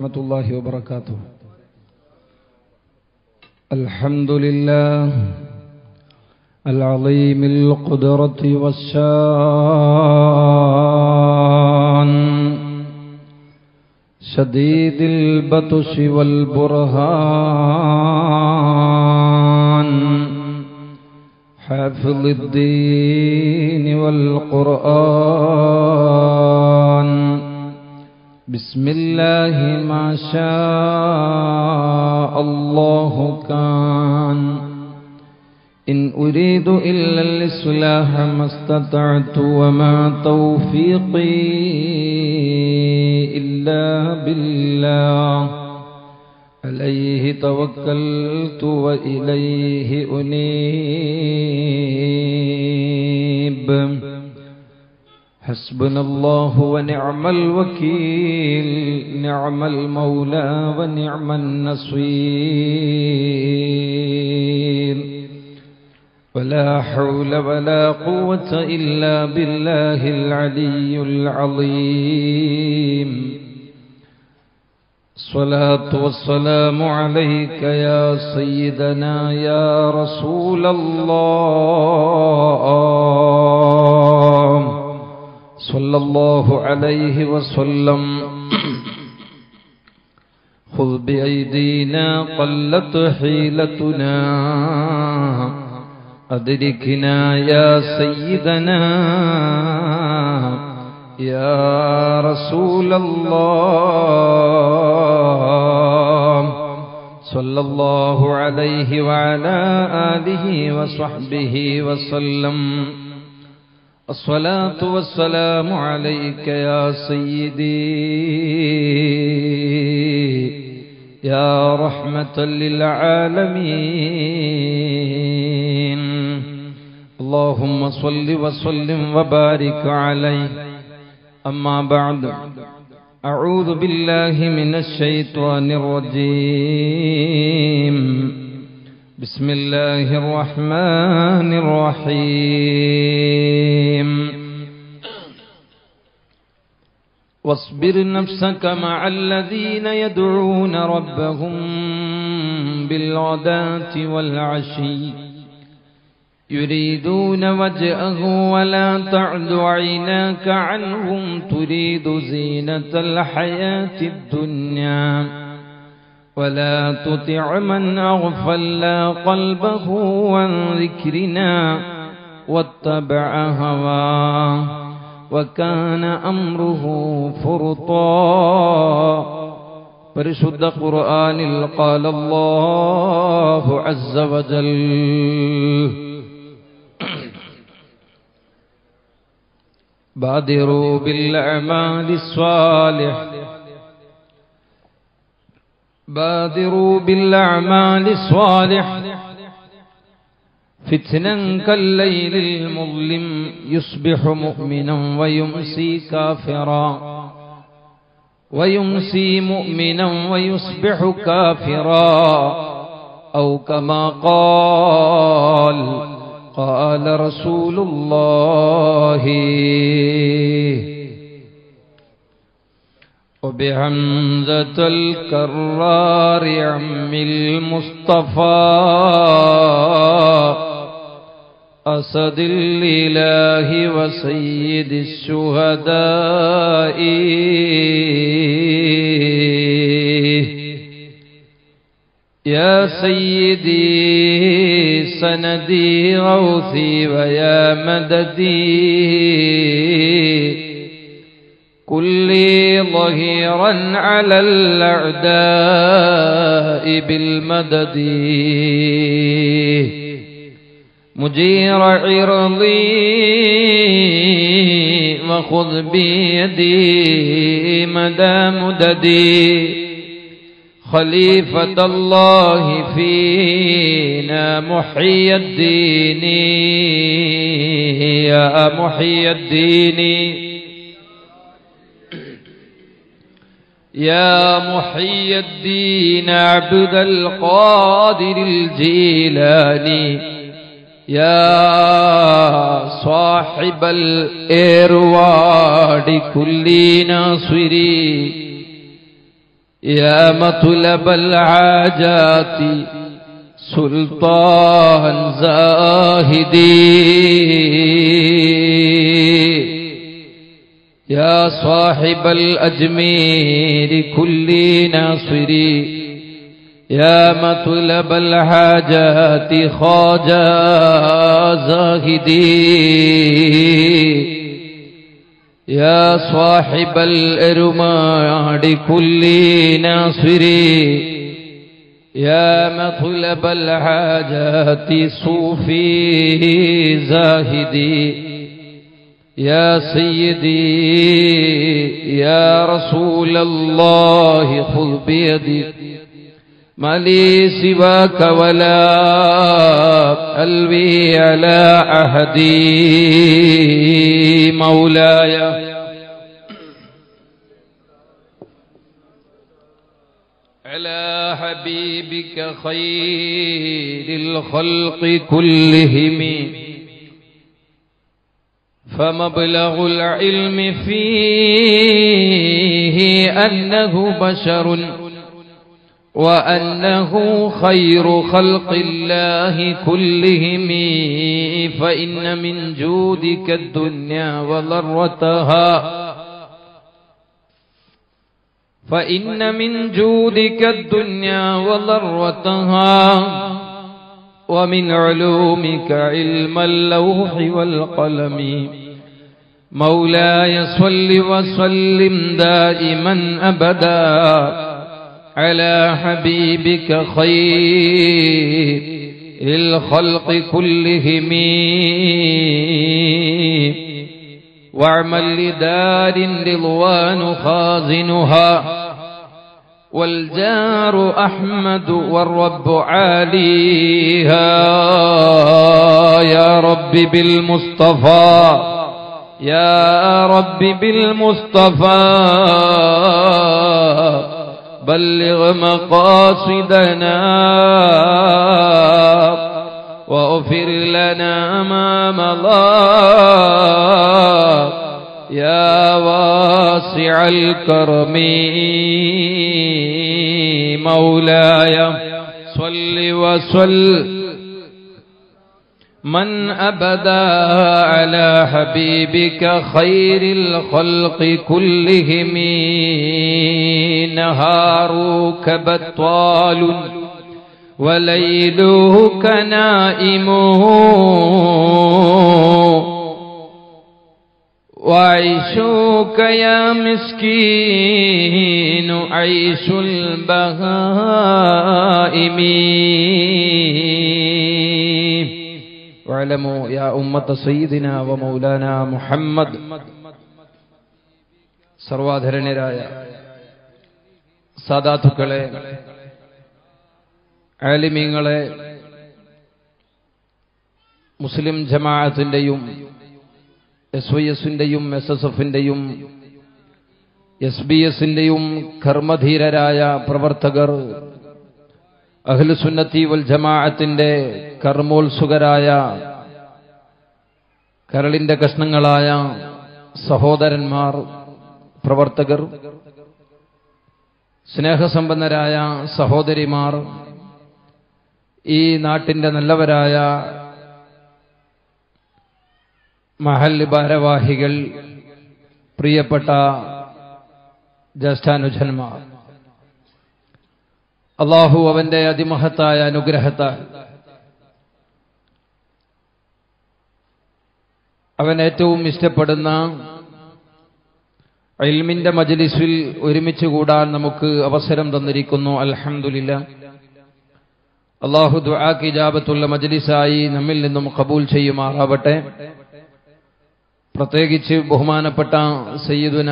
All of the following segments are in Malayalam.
ورحمة الله وبركاته. الحمد لله العظيم القدرة والشان شديد البطش والبرهان حافظ الدين والقرآن. بسم الله ما شاء الله كان. إن أريد إلا الإصلاح ما استطعت وما توفيقي إلا بالله. عليه توكلت وإليه أنيب. حسبنا الله ونعم الوكيل نعم المولى ونعم النصير. ولا حول ولا قوة إلا بالله العلي العظيم. الصلاة والسلام عليك يا سيدنا يا رسول الله. صلى الله عليه وسلم. خذ بأيدينا قلت حيلتنا. أدركنا يا سيدنا. يا رسول الله. صلى الله عليه وعلى آله وصحبه وسلم. الصلاة والسلام عليك يا سيدي. يا رحمة للعالمين. اللهم صل وسلم وبارك عليه. أما بعد أعوذ بالله من الشيطان الرجيم. بسم الله الرحمن الرحيم. واصبر نفسك مع الذين يدعون ربهم بالغداة والعشي. يريدون وجهه ولا تعد عيناك عنهم تريد زينة الحياة الدنيا. ولا تطع من أغفلنا قلبه عن ذكرنا واتبع هواه وكان أمره فرطا പരിശുദ്ധ ഖുർആനിൽ قال الله عز وجل بادروا بالأعمال الصالح بادروا بالأعمال الصالح. فتنا كالليل المظلم يصبح مؤمنا ويمسي كافرا. ويمسي مؤمنا ويصبح كافرا. أو كما قال قال رسول الله. وبحمزة الكرار عم المصطفى أسد الإله وسيد الشهداء. يا سيدي سندي غوثي ويا مددي كلي ظهيرا على الأعداء بالمدد. مجير عرضي وخذ بيدي مدى مددي. خليفة الله فينا محيي الدين. يا محيي الدين. يا محيي الدين عبد القادر الجيلاني. يا صاحب الإرواد كل ناصري. يا مطلب العاجات سلطان زاهدي. يا صاحب الأجمير كل ناصري. يا مطلب الحاجات خواجة زاهدي. يا صاحب الأرماد كل ناصري. يا مطلب الحاجات صوفي زاهدي. يا سيدي يا رسول الله خذ بيدي. ما لي سواك ولا قلبي على أحدي. مولاي. على حبيبك خير الخلق كلهم. فمبلغ العلم فيه أنه بشر وأنه خير خلق الله كلهم. فإن من جودك الدنيا وضرتها فإن من جودك الدنيا وضرتها ومن علومك علم اللوح والقلم. مولاي صل وسلم دائما أبدا على حبيبك خير الخلق كلهم. واعمل لدار رضوان خازنها. والجار أحمد والرب عاليها. يا رب بالمصطفى. يا رب بالمصطفى بلغ مقاصدنا واغفر لنا ما مضى. يا واسع الكرم مولاي صل وسل من أبدا على حبيبك خير الخلق كلهم نهارك بطال وليلك نائم. وعيشك يا مسكين عيش البهائم. واعلموا يا أمة سيدنا ومولانا محمد സർവാധരണരായ സാധാത്തുക്കളെ ആലിമീങ്ങളെ മുസ്ലിം ജമാഅത്തിന്റെയും എസ് വൈ എസിന്റെയും എസ് എസ് എഫിന്റെയും എസ് ബി എസിന്റെയും കർമ്മധീരരായ പ്രവർത്തകർ അഖിലുസുന്നത്തി വൽ ജമാഅത്തിന്റെ കർമ്മോത്സുകരായ കരളിന്റെ കഷ്ണങ്ങളായ സഹോദരന്മാർ പ്രവർത്തകർ സ്നേഹസമ്പന്നരായ സഹോദരിമാർ ഈ നാട്ടിന്റെ നല്ലവരായ മഹൽ ഭാരവാഹികൾ പ്രിയപ്പെട്ട ജ്യേഷ്ഠാനുജന്മാർ. അള്ളാഹു അവന്റെ അതിമഹത്തായ അനുഗ്രഹത്താൽ. അവൻ ഏറ്റവും ഇഷ്ടപ്പെടുന്ന ഇൽമിന്റെ മജലിസിൽ ഒരുമിച്ച് കൂടാൻ നമുക്ക് അവസരം തന്നിരിക്കുന്നു. അലഹമുല്ല അള്ളാഹു ദുആക്ക് ഇജാബത്തുള്ള മജലിസായി നമ്മിൽ നിന്നും കബൂൽ ചെയ്യുമാറാവട്ടെ. പ്രത്യേകിച്ച് ബഹുമാനപ്പെട്ട സയ്യിദുന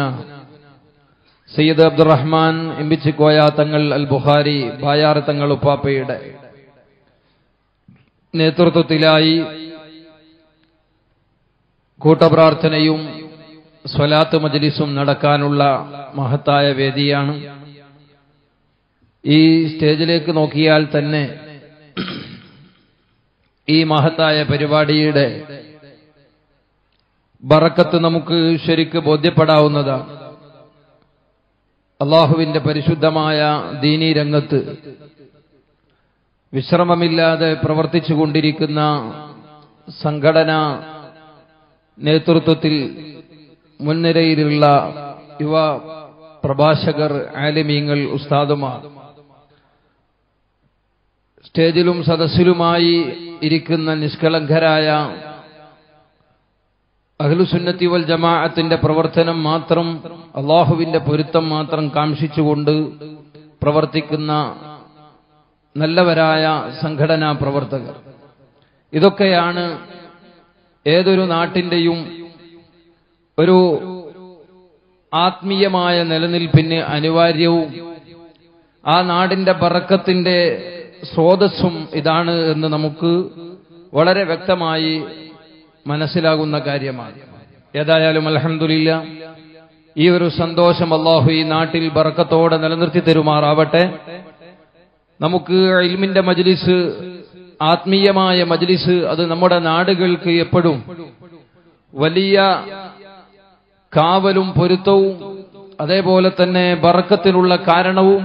സയ്യിദ് അബ്ദുറഹ്മാൻ ഇമ്പിച്ചിക്കോയ തങ്ങൾ അൽ ബുഹാരി ബായാർ തങ്ങൾ ഉപ്പാപ്പയുടെ നേതൃത്വത്തിലായി കൂട്ടപ്രാർത്ഥനയും സ്വലാത്ത് മജലിസും നടക്കാനുള്ള മഹത്തായ വേദിയാണ്. ഈ സ്റ്റേജിലേക്ക് നോക്കിയാൽ തന്നെ ഈ മഹത്തായ പരിപാടിയുടെ ബറക്കത്ത് നമുക്ക് ശരിക്ക് ബോധ്യപ്പെടാവുന്നതാണ്. അള്ളാഹുവിന്റെ പരിശുദ്ധമായ ദീനീ രംഗത്ത് വിശ്രമമില്ലാതെ പ്രവർത്തിച്ചുകൊണ്ടിരിക്കുന്ന സംഘടന നേതൃത്വത്തിൽ മുൻനിരയിലുള്ള യുവ പ്രഭാഷകർ ആലിമീങ്ങൾ ഉസ്താദുമാർ സ്റ്റേജിലും സദസ്സിലുമായി ഇരിക്കുന്ന നിഷ്കളങ്കരായ അഖിലുസുന്നത്തി വൽ ജമാഅത്തിന്റെ പ്രവർത്തനം മാത്രം അള്ളാഹുവിന്റെ പൊരുത്തം മാത്രം കാംക്ഷിച്ചുകൊണ്ട് പ്രവർത്തിക്കുന്ന നല്ലവരായ സംഘടനാ പ്രവർത്തകർ. ഇതൊക്കെയാണ് ഏതൊരു നാട്ടിന്റെയും ഒരു ആത്മീയമായ നിലനിൽപ്പിന് അനിവാര്യവും ആ നാടിന്റെ പറക്കത്തിന്റെ സ്രോതസ്സും ഇതാണ് എന്ന് നമുക്ക് വളരെ വ്യക്തമായി മനസ്സിലാകുന്ന കാര്യമാണ്. ഏതായാലും അലഹമില്ല ഈ ഒരു സന്തോഷം അള്ളാഹു ഈ നാട്ടിൽ ബറക്കത്തോടെ നിലനിർത്തി തരുമാറാവട്ടെ. നമുക്ക് ഇൽമിന്റെ മജ്ലിസ് ആത്മീയമായ മജ്ലിസ് അത് നമ്മുടെ നാടുകൾക്ക് എപ്പോഴും വലിയ കാവലും പൊരുത്തവും അതേപോലെ തന്നെ ബറക്കത്തിനുള്ള കാരണവും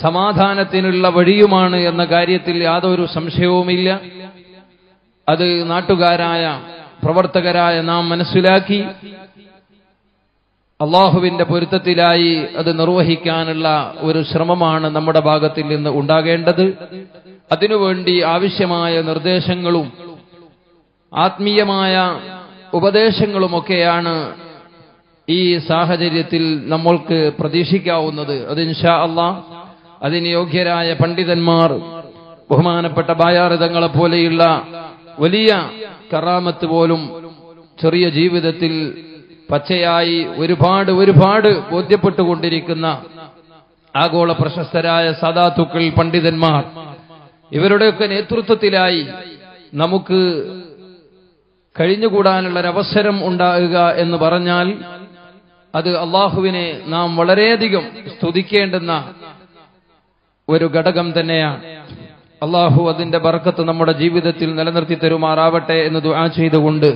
സമാധാനത്തിനുള്ള വഴിയുമാണ് എന്ന കാര്യത്തിൽ യാതൊരു സംശയവുമില്ല. അത് നാട്ടുകാരായ പ്രവർത്തകരായ നാം മനസ്സിലാക്കി അള്ളാഹുവിന്റെ പൊരുത്തത്തിലായി അത് നിർവഹിക്കാനുള്ള ഒരു ശ്രമമാണ് നമ്മുടെ ഭാഗത്തിൽ നിന്ന് ഉണ്ടാകേണ്ടത്. അതിനുവേണ്ടി ആവശ്യമായ നിർദ്ദേശങ്ങളും ആത്മീയമായ ഉപദേശങ്ങളുമൊക്കെയാണ് ഈ സാഹചര്യത്തിൽ നമ്മൾക്ക് പ്രതീക്ഷിക്കാവുന്നത്. അത് ഇൻഷാ അള്ളാഹ് അതിന് യോഗ്യരായ പണ്ഡിതന്മാർ ബഹുമാനപ്പെട്ട ബായാറിതങ്ങളെ പോലെയുള്ള വലിയ കറാമത്ത് പോലും ചെറിയ ജീവിതത്തിൽ പച്ചയായി ഒരുപാട് ഒരുപാട് ബോധ്യപ്പെട്ടുകൊണ്ടിരിക്കുന്ന ആഗോള പ്രശസ്തരായ സദാത്തുക്കൾ പണ്ഡിതന്മാർ ഇവരുടെയൊക്കെ നേതൃത്വത്തിലായി നമുക്ക് കഴിഞ്ഞുകൂടാനുള്ള അവസരം ഉണ്ടാകുക എന്ന് പറഞ്ഞാൽ അത് അള്ളാഹുവിനെ നാം വളരെയധികം സ്തുതിക്കേണ്ടുന്ന ഒരു ഘടകം തന്നെയാണ്. അള്ളാഹു അതിന്റെ ബർക്കത്ത് നമ്മുടെ ജീവിതത്തിൽ നിലനിർത്തി തരുമാറാവട്ടെ എന്ന് ദുആ ചെയ്തുകൊണ്ട്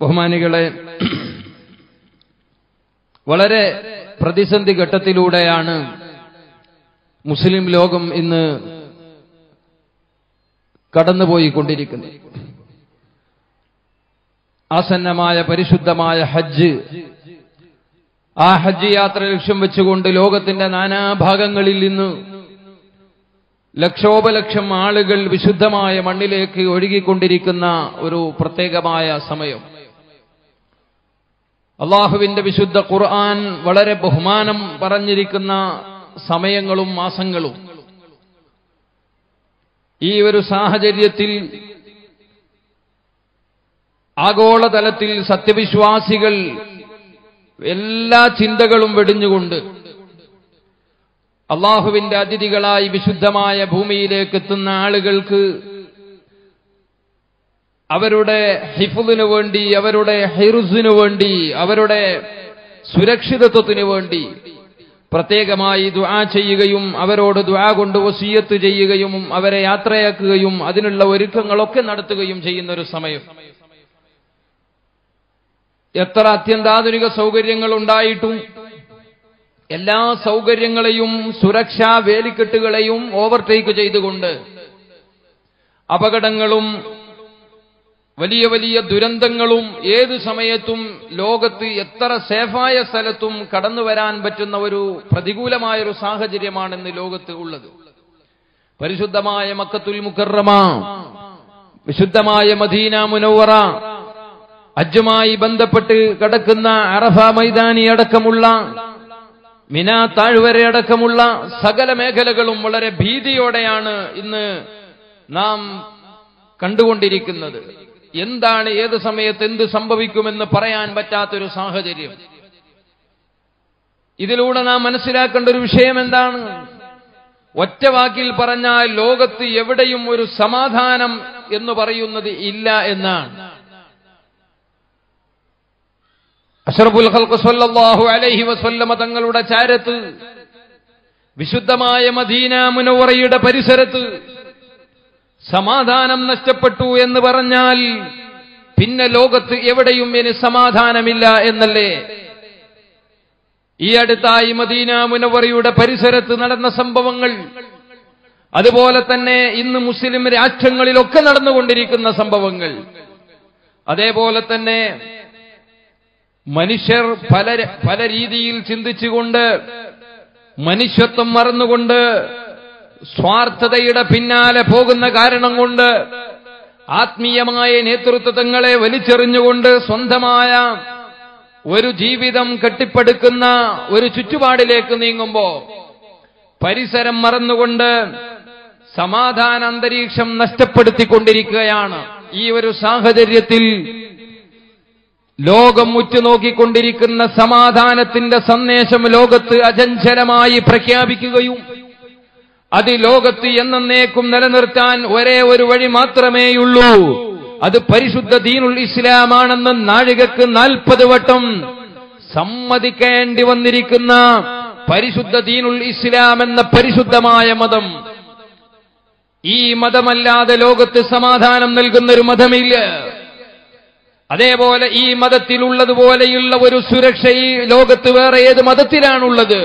ബഹുമാനികളെ വളരെ പ്രതിസന്ധി ഘട്ടത്തിലൂടെയാണ് മുസ്ലിം ലോകം ഇന്ന് കടന്നുപോയിക്കൊണ്ടിരിക്കുന്നത്. ആസന്നമായ പരിശുദ്ധമായ ഹജ്ജ് ആ ഹജ്ജ് യാത്ര ലക്ഷ്യം വെച്ചുകൊണ്ട് ലോകത്തിന്റെ നാനാഭാഗങ്ങളിൽ നിന്ന് ലക്ഷോപലക്ഷം ആളുകൾ വിശുദ്ധമായ മണ്ണിലേക്ക് ഒഴുകിക്കൊണ്ടിരിക്കുന്ന ഒരു പ്രത്യേകമായ സമയം. അള്ളാഹുവിന്റെ വിശുദ്ധ ഖുർആൻ വളരെ ബഹുമാനം പറഞ്ഞിരിക്കുന്ന സമയങ്ങളും മാസങ്ങളും. ഈ ഒരു സാഹചര്യത്തിൽ ആഗോളതലത്തിൽ സത്യവിശ്വാസികൾ എല്ലാ ചിന്തകളും വെടിഞ്ഞുകൊണ്ട് അള്ളാഹുവിന്റെ അതിഥികളായി വിശുദ്ധമായ ഭൂമിയിലേക്ക് എത്തുന്ന ആളുകൾക്ക് അവരുടെ ഹിഫുദിനു വേണ്ടി അവരുടെ ഹെറുസിനു വേണ്ടി അവരുടെ സുരക്ഷിതത്വത്തിനു വേണ്ടി പ്രത്യേകമായി ദുആ ചെയ്യുകയും അവരോട് ദുആ കൊണ്ട് വസീയത്ത് ചെയ്യുകയും അവരെ യാത്രയാക്കുകയും അതിനുള്ള ഒരുക്കങ്ങളൊക്കെ നടത്തുകയും ചെയ്യുന്ന ഒരു സമയം. എത്ര അത്യന്താധുനിക സൗകര്യങ്ങൾ ഉണ്ടായിട്ടും എല്ലാ സൗകര്യങ്ങളെയും സുരക്ഷാ വേലിക്കെട്ടുകളെയും ഓവർടേക്ക് ചെയ്തുകൊണ്ട് അപകടങ്ങളും വലിയ വലിയ ദുരന്തങ്ങളും ഏത് സമയത്തും ലോകത്ത് എത്ര സേഫായ സ്ഥലത്തും കടന്നു വരാൻ പറ്റുന്ന ഒരു പ്രതികൂലമായൊരു സാഹചര്യമാണെന്ന് ലോകത്ത് ഉള്ളത്. പരിശുദ്ധമായ മക്കത്തുൽ മുക്കറമ വിശുദ്ധമായ മദീന മുനവറ അജ്ജുമായി ബന്ധപ്പെട്ട് കിടക്കുന്ന അറഫ മൈതാനി അടക്കമുള്ള മിന താഴ്വരയടക്കമുള്ള സകല മേഖലകളും വളരെ ഭീതിയോടെയാണ് ഇന്ന് നാം കണ്ടുകൊണ്ടിരിക്കുന്നത്. എന്താണ് ഏത് സമയത്ത് എന്ത് സംഭവിക്കുമെന്ന് പറയാൻ പറ്റാത്തൊരു സാഹചര്യം. ഇതിലൂടെ നാം മനസ്സിലാക്കേണ്ട ഒരു വിഷയം എന്താണ്? ഒറ്റ വാക്കിൽ പറഞ്ഞാൽ ലോകത്ത് എവിടെയും ഒരു സമാധാനം എന്ന് പറയുന്നത് ഇല്ല എന്നാണ്. അഷറഫുൽ ഖൽഖ് സല്ലല്ലാഹു അലൈഹി വസല്ലമ തങ്ങളുടെ ചാരത്ത് വിശുദ്ധമായ മദീന മുനവറയുടെ പരിസരത്ത് സമാധാനം നഷ്ടപ്പെട്ടു എന്ന് പറഞ്ഞാൽ പിന്നെ ലോകത്ത് എവിടെയും ഇനി സമാധാനമില്ല എന്നല്ലേ? ഈ അടുത്തായി മദീന മുനവറിയുടെ പരിസരത്ത് നടന്ന സംഭവങ്ങൾ അതുപോലെ തന്നെ ഇന്ന് മുസ്ലിം രാഷ്ട്രങ്ങളിലൊക്കെ നടന്നുകൊണ്ടിരിക്കുന്ന സംഭവങ്ങൾ അതേപോലെ തന്നെ മനുഷ്യർ പല പല രീതിയിൽ ചിന്തിച്ചുകൊണ്ട് മനുഷ്യത്വം മറന്നുകൊണ്ട് സ്വാർത്ഥതയുടെ പിന്നാലെ പോകുന്ന കാരണം കൊണ്ട് ആത്മീയമായ നേതൃത്വങ്ങളെ വലിച്ചെറിഞ്ഞുകൊണ്ട് സ്വന്തമായ ഒരു ജീവിതം കെട്ടിപ്പടുക്കുന്ന ഒരു ചുറ്റുപാടിലേക്ക് നീങ്ങുമ്പോ പരിസരം മറന്നുകൊണ്ട് സമാധാന അന്തരീക്ഷം നഷ്ടപ്പെടുത്തിക്കൊണ്ടിരിക്കുകയാണ് ഈ ഒരു സാഹചര്യത്തിൽ ലോകം ഉറ്റുനോക്കിക്കൊണ്ടിരിക്കുന്ന സമാധാനത്തിന്റെ സന്ദേശം ലോകത്ത് അചഞ്ചലമായി പ്രഖ്യാപിക്കുകയും അത് ലോകത്ത് എന്നേക്കും നിലനിർത്താൻ ഒരേ ഒരു വഴി മാത്രമേയുള്ളൂ. അത് പരിശുദ്ധ ദീനുൽ ഇസ്ലാമാണെന്ന് നാഴികക്ക് നാൽപ്പത് വട്ടം സമ്മതിക്കേണ്ടി വന്നിരിക്കുന്ന പരിശുദ്ധ ദീനുൽ ഇസ്ലാം എന്ന പരിശുദ്ധമായ മതം. ഈ മതമല്ലാതെ ലോകത്ത് സമാധാനം നൽകുന്നൊരു മതമില്ല. അതേപോലെ ഈ മതത്തിലുള്ളതുപോലെയുള്ള ഒരു സുരക്ഷ ഈ ലോകത്ത് വേറെ ഏത് മതത്തിലാണുള്ളത്?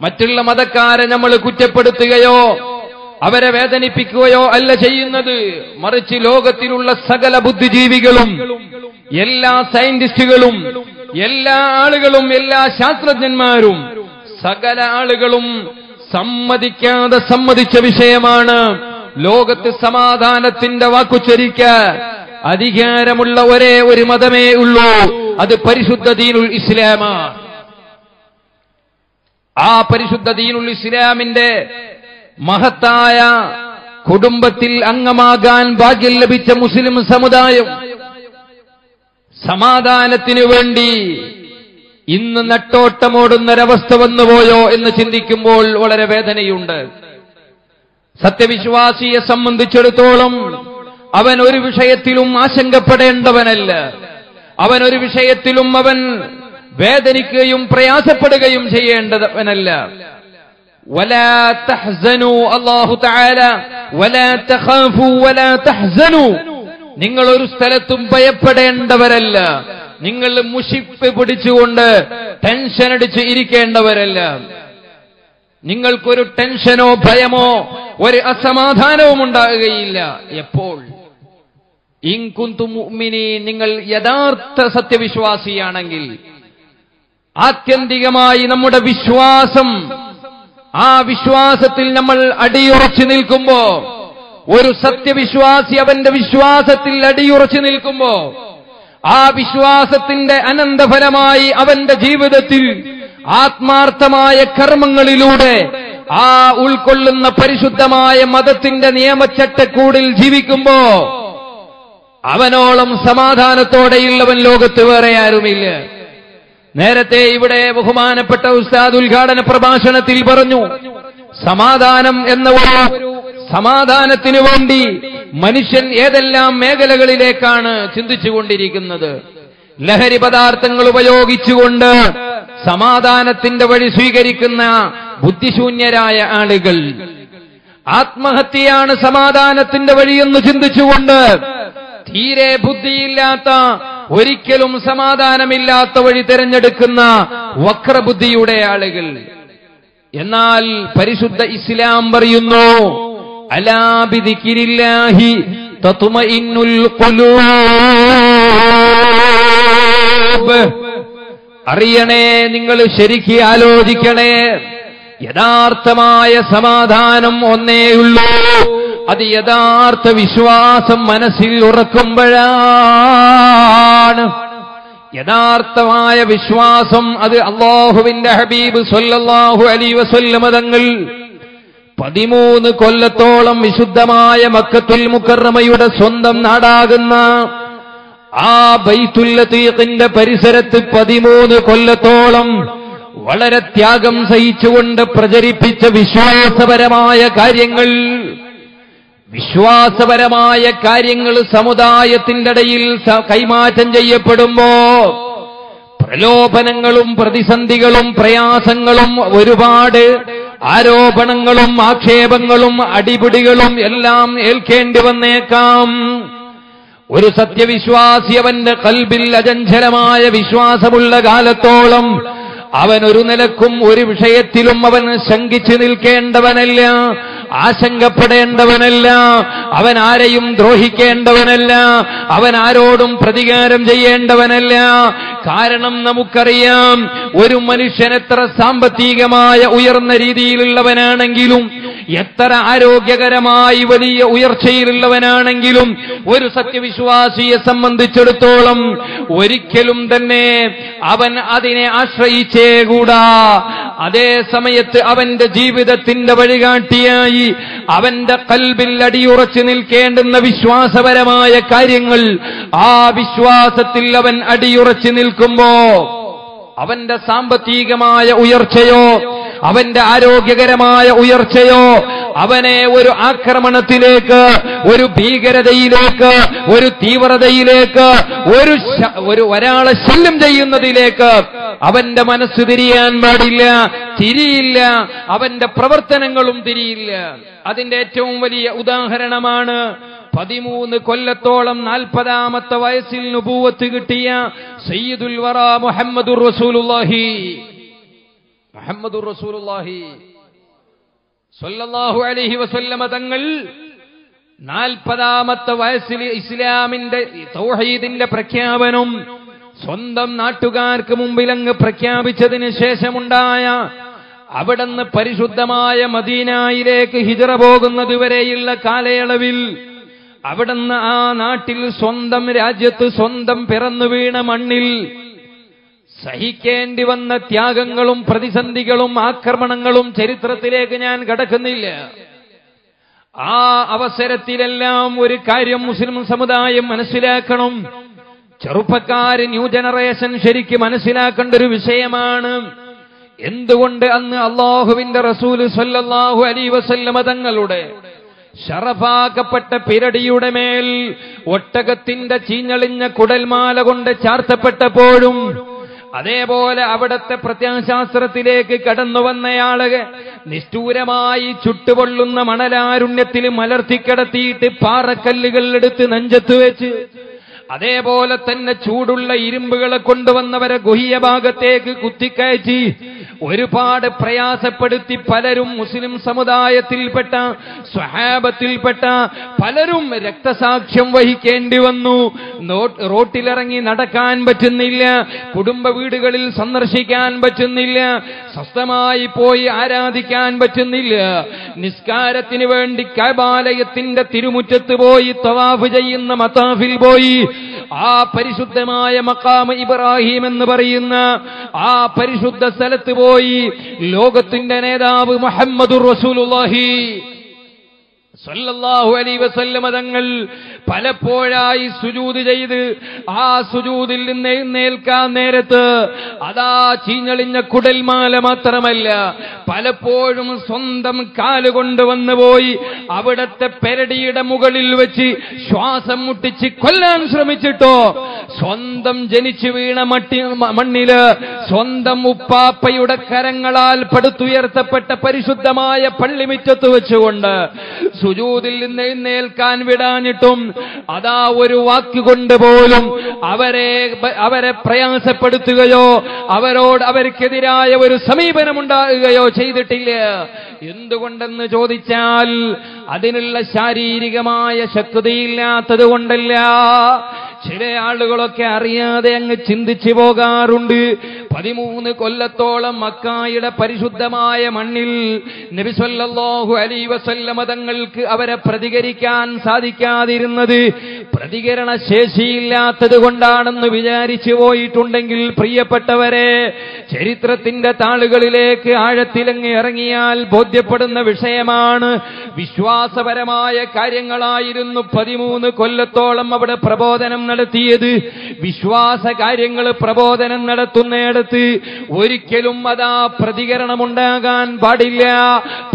മറ്റുള്ള മതക്കാരെ നമ്മൾ കുറ്റപ്പെടുത്തുകയോ അവരെ വേദനിപ്പിക്കുകയോ അല്ല ചെയ്യുന്നത്. മറിച്ച് ലോകത്തിലുള്ള സകല ബുദ്ധിജീവികളും എല്ലാ സയന്റിസ്റ്റുകളും എല്ലാ ആളുകളും എല്ലാ ശാസ്ത്രജ്ഞന്മാരും സകല ആളുകളും സമ്മതിക്കാതെ സമ്മതിച്ച വിഷയമാണ് ലോകത്ത് സമാധാനത്തിന്റെ വാക്കുച്ചരിക്ക. അധികാരമുള്ള ഒരേ ഒരു മതമേ ഉള്ളൂ. അത് പരിശുദ്ധ ദീനുൽ ഇസ്ലാമാണ് ആ പരിശുദ്ധ ദീനുൽ ഇസ്ലാമിന്റെ മഹത്തായ കുടുംബത്തിൽ അംഗമാകാൻ ഭാഗ്യം ലഭിച്ച മുസ്ലിം സമുദായം സമാധാനത്തിനു വേണ്ടി ഇന്ന് നട്ടോട്ടമോടുന്നൊരവസ്ഥ വന്നുപോയോ എന്ന് ചിന്തിക്കുമ്പോൾ വളരെ വേദനയുണ്ട്. സത്യവിശ്വാസിയെ സംബന്ധിച്ചിടത്തോളം അവൻ ഒരു വിഷയത്തിലും ആശങ്കപ്പെടേണ്ടവനല്ല. അവൻ ഒരു വിഷയത്തിലും അവൻ വേദനിക്കുകയും പ്രയാസപ്പെടുകയും ചെയ്യേണ്ടവനല്ല. അള്ളാഹു നിങ്ങൾ ഒരു സ്ഥലത്തും ഭയപ്പെടേണ്ടവരല്ല. നിങ്ങൾ മുഷിപ്പ് പിടിച്ചുകൊണ്ട് ടെൻഷൻ അടിച്ച് ഇരിക്കേണ്ടവരല്ല. നിങ്ങൾക്കൊരു ടെൻഷനോ ഭയമോ ഒരു അസമാധാനവും ഉണ്ടാകുകയില്ല. എപ്പോൾ? ഇൻകുന്തു നിങ്ങൾ യഥാർത്ഥ സത്യവിശ്വാസിയാണെങ്കിൽ ആത്യന്തികമായി നമ്മുടെ വിശ്വാസം ആ വിശ്വാസത്തിൽ നമ്മൾ അടിയുറച്ചു നിൽക്കുമ്പോ ഒരു സത്യവിശ്വാസി അവന്റെ വിശ്വാസത്തിൽ അടിയുറച്ചു നിൽക്കുമ്പോ ആ വിശ്വാസത്തിന്റെ അനന്തഫലമായി അവന്റെ ജീവിതത്തിൽ ആത്മാർത്ഥമായ കർമ്മങ്ങളിലൂടെ ആ ഉൾക്കൊള്ളുന്ന പരിശുദ്ധമായ മതത്തിന്റെ നിയമച്ചട്ടക്കൂടിൽ ജീവിക്കുമ്പോ അവനോളം സമാധാനത്തോടെയുള്ളവൻ ലോകത്ത് വേറെ ആരുമില്ല. നേരത്തെ ഇവിടെ ബഹുമാനപ്പെട്ട ഉസ്താദ് ഉദ്ഘാടന പ്രഭാഷണത്തിൽ പറഞ്ഞു സമാധാനം എന്ന ഒരു സമാധാനത്തിനു വേണ്ടി മനുഷ്യൻ ഏതെല്ലാം മേഖലകളിലേക്കാണ് ചിന്തിച്ചുകൊണ്ടിരിക്കുന്നത്. ലഹരി പദാർത്ഥങ്ങൾ ഉപയോഗിച്ചുകൊണ്ട് സമാധാനത്തിന്റെ വഴി സ്വീകരിക്കുന്ന ബുദ്ധിശൂന്യരായ ആളുകൾ. ആത്മഹത്യയാണ് സമാധാനത്തിന്റെ വഴിയെന്ന് ചിന്തിച്ചുകൊണ്ട് തീരെ ബുദ്ധിയില്ലാത്ത ഒരിക്കലും സമാധാനമില്ലാത്ത വഴി തിരഞ്ഞെടുക്കുന്ന വക്രബുദ്ധിയുടെ ആളുകൾ. എന്നാൽ പരിശുദ്ധ ഇസ്ലാം പറയുന്നു അലാബിദിക്കിരില്ലാഹി തത്മഇന്നുൽ ഖുലൂബ്. അറിയണേ നിങ്ങൾ ശരിക്ക് ആലോചിക്കണേ യഥാർത്ഥമായ സമാധാനം ഒന്നേയുള്ളൂ. അത് യഥാർത്ഥ വിശ്വാസം മനസ്സിൽ ഉറക്കുമ്പോഴാണ്. യഥാർത്ഥമായ വിശ്വാസം അത് അള്ളാഹുവിന്റെ ഹബീബ് സൊല്ലാഹു അലി വസല്ലമ തങ്ങൾ പതിമൂന്ന് കൊല്ലത്തോളം വിശുദ്ധമായ മക്കത്തുൽ മുക്കറമയുടെ സ്വന്തം നാടാകുന്ന ആ ബൈത്തുല്ലത്തീഖിന്റെ പരിസരത്ത് പതിമൂന്ന് കൊല്ലത്തോളം വളരെ ത്യാഗം സഹിച്ചുകൊണ്ട് പ്രചരിപ്പിച്ച വിശ്വാസപരമായ കാര്യങ്ങൾ വിശ്വാസപരമായ കാര്യങ്ങൾ സമുദായത്തിന്റെ ഇടയിൽ കൈമാറ്റം ചെയ്യപ്പെടുമ്പോ പ്രലോഭനങ്ങളും പ്രതിസന്ധികളും പ്രയാസങ്ങളും ഒരുപാട് ആരോപണങ്ങളും ആക്ഷേപങ്ങളും അടിപിടികളും എല്ലാം ഏൽക്കേണ്ടി വന്നേക്കാം. ഒരു സത്യവിശ്വാസി അവന്റെ കൽബിൽ അചഞ്ചലമായ വിശ്വാസമുള്ള കാലത്തോളം അവൻ ഒരു നിലക്കും ഒരു വിഷയത്തിലും അവൻ ശങ്കിച്ചു നിൽക്കേണ്ടവനല്ല. ആശങ്കപ്പെടേണ്ടവനല്ല. അവൻ ആരെയും ദ്രോഹിക്കേണ്ടവനല്ല. അവൻ ആരോടും പ്രതികാരം ചെയ്യേണ്ടവനല്ല. കാരണം നമുക്കറിയാം ഒരു മനുഷ്യൻ എത്ര സാമ്പത്തികമായ ഉയർന്ന രീതിയിലുള്ളവനാണെങ്കിലും എത്ര ആരോഗ്യകരമായി വലിയ ഉയർച്ചയിലുള്ളവനാണെങ്കിലും ഒരു സത്യവിശ്വാസിയെ സംബന്ധിച്ചിടത്തോളം ഒരിക്കലും തന്നെ അവൻ അതിനെ ആശ്രയിച്ചേ കൂടാ. അതേ സമയത്ത് അവന്റെ ജീവിതത്തിന്റെ വഴികാട്ടിയായി അവന്റെ കൽബിൽ അടിയുറച്ചു നിൽക്കേണ്ടുന്ന വിശ്വാസപരമായ കാര്യങ്ങൾ ആ വിശ്വാസത്തിൽ അവൻ അടിയുറച്ചു നിൽക്കുമ്പോ അവന്റെ സാമ്പത്തികമായ ഉയർച്ചയോ അവന്റെ ആരോഗ്യകരമായ ഉയർച്ചയോ അവനെ ഒരു ആക്രമണത്തിലേക്ക് ഒരു ഭീകരതയിലേക്ക് ഒരു തീവ്രതയിലേക്ക് ഒരു ഒരു ഒരാളെ ശല്യം ചെയ്യുന്നതിലേക്ക് അവന്റെ മനസ്സ് തിരിയാൻ പാടില്ല തിരിയില്ല അവന്റെ പ്രവർത്തനങ്ങളും തിരിയില്ല. അതിന്റെ ഏറ്റവും വലിയ ഉദാഹരണമാണ് പതിമൂന്ന് കൊല്ലത്തോളം നാൽപ്പതാമത്തെ വയസ്സിൽ നുപൂവത്ത് കിട്ടിയ സയ്യിദുൽ വറ മുഹമ്മദുർ റസൂലുള്ളാഹി. മുഹമ്മദുർ റസൂലുള്ളാഹി. സ്വല്ലല്ലാഹു അലൈഹി വസല്ലമ തങ്ങൾ നാൽപ്പതാമത്തെ വയസ്സിൽ ഇസ്ലാമിന്റെ തൗഹീദിന്റെ പ്രഖ്യാപനം സ്വന്തം നാട്ടുകാർക്ക് മുമ്പിൽ അങ്ങ് പ്രഖ്യാപിച്ചതിന് ശേഷമുണ്ടായ അവിടുന്ന് പരിശുദ്ധമായ മദീനായിലേക്ക് ഹിജറ പോകുന്നതുവരെയുള്ള കാലയളവിൽ അവിടുന്ന് ആ നാട്ടിൽ സ്വന്തം രാജ്യത്ത് സ്വന്തം പിറന്നു വീണ മണ്ണിൽ സഹിക്കേണ്ടി വന്ന ത്യാഗങ്ങളും പ്രതിസന്ധികളും ആക്രമണങ്ങളും ചരിത്രത്തിലേക്ക് ഞാൻ കടക്കുന്നില്ല. ആ അവസരത്തിലെല്ലാം ഒരു കാര്യം മുസ്ലിം സമുദായം മനസ്സിലാക്കണം. ചെറുപ്പക്കാർ ന്യൂ ജനറേഷൻ ശരിക്ക് മനസ്സിലാക്കേണ്ട ഒരു വിഷയമാണ്. എന്തുകൊണ്ട് അന്ന് അള്ളാഹുവിന്റെ റസൂൽ സല്ലാഹു അലി വസല്ലമ തങ്ങളുടെ ഷറഫാക്കപ്പെട്ട പിരടിയുടെ മേൽ ഒട്ടകത്തിന്റെ ചീഞ്ഞളിഞ്ഞ കുടൽമാല കൊണ്ട് ചാർത്തപ്പെട്ടപ്പോഴും അതേപോലെ അവിടത്തെ പ്രത്യാശാസ്ത്രത്തിലേക്ക് കടന്നു വന്നയാൾ നിഷ്ഠൂരമായി ചുട്ടുപൊള്ളുന്ന മണലാരുണ്യത്തിൽ മലർത്തിക്കിടത്തിയിട്ട് പാറക്കല്ലുകൾ എടുത്ത് നെഞ്ചത്ത് വെച്ച് അതേപോലെ തന്നെ ചൂടുള്ള ഇരുമ്പുകളെ കൊണ്ടുവന്നവരെ ഗുഹ്യ ഭാഗത്തേക്ക് കുത്തിക്കയറ്റി ഒരുപാട് പ്രയാസപ്പെടുത്തി പലരും മുസ്ലിം സമുദായത്തിൽപ്പെട്ട സ്വഹാബത്തിൽപ്പെട്ട പലരും രക്തസാക്ഷ്യം വഹിക്കേണ്ടി വന്നു. റോട്ടിലിറങ്ങി നടക്കാൻ പറ്റുന്നില്ല കുടുംബ വീടുകളിൽ സന്ദർശിക്കാൻ പറ്റുന്നില്ല സ്വസ്ഥമായി പോയി ആരാധിക്കാൻ പറ്റുന്നില്ല. നിസ്കാരത്തിന് വേണ്ടി കബാലയത്തിന്റെ തിരുമുറ്റത്ത് പോയി തവാഫ് ചെയ്യുന്ന മതാഫിൽ പോയി ആ പരിശുദ്ധമായ മക്കാമ ഇബ്രാഹിം എന്ന് പറയുന്ന ആ പരിശുദ്ധ സ്ഥലത്ത് പോയി ലോകത്തിന്റെ നേതാവ് മുഹമ്മദുർ റസൂലുള്ളാഹി സല്ലല്ലാഹു അലൈഹി വസല്ലമ തങ്ങൾ പലപ്പോഴായി സുജൂദ് ചെയ്ത് ആ സുജൂതിൽ നിന്ന് എഴുന്നേൽക്കാൻ നേരത്ത് അതാ ചീഞ്ഞളിഞ്ഞ കുടൽമാല മാത്രമല്ല പലപ്പോഴും സ്വന്തം കാലുകൊണ്ട് വന്നുപോയി അവിടത്തെ പെരടിയുടെ മുകളിൽ വെച്ച് ശ്വാസം മുട്ടിച്ച് കൊല്ലാൻ ശ്രമിച്ചിട്ടോ. സ്വന്തം ജനിച്ചു വീണ മട്ടി മണ്ണിൽ സ്വന്തം ഉപ്പാപ്പയുടെ കരങ്ങളാൽ പടുത്തുയർത്തപ്പെട്ട പരിശുദ്ധമായ പള്ളിമിറ്റത്ത് വെച്ചുകൊണ്ട് സുജൂതിൽ നിന്ന് എഴുന്നേൽക്കാൻ വിടാഞ്ഞിട്ടും അതാ ഒരു വാക്കുകൊണ്ട് പോലും അവരെ അവരെ പ്രയാസപ്പെടുത്തുകയോ അവരോട് അവർക്കെതിരായ ഒരു സമീപനമുണ്ടാകുകയോ ചെയ്തിട്ടില്ല. എന്തുകൊണ്ടെന്ന് ചോദിച്ചാൽ അതിനുള്ള ശാരീരികമായ ശക്തിയില്ലാത്തത് കൊണ്ടല്ല. ചില ആളുകളൊക്കെ അറിയാതെ അങ്ങ് ചിന്തിച്ചു പോകാറുണ്ട്. പതിമൂന്ന് കൊല്ലത്തോളം മക്കായുടെ പരിശുദ്ധമായ മണ്ണിൽ നബിസ്വല്ലാഹു അലൈ വസല്ലമ തങ്ങൾക്ക് അവരെ പ്രതികരിക്കാൻ സാധിക്കാതിരുന്നത് പ്രതികരണ ശേഷിയില്ലാത്തത് കൊണ്ടാണെന്ന് വിചാരിച്ചു പോയിട്ടുണ്ടെങ്കിൽ പ്രിയപ്പെട്ടവരെ ചരിത്രത്തിന്റെ താളുകളിലേക്ക് ആഴത്തിലങ്ങ് ഇറങ്ങിയാൽ ബോധ്യപ്പെടുന്ന വിഷയമാണ്. വിശ്വാസപരമായ കാര്യങ്ങളായിരുന്നു പതിമൂന്ന് കൊല്ലത്തോളം അവിടെ പ്രബോധനം നടത്തിയത്. വിശ്വാസ കാര്യങ്ങൾ പ്രബോധനം നടത്തുന്നിടത്ത് ഒരിക്കലും അതാ പ്രതികരണമുണ്ടാകാൻ പാടില്ല.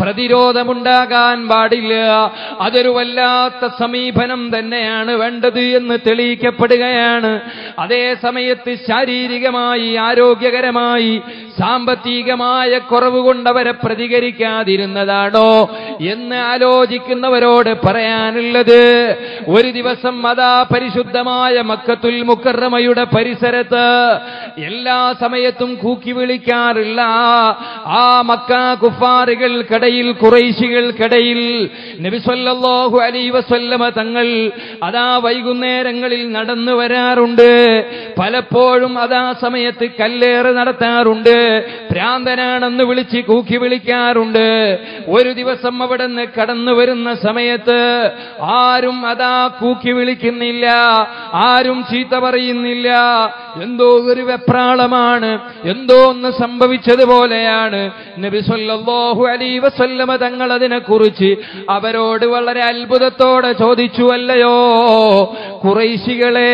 പ്രതിരോധമുണ്ടാകാൻ പാടില്ല. അതൊരു വല്ലാത്ത സമീപനം തന്നെയാണ് വേണ്ടത് എന്ന് തെളിയിക്കപ്പെടുകയാണ്. അതേ സമയത്ത് ശാരീരികമായി ആരോഗ്യകരമായി സാമ്പത്തികമായ കുറവ് കൊണ്ടവരെ പ്രതികരിക്കാതിരുന്നതാണോ എന്ന് ആലോചിക്കുന്നവരോട് പറയാനുള്ളത്. ഒരു ദിവസം അതാ പരിശുദ്ധമായ മക്കത്തുൽ മുക്കറമയുടെ പരിസരത്ത് എല്ലാ സമയത്തും കൂക്കി വിളിക്കാറുള്ള ആ മക്ക കുഫാറുകൾക്കിടയിൽ കുറൈശികൾക്കിടയിൽ നബിസ്വല്ലാഹു അലൈ വസല്ലമ തങ്ങൾ അതാ വൈകുന്നേരങ്ങളിൽ നടന്നു വരാറുണ്ട്. പലപ്പോഴും അതാ സമയത്ത് കല്ലേറ് നടത്താറുണ്ട് ഭ്രാന്തനാണെന്ന് വിളിച്ച് കൂക്കി വിളിക്കാറുണ്ട്. ഒരു ദിവസം അവിടെ നിന്ന് കടന്നു വരുന്ന സമയത്ത് ആരും അതാ കൂക്കി വിളിക്കുന്നില്ല. ആരും ചീത്ത പറയുന്നില്ല. എന്തോ ഒരു വെപ്രാളമാണ്. എന്തോ ഒന്ന് സംഭവിച്ചതുപോലെയാണ്. നബി സല്ലല്ലാഹു അലൈഹി വസല്ലമ തങ്ങൾ അതിനെക്കുറിച്ച് അവരോട് വളരെ അത്ഭുതത്തോടെ ചോദിച്ചു അല്ലയോ കുറൈശികളെ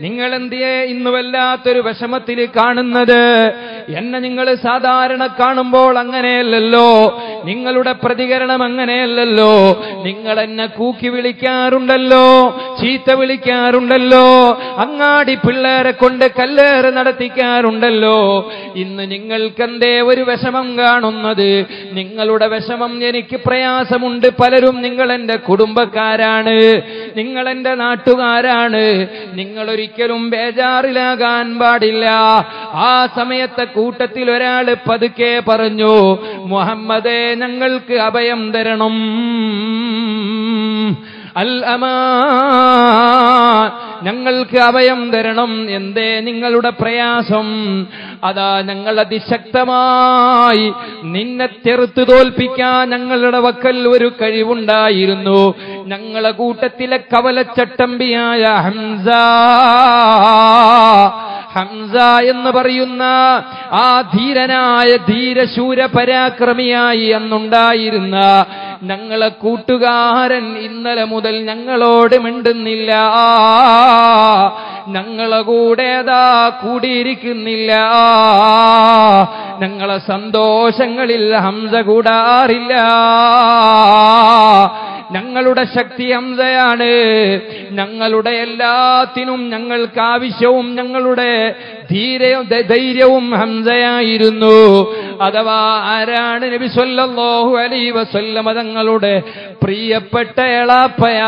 നിങ്ങൾ എന്തിയെ ഇന്ന് വല്ലാത്തൊരു വിഷമത്തിൽ കാണുന്നത്? എന്നെ നിങ്ങൾ സാധാരണ കാണുമ്പോൾ അങ്ങനെയല്ലല്ലോ. നിങ്ങളുടെ പ്രതികരണം അങ്ങനെയല്ലല്ലോ. നിങ്ങൾ എന്നെ കൂക്കി വിളിക്കാറുണ്ടല്ലോ ചീത്ത വിളിക്കാറുണ്ടല്ലോ അങ്ങാടി പിള്ളേരെ കൊണ്ട് കല്ലേറ് നടത്തിക്കാറുണ്ടല്ലോ. ഇന്ന് നിങ്ങൾക്കെന്തേ ഒരു വിഷമം കാണുന്നത്? നിങ്ങളുടെ വിഷമം എനിക്ക് പ്രയാസമുണ്ട്. പലരും നിങ്ങൾ എന്റെ കുടുംബക്കാരാണ്. നിങ്ങൾ എന്റെ നാട്ടുകാരാണ്. നിങ്ങൾ ഒരിക്കലും ബേജാറിലാകാൻ പാടില്ല. ആ സമയത്തെ കൂട്ടത്തിൽ ഒരാൾ പതുക്കെ പറഞ്ഞു മുഹമ്മദേ ഞങ്ങൾക്ക് അഭയം തരണം. അൽ ഞങ്ങൾക്ക് അഭയം തരണം. എന്തേ നിങ്ങളുടെ പ്രയാസം? അതാ ഞങ്ങൾ അതിശക്തമായി നിന്നെ ചെറുത്തു തോൽപ്പിക്കാൻ ഞങ്ങളുടെ വക്കൽ ഒരു കഴിവുണ്ടായിരുന്നു. ഞങ്ങളെ കൂട്ടത്തിലെ കവലച്ചട്ടമ്പിയായ ഹംസ. ഹംസ എന്ന് പറയുന്ന ആ ധീരനായ ധീരശൂര പരാക്രമിയായി അന്നുണ്ടായിരുന്ന ഞങ്ങളെ കൂട്ടുകാരൻ ഇന്നലെ മുതൽ ഞങ്ങളോട് മിണ്ടുന്നില്ല. ഞങ്ങളെ കൂടെ കൂടിയിരിക്കുന്നില്ല. ഞങ്ങളെ സന്തോഷങ്ങളിൽ ഹംസ കൂടാറില്ല. ഞങ്ങളുടെ ശക്തി ഹംസയാണ് ഞങ്ങളുടെ എല്ലാത്തിനും ഞങ്ങൾക്ക് ആവശ്യവും ഞങ്ങളുടെ ധീരയും ധൈര്യവും ഹംസയായിരുന്നു അഥവാ ആരാണ് നബി സല്ലല്ലാഹു അലൈഹി വസല്ലമ തങ്ങളുടെ പ്രിയപ്പെട്ട എളാപ്പയാണ്.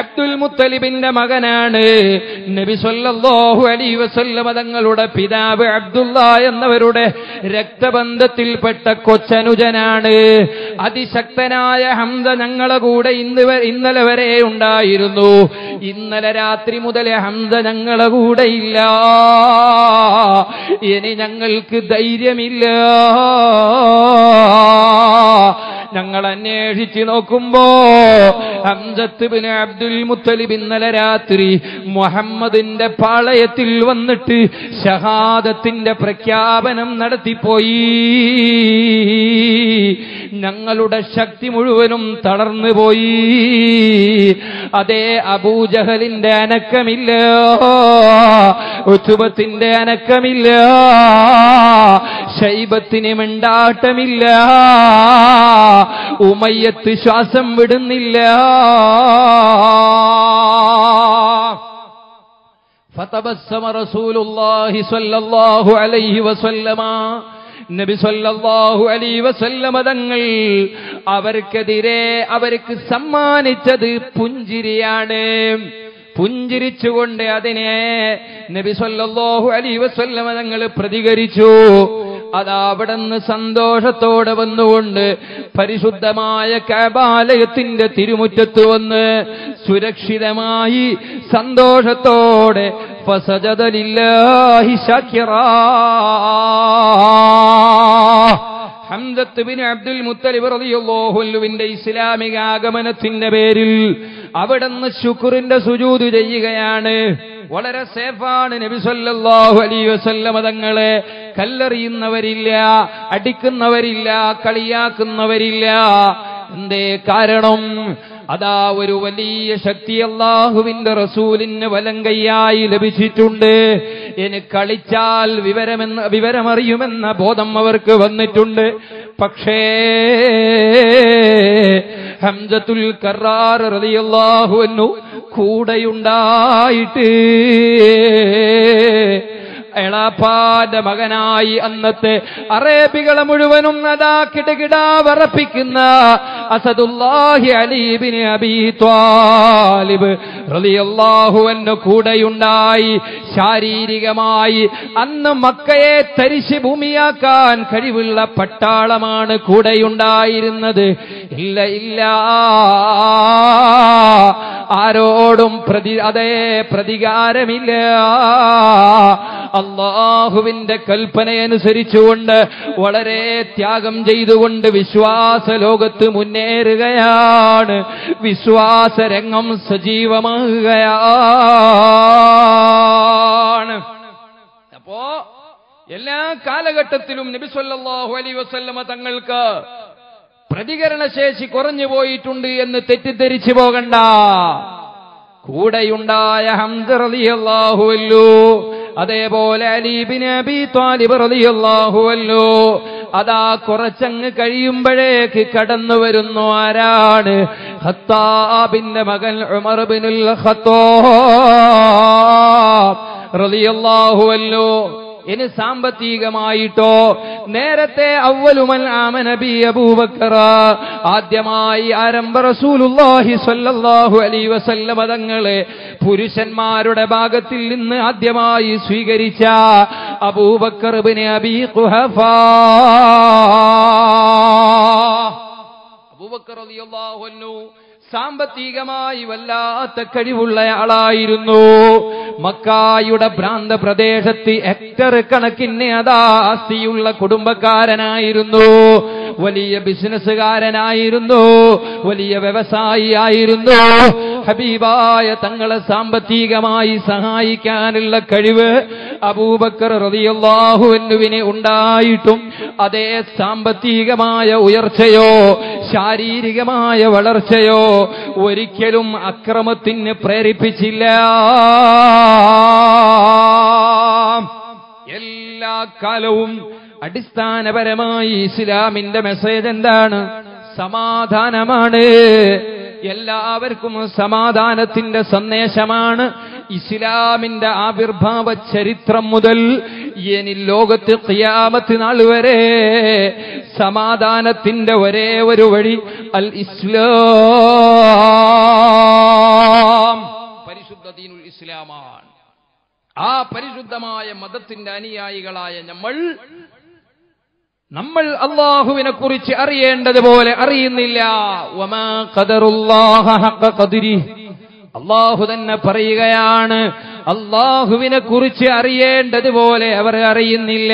അബ്ദുൽ മുത്തലിബിന്റെ മകനാണ് നബി സല്ലല്ലാഹു അലൈഹി വസല്ലമ തങ്ങളുടെ പിതാവ് അബ്ദുള്ള എന്നവരുടെ രക്തബന്ധത്തിൽപ്പെട്ട കൊച്ചനുജനാണ്. അതിശക്തനായ ഹംസ ഞങ്ങളെ കൂടെ ഇന്ന് ഇന്നലെ വരെ ഉണ്ടായിരുന്നു. ഇന്നലെ രാത്രി മുതൽ ഹംസ ഞങ്ങളെ കൂടെ ഇല്ല. ഇനി ഞങ്ങൾക്ക് ധൈര്യമില്ല. ഞങ്ങൾ അന്വേഷിച്ച് നോക്കുമ്പോ ഹംസത്ത് അബ്ദുൽ മുത്തലിബ് ഇന്നലെ രാത്രി മുഹമ്മദിന്റെ പാളയത്തിൽ വന്നിട്ട് ഷഹാദത്തിന്റെ പ്രഖ്യാപനം നടത്തിപ്പോയി. ഞങ്ങളുടെ ശക്തി മുഴുവനും തളർന്നു പോയി. അതേ അബൂജഹലിന്റെ അനക്കമില്ല. ഉത്സുബത്തിന്റെ അനക്കമില്ല. ശൈബത്തിന് മിണ്ടാട്ടമില്ല. ഉമയ്യത്ത് ശ്വാസം വിടുന്നില്ല فتبسم رسول الله صلى الله عليه وسلم നബി സല്ലല്ലാഹു അലൈഹി വസല്ലമ തങ്ങൾ അവർക്കെതിരെ അവർക്ക് സമ്മാനിച്ചത് പുഞ്ചിരിയാണ് പുഞ്ചിരിച്ചുകൊണ്ട് അതിനെ നബി സല്ലല്ലാഹു അലൈഹി വസല്ലമ തങ്ങൾ പ്രതികരിച്ചു അതാ അവിടുന്ന് സന്തോഷത്തോടെ വന്നുകൊണ്ട് പരിശുദ്ധമായ കബാലയത്തിന്റെ തിരുമുറ്റത്ത് വന്ന് സുരക്ഷിതമായി സന്തോഷത്തോടെ ഫസജദ ലില്ലാഹി ശാക്കിറാ. ഹംദത്ത് അബ്ദുൽ മുത്തലിബ് റളിയല്ലാഹുവിന്റെ ഇസ്ലാമിക ആഗമനത്തിന്റെ പേരിൽ അവിടുന്ന് ശുക്രിന്റെ സുജൂദ് ചെയ്യുകയാണ്. വളരെ സേഫാണ് നബി അലി വസല്ലമ തങ്ങളെ. കല്ലെറിയുന്നവരില്ല അടിക്കുന്നവരില്ല കളിയാക്കുന്നവരില്ല. എന്തേ കാരണം? അതാ ഒരു വലിയ ശക്തി അള്ളാഹുവിന്റെ റസൂലിന് വലങ്കയ്യായി ലഭിച്ചിട്ടുണ്ട്. എനിക്ക് കളിച്ചാൽ വിവരമെന്ന് വിവരമറിയുമെന്ന ബോധം അവർക്ക് വന്നിട്ടുണ്ട്. പക്ഷേ ഹംസത്തുൽ കറാർ റളിയല്ലാഹു എന്നു കൂടെയുണ്ടായിട്ട് എളാപ്പാന്റെ മകനായി അന്നത്തെ അറേബികളെ മുഴുവനും അതാ കിടകിടാ വറപ്പിക്കുന്ന അസദുല്ലാഹി അലീബിന് അബി ത്വാലിബ് റളിയല്ലാഹു അൻഹു കൂടെയുണ്ടായി. ശാരീരികമായി അന്ന് മക്കയെ തരിശ് ഭൂമിയാക്കാൻ കഴിവുള്ള പട്ടാളമാണ് കൂടെയുണ്ടായിരുന്നത്. ഇല്ല ഇല്ല. ആരോടും പ്രതി അതേ പ്രതികാരമില്ല. അള്ളാഹുവിന്റെ കൽപ്പനയനുസരിച്ചുകൊണ്ട് വളരെ ത്യാഗം ചെയ്തുകൊണ്ട് വിശ്വാസ ലോകത്ത് മുന്നേറുകയാണ്. വിശ്വാസ രംഗം സജീവമാകുകയാണ്. അപ്പോ എല്ലാ കാലഘട്ടത്തിലും നബിസ്വല്ലാഹു അലൈ വസല്ലമ തങ്ങൾക്ക് പ്രതികരണശേഷി കുറഞ്ഞു പോയിട്ടുണ്ട് എന്ന് തെറ്റിദ്ധരിച്ചു പോകണ്ട. കൂടെയുണ്ടായ ഹംദ റളിയല്ലാഹുവല്ലോ അതേപോലെ അലീബിന് അബി ത്വാലിബ് റളിയല്ലാഹുവല്ലോ അതാ കുറച്ചങ്ങ് കഴിയുമ്പോഴേക്ക് കടന്നു വരുന്നു. ആരാണ്? ഖത്താബിന്റെ മകൻ ഉമർ ബിനുൽ ഖത്താബ് റളിയല്ലാഹുവല്ലോ ഇനി സാമ്പത്തികമായിട്ടോ? നേരത്തെ അവലുമൽ ആമനബി അബൂബക്കറ ആദ്യമായി ആരംഭ റസൂലുള്ളാഹി സ്വല്ലല്ലാഹു അലൈഹി വസല്ലമ തങ്ങളെ പുരുഷന്മാരുടെ ഭാഗത്തിൽ നിന്ന് ആദ്യമായി സ്വീകരിച്ച Abu Bakr bin Abi Quhafa Abu Bakr അൻഹു സാമ്പത്തികമായി വല്ലാത്ത കഴിവുള്ള ആളായിരുന്നു. മക്കായുടെ ഭ്രാന്ത പ്രദേശത്ത് ഹെക്ടർ കണക്കിന് അതാ ആസ്തിയുള്ള കുടുംബക്കാരനായിരുന്നു. വലിയ ബിസിനസ്സുകാരനായിരുന്നു. വലിയ വ്യവസായിയായിരുന്നു. ഹബീബായ തങ്ങളെ സാമ്പത്തികമായി സഹായിക്കാനുള്ള കഴിവ് അബൂബക്കർ റതിയല്ലാഹുവിന് ഉണ്ടായിട്ടും അതേ സാമ്പത്തികമായ ഉയർച്ചയോ ശാരീരികമായ വളർച്ചയോ ഒരിക്കലും അക്രമത്തിന് പ്രേരിപ്പിച്ചില്ല. എല്ലാ കാലവും അടിസ്ഥാനപരമായി ഇസ്ലാമിന്റെ മെസ്സേജ് എന്താണ്? സമാധാനമാണ്. എല്ലാവർക്കും സമാധാനത്തിന്റെ സന്ദേശമാണ്. ഇസ്ലാമിന്റെ ആവിർഭാവ ചരിത്രം മുതൽ ഇനി ലോകത്ത് ഖിയാമത്ത് നാൾ വരെ സമാധാനത്തിന്റെ ഒരേ ഒരു വഴി അൽ ഇസ്ലാം. പരിശുദ്ധ ദീനുൽ ഇസ്ലാമാണ്. ആ പരിശുദ്ധമായ മതത്തിന്റെ അനുയായികളായ നമ്മൾ നമ്മൾ അള്ളാഹുവിനെ കുറിച്ച് അറിയേണ്ടതുപോലെ അറിയുന്നില്ല. അള്ളാഹു തന്നെ പറയുകയാണ് അള്ളാഹുവിനെ കുറിച്ച് അറിയേണ്ടതുപോലെ അവർ അറിയുന്നില്ല.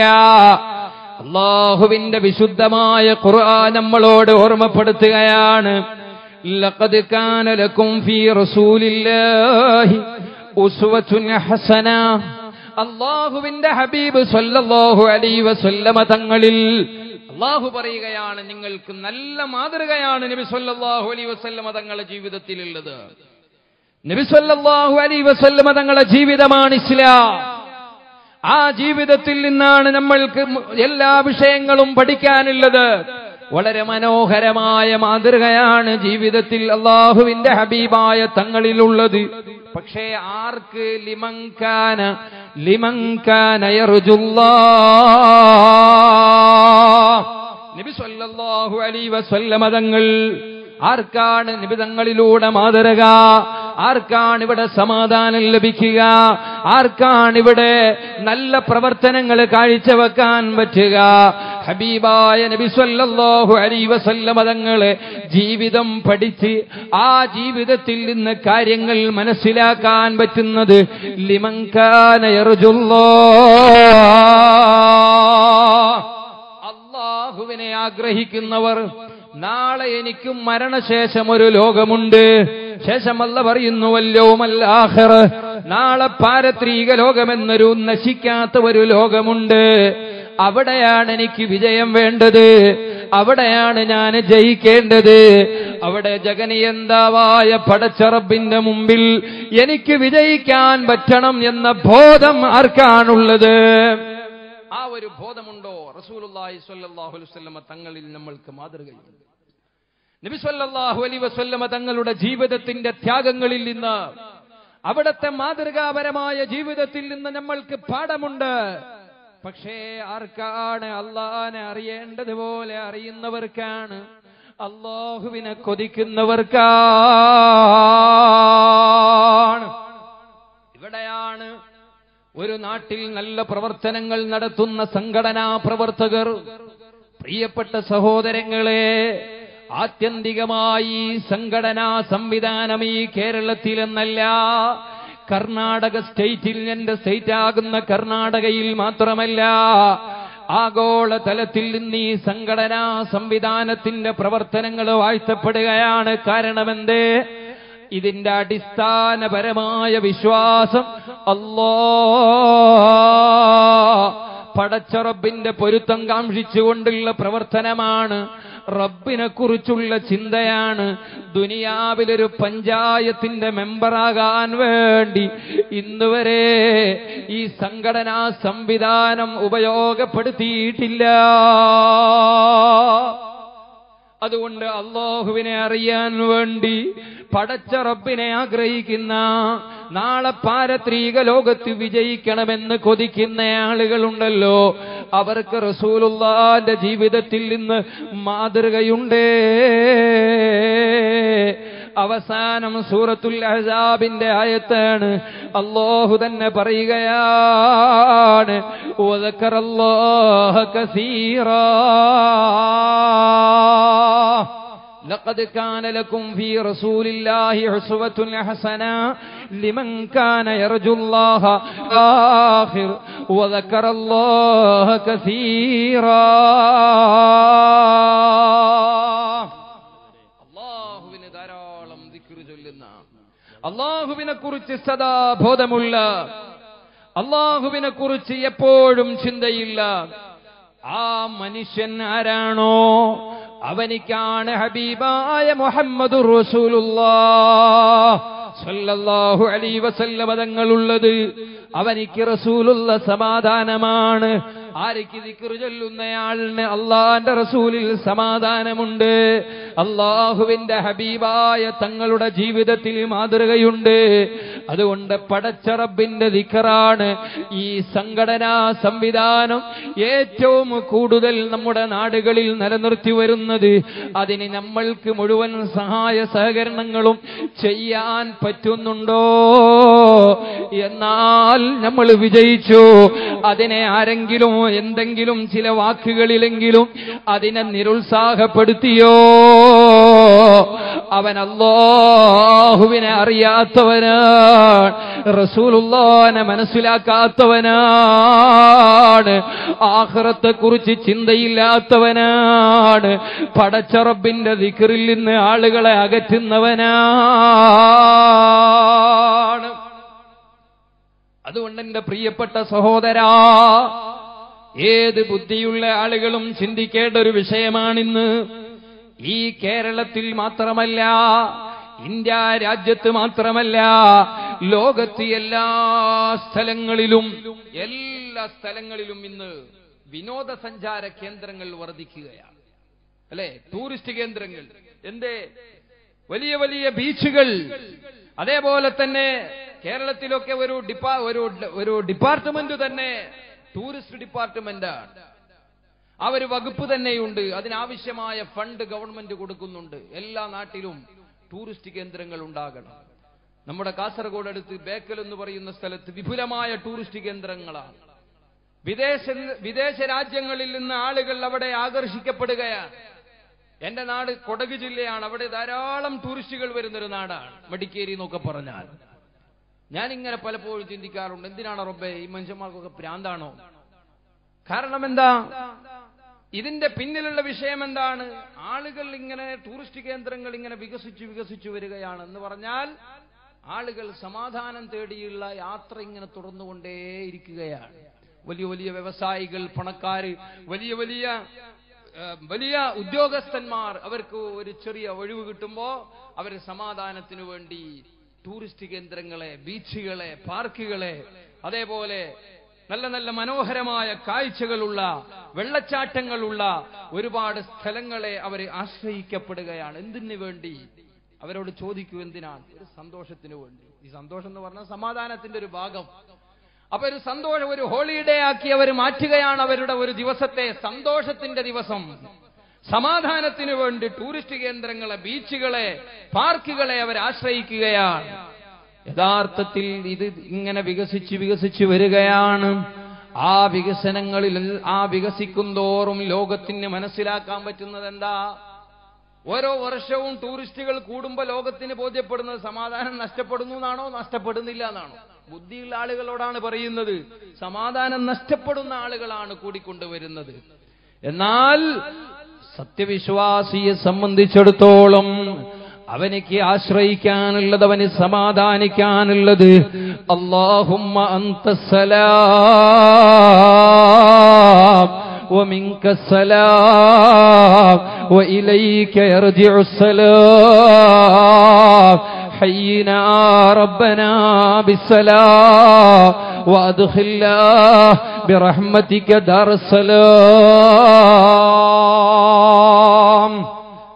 അള്ളാഹുവിന്റെ വിശുദ്ധമായ ഖുർആൻ നമ്മളോട് ഓർമ്മപ്പെടുത്തുകയാണ് ലഖദ് കാന ലക്കും ഫീ റസൂലില്ലാഹി ഉസ്വത്തുൻ ഹസന. അള്ളാഹുവിന്റെ ഹബീബ് സല്ലല്ലാഹു അലൈഹി വസല്ലമ തങ്ങളിൽ അള്ളാഹു പറയുകയാണ് നിങ്ങൾക്ക് നല്ല മാതൃകയാണ് നബി സല്ലല്ലാഹു അലൈഹി വസല്ലമ തങ്ങളുടെ ജീവിതത്തിലുള്ളത്. നബി അലി വസല്ലമ തങ്ങളുടെ ജീവിതമാണ് ഇസ്ലാം. ആ ജീവിതത്തിൽ നിന്നാണ് നമ്മൾക്ക് എല്ലാ വിഷയങ്ങളും പഠിക്കാനുള്ളത്. വളരെ മനോഹരമായ മാതൃകയാണ് ജീവിതത്തിൽ അള്ളാഹുവിന്റെ ഹബീബായ തങ്ങളിലുള്ളത്. പക്ഷേ ആർക്ക്? ലിമങ്കാന ലിമങ്കാന നബി സല്ലല്ലാഹു അലൈഹി വസല്ലമ തങ്ങൾ ആർക്കാണ്? നിബിതങ്ങളിലൂടെ മാതൃക. ആർക്കാണ് ഇവിടെ സമാധാനം ലഭിക്കുക? ആർക്കാണ് ഇവിടെ നല്ല പ്രവർത്തനങ്ങൾ കാഴ്ചവെക്കാൻ പറ്റുക? ഹബീബായ നബി സല്ലല്ലാഹു അലൈഹി വസല്ലമ തങ്ങളെ ജീവിതം പഠിച്ച് ആ ജീവിതത്തിൽ നിന്ന് കാര്യങ്ങൾ മനസ്സിലാക്കാൻ പറ്റുന്നത് ലിമങ്കാന അള്ളാഹുവിനെ ആഗ്രഹിക്കുന്നവർ നാളെ എനിക്കും മരണശേഷം ഒരു ലോകമുണ്ട്. ശേഷമല്ല പറയുന്നു വല്ലോമല്ലാഹർ നാളെ പാരത്രീക ലോകമെന്നൊരു നശിക്കാത്ത ഒരു ലോകമുണ്ട്. അവിടെയാണ് എനിക്ക് വിജയം വേണ്ടത്. അവിടെയാണ് ഞാൻ ജയിക്കേണ്ടത്. അവിടെ ജഗനിയന്താവായ പടച്ചറബിന്റെ മുമ്പിൽ എനിക്ക് വിജയിക്കാൻ പറ്റണം എന്ന ബോധം ആർക്കാണുള്ളത്? ആ ഒരു ബോധമുണ്ടോ? അലൈഹി വസല്ലമ തങ്ങളിൽ നമ്മൾക്ക് മാതൃകയുണ്ട്. നബിസ്വല്ലാഹു അലി വസ്വല്ലമ തങ്ങളുടെ ജീവിതത്തിന്റെ ത്യാഗങ്ങളിൽ നിന്ന് അവിടത്തെ മാതൃകാപരമായ ജീവിതത്തിൽ നിന്ന് നമ്മൾക്ക് പാഠമുണ്ട്. പക്ഷേ ആർക്കാണ് അള്ളഹാനെ അറിയേണ്ടതുപോലെ അറിയുന്നവർക്കാണ്? അള്ളാഹുവിനെ കൊതിക്കുന്നവർക്കാണ്. ഇവിടെയാണ് ഒരു നാട്ടിൽ നല്ല പ്രവർത്തനങ്ങൾ നടത്തുന്ന സംഘടനാ പ്രവർത്തകർ. പ്രിയപ്പെട്ട സഹോദരങ്ങളെ ആത്യന്തികമായി സംഘടനാ സംവിധാനം ഈ കേരളത്തിലെന്നല്ല കർണാടക സ്റ്റേറ്റിൽ എന്റെ സ്റ്റേറ്റ് ആകുന്ന കർണാടകയിൽ മാത്രമല്ല ആഗോള തലത്തിൽ നിന്ന് ഈ സംഘടനാ സംവിധാനത്തിന്റെ പ്രവർത്തനങ്ങൾ വാഴ്ത്തപ്പെടുകയാണ്. കാരണമെന്തേ? ഇതിന്റെ അടിസ്ഥാനപരമായ വിശ്വാസം അല്ലോ പടച്ചറബിന്റെ പൊരുത്തം കാംക്ഷിച്ചുകൊണ്ടുള്ള പ്രവർത്തനമാണ്. റബ്ബിനെ കുറിച്ചുള്ള ചിന്തയാണ്. ദുനിയാവിലൊരു പഞ്ചായത്തിന്റെ മെമ്പറാകാൻ വേണ്ടി ഇന്നുവരെ ഈ സംഘടനാ സംവിധാനം ഉപയോഗപ്പെടുത്തിയിട്ടില്ല. അതുകൊണ്ട് അള്ളാഹുവിനെ അറിയാൻ വേണ്ടി പടച്ച റബ്ബിനെ ആഗ്രഹിക്കുന്ന നാളെ പാരത്രീക ലോകത്ത് വിജയിക്കണമെന്ന് കൊതിക്കുന്ന ആളുകളുണ്ടല്ലോ. അവർക്ക് റസൂലുള്ളാന്റെ ജീവിതത്തിൽ നിന്ന് മാതൃകയുണ്ടേ. അവസാനം സൂറത്തുൽ അഹ്സാബിന്റെ ആയത്താണ് അള്ളാഹു തന്നെ പറയുകയാണ് വദക്കറല്ലാഹ കസീറാ لقد كان لكم في رسول الله عصوة حسنة لمن كان يرجو الله آخر وذكر الله كثيرا അള്ളാഹുവിനെ കുറിച്ച് സദാ ബോധമുള്ള അള്ളാഹുവിനെ കുറിച്ച് എപ്പോഴും ചിന്തയില്ല. ആ മനുഷ്യൻ ആരാണോ? അവനിക്കാണ് ഹബീബായ മുഹമ്മദ് സല്ലല്ലാഹു അലൈ വസല്ലമ തങ്ങളുള്ളത്. അവനിക്ക് റസൂലുള്ള സമാധാനമാണ്. ആർക്ക് ദിക്റ് ചൊല്ലുന്നയാളിന് അള്ളാന്റെ റസൂലിൽ സമാധാനമുണ്ട്? അള്ളാഹുവിന്റെ ഹബീബായ തങ്ങളുടെ ജീവിതത്തിൽ മാതൃകയുണ്ട്. അതുകൊണ്ട് പടച്ചറബിന്റെ ദിക്കറാണ് ഈ സംഘടനാ സംവിധാനം ഏറ്റവും കൂടുതൽ നമ്മുടെ നാടുകളിൽ നിലനിർത്തി വരുന്നത്. അതിന് നമ്മൾക്ക് മുഴുവൻ സഹായ സഹകരണങ്ങളും ചെയ്യാൻ പറ്റുന്നുണ്ടോ? എന്നാൽ നമ്മൾ വിജയിച്ചു. അതിനെ ആരെങ്കിലും എന്തെങ്കിലും ചില വാക്കുകളിലെങ്കിലും അതിനെ നിരുത്സാഹപ്പെടുത്തിയോ? അവൻ അള്ളാഹുവിനെ അറിയാത്തവനാണ് റസൂലുള്ളാനെ മനസ്സിലാക്കാത്തവനാണ് ആഹ്റത്തെ കുറിച്ച് ചിന്തയില്ലാത്തവനാണ് പടച്ചറബിന്റെ ദിക്കറിൽ നിന്ന് ആളുകളെ അകറ്റുന്നവനാണ്. അതുകൊണ്ട് എന്റെ പ്രിയപ്പെട്ട സഹോദരാ ഏത് ബുദ്ധിയുള്ള ആളുകളും ചിന്തിക്കേണ്ട ഒരു വിഷയമാണിന്ന്. ഈ കേരളത്തിൽ മാത്രമല്ല ഇന്ത്യ രാജ്യത്ത് മാത്രമല്ല ലോകത്ത് എല്ലാ സ്ഥലങ്ങളിലും എല്ലാ സ്ഥലങ്ങളിലും ഇന്ന് വിനോദസഞ്ചാര കേന്ദ്രങ്ങൾ വർദ്ധിക്കുകയാണ്. അല്ലെ? ടൂറിസ്റ്റ് കേന്ദ്രങ്ങൾ എന്തേ? വലിയ വലിയ ബീച്ചുകൾ. അതേപോലെ തന്നെ കേരളത്തിലൊക്കെ ഒരു ഡിപ്പാ ഒരു ഒരു ഡിപ്പാർട്ട്മെന്റ് തന്നെ ടൂറിസ്റ്റ് ഡിപ്പാർട്ട്മെന്റ് ഒരു വകുപ്പ് തന്നെയുണ്ട്. അതിനാവശ്യമായ ഫണ്ട് ഗവൺമെന്റ് കൊടുക്കുന്നുണ്ട്. എല്ലാ നാട്ടിലും ടൂറിസ്റ്റ് കേന്ദ്രങ്ങൾ ഉണ്ടാകണം. നമ്മുടെ കാസർഗോഡ് അടുത്ത് ബേക്കൽ എന്ന് പറയുന്ന സ്ഥലത്ത് വിപുലമായ ടൂറിസ്റ്റ് കേന്ദ്രങ്ങളാണ്. വിദേശ വിദേശ രാജ്യങ്ങളിൽ നിന്ന് ആളുകൾ അവിടെ ആകർഷിക്കപ്പെടുകയാണ്. എന്റെ നാട് കൊടക് ജില്ലയാണ്. അവിടെ ധാരാളം ടൂറിസ്റ്റുകൾ വരുന്നൊരു നാടാണ്. മടിക്കേരി എന്നൊക്കെ പറഞ്ഞാൽ. ഞാൻ ഇങ്ങനെ പലപ്പോഴും ചിന്തിക്കാറുണ്ട്. എന്തിനാണ് റബ്ബെ ഈ മനുഷ്യന്മാർക്കൊക്കെ പ്രാന്താണോ? കാരണം എന്താ? ഇതിന്റെ പിന്നിലുള്ള വിഷയം എന്താണ്? ആളുകൾ ഇങ്ങനെ ടൂറിസ്റ്റ് കേന്ദ്രങ്ങൾ ഇങ്ങനെ വികസിച്ചു വികസിച്ചു വരികയാണ് എന്ന് പറഞ്ഞാൽ ആളുകൾ സമാധാനം തേടിയുള്ള യാത്ര ഇങ്ങനെ തുടർന്നുകൊണ്ടേയിരിക്കുകയാണ്. വലിയ വലിയ വ്യവസായികൾ പണക്കാര് വലിയ വലിയ വലിയ ഉദ്യോഗസ്ഥന്മാർ അവർക്ക് ഒരു ചെറിയ ഒഴിവ് കിട്ടുമ്പോ അവർ സമാധാനത്തിനു വേണ്ടി ടൂറിസ്റ്റ് കേന്ദ്രങ്ങളെ ബീച്ചുകളെ പാർക്കുകളെ അതേപോലെ നല്ല നല്ല മനോഹരമായ കാഴ്ചകളുള്ള വെള്ളച്ചാട്ടങ്ങളുള്ള ഒരുപാട് സ്ഥലങ്ങളെ അവർ ആശ്രയിക്കപ്പെടുകയാണ്. എന്തിനു വേണ്ടി? അവരോട് ചോദിക്കൂ എന്തിനാണ്? ഒരു സന്തോഷത്തിന് വേണ്ടി. ഈ സന്തോഷം എന്ന് പറഞ്ഞാൽ സമാധാനത്തിന്റെ ഒരു ഭാഗം. അപ്പൊ ഒരു സന്തോഷം ഒരു ഹോളിഡേ ആക്കി അവർ മാറ്റുകയാണ് അവരുടെ ഒരു ദിവസത്തെ സന്തോഷത്തിന്റെ ദിവസം. സമാധാനത്തിന് വേണ്ടി ടൂറിസ്റ്റ് കേന്ദ്രങ്ങളെ ബീച്ചുകളെ പാർക്കുകളെ അവർ ആശ്രയിക്കുകയാണ്. യഥാർത്ഥത്തിൽ ഇത് ഇങ്ങനെ വികസിച്ച് വികസിച്ച് വരികയാണ്. ആ വികസനങ്ങളിൽ ആ വികസിക്കും തോറും ലോകത്തിന് മനസ്സിലാക്കാൻ പറ്റുന്നത് എന്താ ഓരോ വർഷവും ടൂറിസ്റ്റുകൾ കൂടുമ്പോ ലോകത്തിന് ബോധ്യപ്പെടുന്നത് സമാധാനം നഷ്ടപ്പെടുന്നു എന്നാണോ നഷ്ടപ്പെടുന്നില്ല എന്നാണോ? ബുദ്ധിയുള്ള ആളുകളോടാണ് പറയുന്നത്. സമാധാനം നഷ്ടപ്പെടുന്ന ആളുകളാണ് കൂടിക്കൊണ്ടുവരുന്നത്. എന്നാൽ സത്യവിശ്വാസിയെ സംബന്ധിച്ചിടത്തോളം അവനിക്ക് ആശ്രയിക്കാനുള്ളത് അവന് സമാധാനിക്കാനുള്ളത് അള്ളാഹുമ്മ അന്തസലാം ومنك السلام وإليك يرجع السلام حينا ربنا بالسلام وأدخلنا برحمتك دار السلام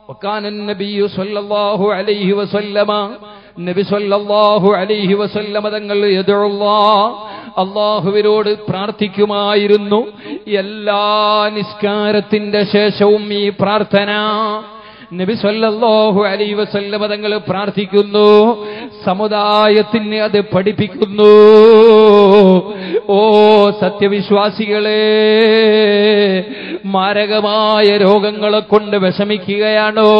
وكان النبي صلى الله عليه وسلم നബി സല്ലല്ലാഹു അലൈഹി വസല്ലമ തങ്ങൾ അള്ളാഹുവിനോട് പ്രാർത്ഥിക്കുമായിരുന്നു എല്ലാ നിസ്കാരത്തിന്റെ ശേഷവും ഈ പ്രാർത്ഥന നബി സല്ലല്ലാഹു അലൈഹി വസല്ലമ തങ്ങൾ പ്രാർത്ഥിക്കുന്നു. സമുദായത്തിന് അത് പഠിപ്പിക്കുന്നു. ഓ സത്യവിശ്വാസികളെ മാരകമായ രോഗങ്ങളെ കൊണ്ട് വിഷമിക്കുകയാണോ?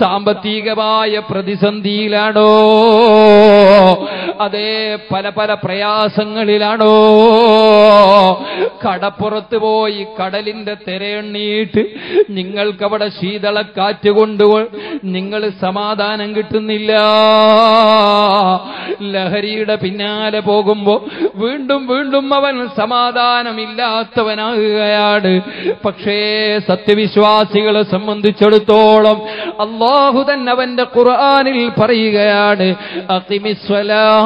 സാമ്പത്തികമായ പ്രതിസന്ധിയിലാണോ? അതേ പല പല പ്രയാസങ്ങളിലാണോ? കടപ്പുറത്ത് പോയി കടലിന്റെ തിരയെണ്ണീട്ട് നിങ്ങൾക്കവിടെ ശീതളക്കാറ്റ് കൊണ്ട് നിങ്ങൾ സമാധാനം കിട്ടുന്നില്ല. ലഹരിയുടെ പിന്നാലെ പോകുമ്പോ വീണ്ടും വീണ്ടും അവൻ സമാധാനമില്ലാത്തവനാകുകയാണ്. പക്ഷേ സത്യവിശ്വാസികളെ സംബന്ധിച്ചിടത്തോളം അള്ളാഹു തന്നെ അവന്റെ ഖുർആാനിൽ പറയുകയാണ് അത്തിമിസ്വലാ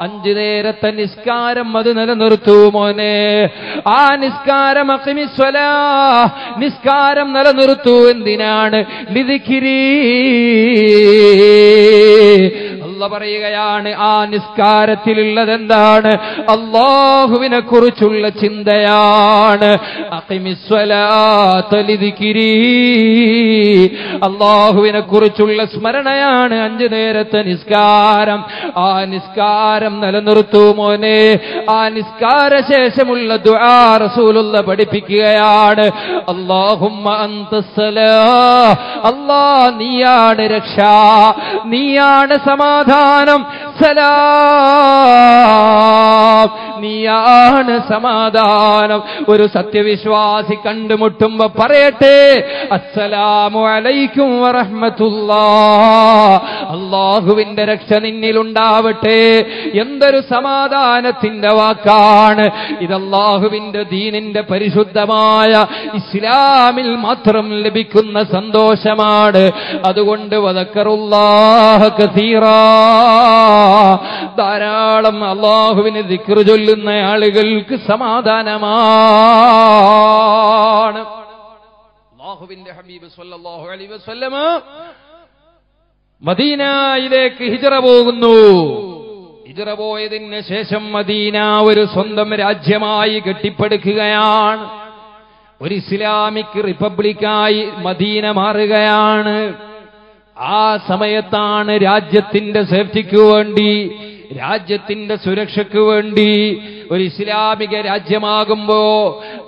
അഞ്ചു നേരത്തെ നിസ്കാരം അത് നിലനിർത്തൂ മോനെ. ആ നിസ്കാരം അസിമിസ്വല നിസ്കാരം നിലനിർത്തൂ. എന്തിനാണ്? ലിതിക്കിരി പറയുകയാണ് ആ നിസ്കാരത്തിലുള്ളത് എന്താണ് അള്ളാഹുവിനെ കുറിച്ചുള്ള ചിന്തയാണ്. അള്ളാഹുവിനെ കുറിച്ചുള്ള സ്മരണയാണ് അഞ്ചു നേരത്തെ നിസ്കാരം. ആ നിസ്കാരം നിലനിർത്തൂ മോനെ. ആ നിസ്കാര ശേഷമുള്ള ദുആ റസൂലുള്ള പഠിപ്പിക്കുകയാണ്. അള്ളാഹുമ്മ അന്തസ്സലാ അല്ലാ നീയാണ് രക്ഷ. നീയാണ് സമാധാനം. സലാം. നീയാണ് സമാധാനം. ഒരു സത്യവിശ്വാസി കണ്ടുമുട്ടുമ്പോ പറയട്ടെ. അസ്സലാമു അലൈക്കും വറഹ്മത്തുള്ളാ. അള്ളാഹുവിന്റെ രക്ഷ നിന്നിലുണ്ടാവട്ടെ. എന്തൊരു സമാധാനത്തിന്റെ വാക്കാണ്. ഇതല്ലാഹുവിന്റെ ദീനിന്റെ പരിശുദ്ധമായ ഇസ്ലാമിൽ മാത്രം ലഭിക്കുന്ന സന്തോഷമാണ്. അതുകൊണ്ട് ധാരാളം അള്ളാഹുവിന് ദിക്റ് ചൊല്ലുന്ന ആളുകൾക്ക് സമാധാനമാണ്. അള്ളാഹുവിന്റെ ഹബീബ് മദീനയിലേക്ക് ഹിജറ പോകുന്നു. ഹിജറ പോയതിന് ശേഷം മദീന ഒരു സ്വന്തം രാജ്യമായി കെട്ടിപ്പടുക്കുകയാണ്. ഒരു ഇസ്ലാമിക് റിപ്പബ്ലിക്കായി മദീന മാറുകയാണ്. ആ സമയത്താണ് രാജ്യത്തിന്റെ സേഫ്റ്റിക്ക് വേണ്ടി രാജ്യത്തിന്റെ സുരക്ഷയ്ക്ക് വേണ്ടി ഒരു ഇസ്ലാമിക രാജ്യമാകുമ്പോ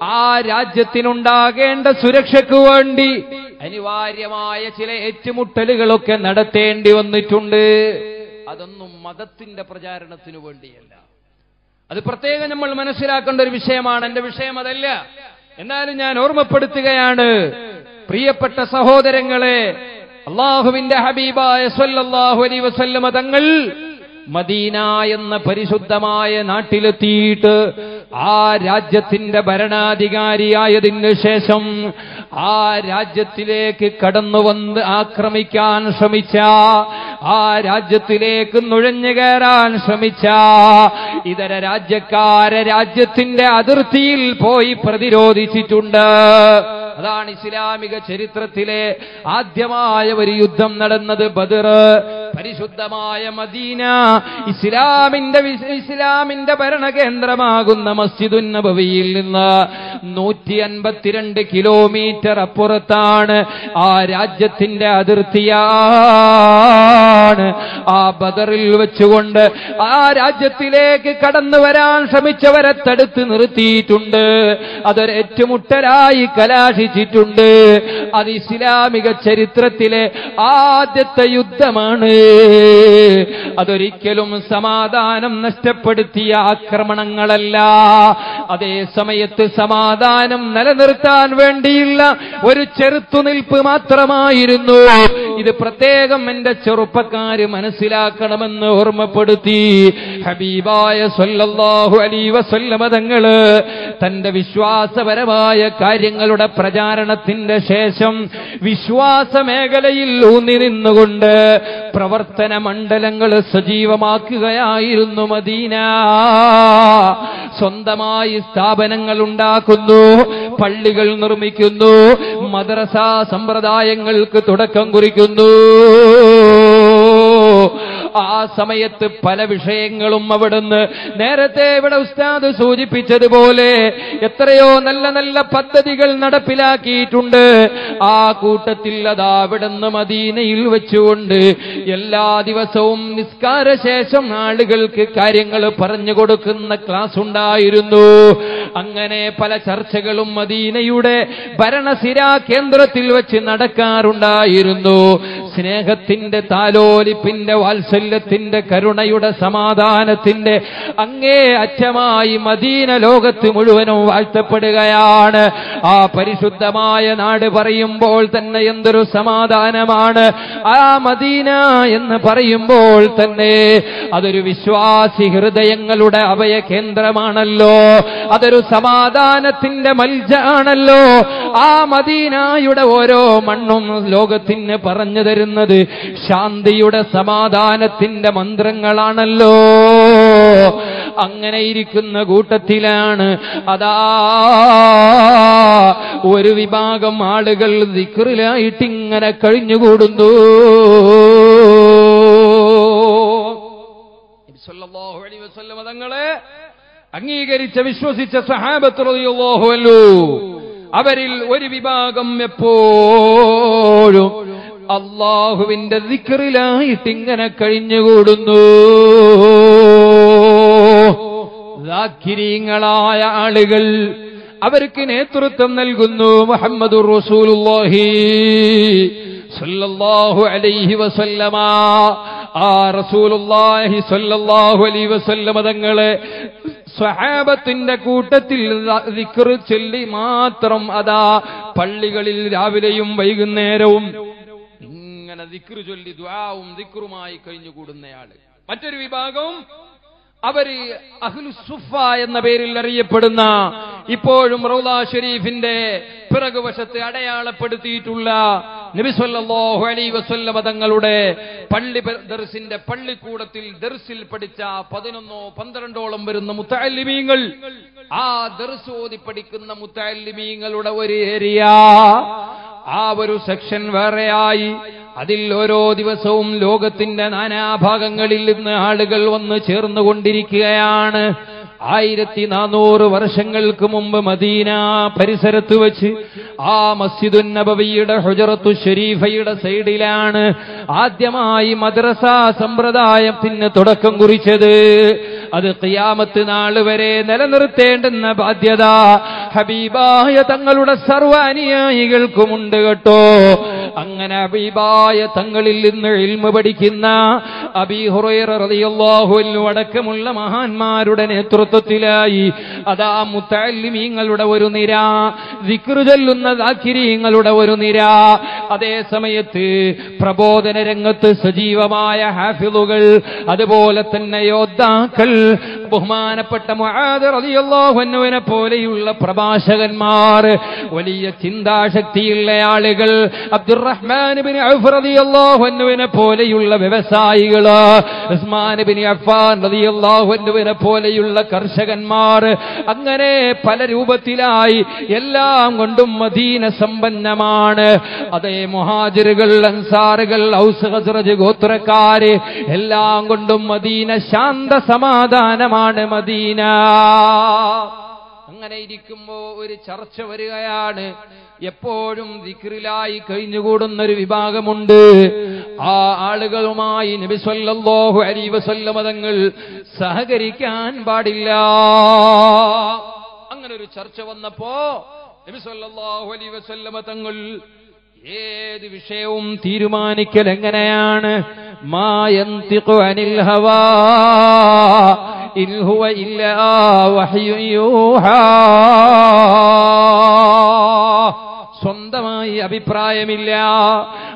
ആ രാജ്യത്തിനുണ്ടാകേണ്ട സുരക്ഷയ്ക്ക് വേണ്ടി അനിവാര്യമായ ചില ഏറ്റുമുട്ടലുകളൊക്കെ നടത്തേണ്ടി വന്നിട്ടുണ്ട്. അതൊന്നും മതത്തിന്റെ പ്രചാരണത്തിനു വേണ്ടിയല്ല. അത് പ്രത്യേകം നമ്മൾ മനസ്സിലാക്കേണ്ട ഒരു വിഷയമാണ്. എന്റെ വിഷയം അതല്ല. എന്നാലും ഞാൻ ഓർമ്മപ്പെടുത്തുകയാണ്. പ്രിയപ്പെട്ട സഹോദരങ്ങളെ അള്ളാഹുവിന്റെ ഹബീബായ സല്ലല്ലാഹു അലൈഹി വസല്ലമ തങ്ങൾ മദീന എന്ന പരിശുദ്ധമായ നാട്ടിലെത്തിയിട്ട് ആ രാജ്യത്തിന്റെ ഭരണാധികാരിയായതിനു ശേഷം ആ രാജ്യത്തിലേക്ക് കടന്നു വന്ന് ആക്രമിക്കാൻ ശ്രമിച്ച ആ രാജ്യത്തിലേക്ക് നുഴഞ്ഞു കയറാൻ ശ്രമിച്ച ഇതര രാജ്യക്കാരെ രാജ്യത്തിന്റെ അതിർത്തിയിൽ പോയി പ്രതിരോധിച്ചിട്ടുണ്ട്. അതാണ് ഇസ്ലാമിക ചരിത്രത്തിലെ ആദ്യമായ ഒരു യുദ്ധം നടന്നത് ബദർ. പരിശുദ്ധമായ മദീന ഇസ്ലാമിന്റെ ഇസ്ലാമിന്റെ ഭരണകേന്ദ്രമാകുന്ന മസ്ജിദുൻ നബവിയിൽ നിന്ന് നൂറ്റി അൻപത്തിരണ്ട് കിലോമീറ്റർ അപ്പുറത്താണ് ആ രാജ്യത്തിന്റെ അതിർത്തിയാണ് ആ ബദറിൽ വെച്ചുകൊണ്ട് ആ രാജ്യത്തിലേക്ക് കടന്നു വരാൻ ശ്രമിച്ചവരെ തടുത്ത് നിർത്തിയിട്ടുണ്ട്. അതൊരു ഏറ്റുമുട്ടലായി കലാശിച്ചിട്ടുണ്ട് അത് ഇസ്ലാമിക ചരിത്രത്തിലെ ആദ്യത്തെ യുദ്ധമാണ്. അതൊരിക്കലും സമാധാനം നഷ്ടപ്പെടുത്തിയ ആക്രമണങ്ങളല്ല. അതേ സമയത്ത് സമാധാനം നിലനിർത്താൻ വേണ്ടിയുള്ള ഒരു ചെറുത്തുനിൽപ്പ് മാത്രമായിരുന്നു. ഇത് പ്രത്യേകം എന്റെ ചെറുപ്പക്കാര് മനസ്സിലാക്കണമെന്ന് ഓർമ്മപ്പെടുത്തി. ഹബീബായ സല്ലല്ലാഹു അലൈഹി വസല്ലമ തങ്ങൾ തന്റെ വിശ്വാസപരമായ കാര്യങ്ങളുടെ പ്രചാരണത്തിന്റെ ശേഷം വിശ്വാസ മേഖലയിൽ ഊന്നി നിന്നുകൊണ്ട് പ്രവർത്തന മണ്ഡലങ്ങൾ സജീവമാക്കുകയായിരുന്നു മദീന. സ്വന്തമായി സ്ഥാപനങ്ങൾ ഉണ്ടാക്കുന്നു പള്ളികൾ നിർമ്മിക്കുന്നു മദ്രസ സമ്പ്രദായങ്ങൾക്ക് തുടക്കം കുറിക്കുന്നു. ആ സമയത്ത് പല വിഷയങ്ങളും അവിടുന്ന് നേരത്തെ ഇവിടെ ഉസ്താദ് സൂചിപ്പിച്ചതുപോലെ എത്രയോ നല്ല നല്ല പദ്ധതികൾ നടപ്പിലാക്കിയിട്ടുണ്ട്. ആ കൂട്ടത്തിൽ അതാ അവിടുന്ന് മദീനയിൽ വെച്ചുകൊണ്ട് എല്ലാ ദിവസവും നിസ്കാര ശേഷം ആളുകൾക്ക് കാര്യങ്ങൾ പറഞ്ഞു കൊടുക്കുന്ന ക്ലാസ് ഉണ്ടായിരുന്നു. അങ്ങനെ പല ചർച്ചകളും മദീനയുടെ ഭരണസിരാ കേന്ദ്രത്തിൽ വെച്ച് നടക്കാറുണ്ടായിരുന്നു. സ്നേഹത്തിന്റെ താലോലിപ്പിന്റെ വാത്സല്യത്തിന്റെ കരുണയുടെ സമാധാനത്തിന്റെ അങ്ങേ അറ്റമായി മദീന ലോകത്ത് മുഴുവനും വാഴ്ത്തപ്പെടുകയാണ്. ആ പരിശുദ്ധമായ നാട് പറയുമ്പോൾ തന്നെ എന്തൊരു സമാധാനമാണ്. ആ മദീന എന്ന് പറയുമ്പോൾ തന്നെ അതൊരു വിശ്വാസി ഹൃദയങ്ങളുടെ അഭയ കേന്ദ്രമാണല്ലോ അതൊരു സമാധാനത്തിന്റെ മൽജാണല്ലോ. ആ മദീനായുടെ ഓരോ മണ്ണും ലോകത്തിന് പറഞ്ഞു തരുന്നത് ശാന്തിയുടെ സമാധാനത്തിന്റെ മന്ത്രങ്ങളാണല്ലോ. അങ്ങനെ ഇരിക്കുന്ന കൂട്ടത്തിലാണ്. അതാ ഒരു വിഭാഗം ആളുകൾ ദിക്റിലായിട്ട് ഇങ്ങനെ കഴിഞ്ഞുകൂടുന്നു തങ്ങളെ അംഗീകരിച്ച വിശ്വസിച്ച സഹാബത്ത് റളിയല്ലാഹു അൻഹു അവരിൽ ഒരു വിഭാഗം എപ്പോഴും അള്ളാഹുവിന്റെ ദിക്റിലായിട്ട് ഇങ്ങനെ കഴിഞ്ഞുകൂടുന്നു. ദാക്കിരീങ്ങളായ ആളുകൾ അവർക്ക് നേതൃത്വം നൽകുന്നു മുഹമ്മദ് അലൈഹി വസല്ലമ. ആ റസൂലുള്ളാഹി സല്ലല്ലാഹു അലൈഹി വസല്ലമ തങ്ങളെ സ്വഹാബത്തിന്റെ കൂട്ടത്തിൽ ചൊല്ലി മാത്രം അതാ പള്ളികളിൽ രാവിലെയും വൈകുന്നേരവും ഇങ്ങനെ ദിക്ർ ചൊല്ലി ദ്വാവും ദിക്റുമായി കഴിഞ്ഞുകൂടുന്നയാൾ. മറ്റൊരു വിഭാഗവും അവർ അഹ്ലു സുഫ എന്ന പേരിൽ അറിയപ്പെടുന്ന ഇപ്പോഴും റൗല ഷെരീഫിന്റെ പിറകുവശത്ത് അടയാളപ്പെടുത്തിയിട്ടുള്ള നബിസ്വല്ലോ അലൈ വസ്വല്ല തങ്ങളുടെ പള്ളി ദർസിന്റെ പള്ളിക്കൂടത്തിൽ ദർസിൽ പഠിച്ച പതിനൊന്നോ പന്ത്രണ്ടോളം വരുന്ന മുത്തല്ലിമീങ്ങൾ ആ ദർസ് ഓതി പഠിക്കുന്ന മുത്തല്ലിമീങ്ങളുടെ ഒരു ഏരിയ ആ ഒരു സെക്ഷൻ വേറെയായി. അതിൽ ഓരോ ദിവസവും ലോകത്തിന്റെ നാനാഭാഗങ്ങളിൽ നിന്ന് ആളുകൾ വന്ന് ചേർന്നുകൊണ്ടിരിക്കുകയാണ്. ആയിരത്തി നാനൂറ് വർഷങ്ങൾക്ക് മുമ്പ് മദീന പരിസരത്ത് വെച്ച് ആ മസ്ജിദുൻ നബവിയുടെ ഹുജറത്തു ഷെരീഫയുടെ സൈഡിലാണ് ആദ്യമായി മദ്രസ സമ്പ്രദായത്തിന് തുടക്കം കുറിച്ചത്. അത് ഖിയാമത്ത് നാൾ വരെ നിലനിർത്തേണ്ടുന്ന ബാധ്യത ഹബീബായ തങ്ങളുടെ സർവ അനുയായികൾക്കുമുണ്ട് കേട്ടോ. അങ്ങനെ ഹബീബായ തങ്ങളിൽ നിന്ന് ഇൽമ പഠിക്കുന്ന അബീ ഹുറൈറ റളിയല്ലാഹു അൻഹു അടക്കമുള്ള മഹാന്മാരുടെ നേതൃത്വത്തിലായി അതാ മുത്തല്ലിമീങ്ങളുടെ ഒരു നിര വിക്രുചൊല്ലുന്ന ചൊല്ലുന്ന ദാക്കിരീങ്ങളുടെ ഒരു നിര. അതേ സമയത്ത് പ്രബോധന രംഗത്ത് സജീവമായ ഹാഫിലുകൾ അതുപോലെ തന്നെ യോദ്ധാക്കൾ ബഹുമാനപ്പെട്ട അൻഹുവിനെ പോലെയുള്ള പ്രഭാഷകന്മാർ വലിയ ചിന്താശക്തിയുള്ള ആളുകൾ അബ്ദുറഹ്മാൻ പോലെയുള്ള വ്യവസായികൾ ഉസ്മാൻ പോലെയുള്ള കർഷകന്മാർ അങ്ങനെ പല രൂപത്തിലായി എല്ലാം കൊണ്ടും മദീന സമ്പന്നമാണ്. അതേ മുഹാജിറുകൾ അൻസാറുകൾ ഔസ് ഹസ്രജ് ഗോത്രക്കാര് എല്ലാം കൊണ്ടും മദീന ശാന്ത സമാധാനമാണ് മദീന. അങ്ങനെ ഇരിക്കുമ്പോ ഒരു ചർച്ച വരികയാണ്. എപ്പോഴും ദിക്റിലായി കഴിഞ്ഞുകൂടുന്ന ഒരു വിഭാഗമുണ്ട്. ആ ആളുകളുമായി നബി സല്ലല്ലാഹു അലൈഹി വസല്ലമ തങ്ങൾ സഹകരിക്കാൻ പാടില്ല. അങ്ങനെ ഒരു ചർച്ച വന്നപ്പോ നബിസ്വല്ലാഹു സല്ലല്ലാഹു അലൈഹി വസല്ലമ തങ്ങൾ ഏത് വിഷയവും തീരുമാനിക്കൽ എങ്ങനെയാണ്? സ്വന്തമായി അഭിപ്രായമില്ല.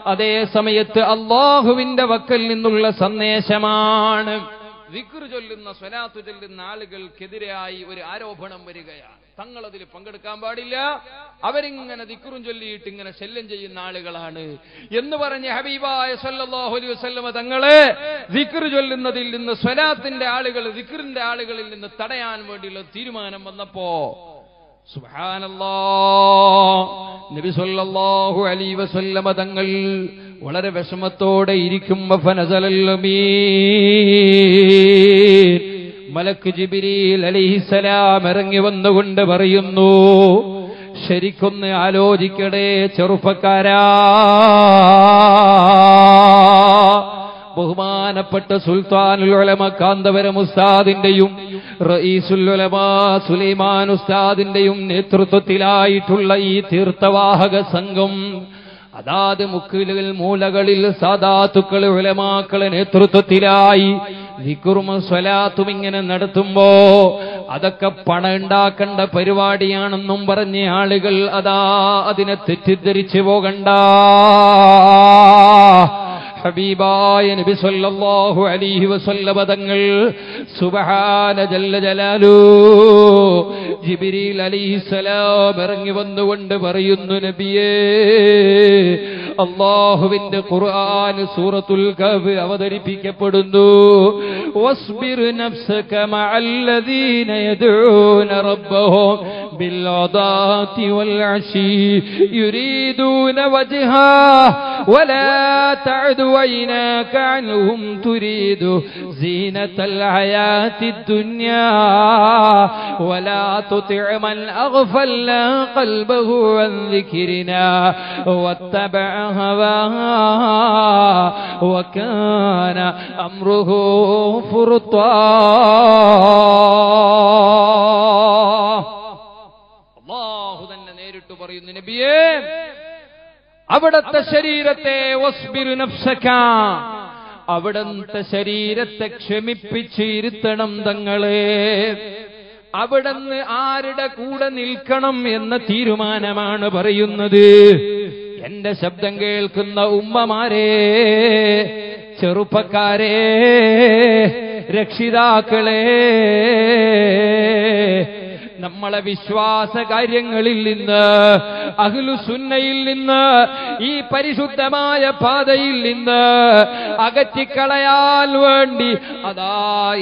അതേ സമയത്ത് അള്ളാഹുവിന്റെ വക്കൽ നിന്നുള്ള സന്ദേശമാണ്. വിക്രു ചൊല്ലുന്ന സ്വലാത്തു ചൊല്ലുന്ന ആളുകൾക്കെതിരായി ഒരു ആരോപണം വരികയാണ്. തങ്ങൾ അതിൽ പങ്കെടുക്കാൻ പാടില്ല. അവരിങ്ങനെ ദിക്കുറും ചൊല്ലിയിട്ട് ഇങ്ങനെ ശല്യം ചെയ്യുന്ന ആളുകളാണ്. എന്ന് പറഞ്ഞ് ഹബീബായ സല്ലല്ലാഹു അലൈഹി വസല്ലമ തങ്ങളെ ദിക്റ് ചൊല്ലുന്നതിൽ നിന്ന് സ്വലാത്തിന്റെ ആളുകൾ ദിക്റിന്റെ ആളുകളിൽ നിന്ന് തടയാൻ വേണ്ടിയുള്ള തീരുമാനം വന്നപ്പോ നബി സല്ലല്ലാഹു അലൈഹി വസല്ലമ തങ്ങൾ വളരെ വിഷമത്തോടെ ഇരിക്കും മലക്ക് ജിബിരിയിൽ അലിഹിസലാം ഇറങ്ങി വന്നുകൊണ്ട് പറയുന്നു ശരിക്കൊന്ന് ആലോചിക്കടേ ചെറുപ്പക്കാരാ. ബഹുമാനപ്പെട്ട സുൽത്താനുലമ കാന്തവരം ഉസ്താദിന്റെയും റഈസുൽ ഉലമ സുലൈമാൻ ഉസ്താദിന്റെയും നേതൃത്വത്തിലായിട്ടുള്ള ഈ തീർത്ഥവാഹക സംഘം അതാത് മുക്കിലുകൾ മൂലകളിൽ സാധാത്തുക്കൾ ഉലമാക്കളെ നേതൃത്വത്തിലായി വിക്കുറും സ്വലാത്തും ഇങ്ങനെ നടത്തുമ്പോ അതൊക്കെ പണം ഉണ്ടാക്കേണ്ട പരിപാടിയാണെന്നും പറഞ്ഞ ആളുകൾ അതാ അതിനെ തെറ്റിദ്ധരിച്ചു പോകണ്ട. ഹബീബായ നബി സല്ലല്ലാഹു അലൈഹി വസല്ലമ തങ്ങൾ സുബ്ഹാന ജല്ല ജലാലു ജിബ്രീൽ അലൈഹിസ്സലാം ഇറങ്ങി വന്നുകൊണ്ട് പറയുന്നു നബിയേ അള്ളാഹുവിന്റെ ഖുർആൻ സൂറത്തുൽ കഹ്ഫ് അവതരിപ്പിക്കപ്പെടുന്നു വസ്ബിർ നഫ്സക മഅല്ലദീന യദഊന റബ്ബഹും ബിൽ അദാതി വൽ അശി യുരീദൂന വജ്ഹാ വലാ തഅദു عيناك عنهم تريد زينة الحياة الدنيا ولا تطع من أغفلنا قلبه عن ذكرنا واتبع هواه وكان أمره فرطا അള്ളാഹു തന്നെ നേരിട്ട് പറയുന്നു നബിയേ അവിടത്തെ ശരീരത്തെ അവിടത്തെ ശരീരത്തെ ക്ഷമിപ്പിച്ചിരുത്തണം തങ്ങളെ. അവിടുന്ന് ആരുടെ കൂടെ നിൽക്കണം എന്ന തീരുമാനമാണ് പറയുന്നത്. എന്റെ ശബ്ദം കേൾക്കുന്ന ഉമ്മമാരെ ചെറുപ്പക്കാരെ രക്ഷിതാക്കളെ നമ്മളെ വിശ്വാസ കാര്യങ്ങളിൽ നിന്ന് അഹ്ലു സുന്നയിൽ നിന്ന് ഈ പരിശുദ്ധമായ പാതയിൽ നിന്ന് അകറ്റിക്കളയാൻ വേണ്ടി അതാ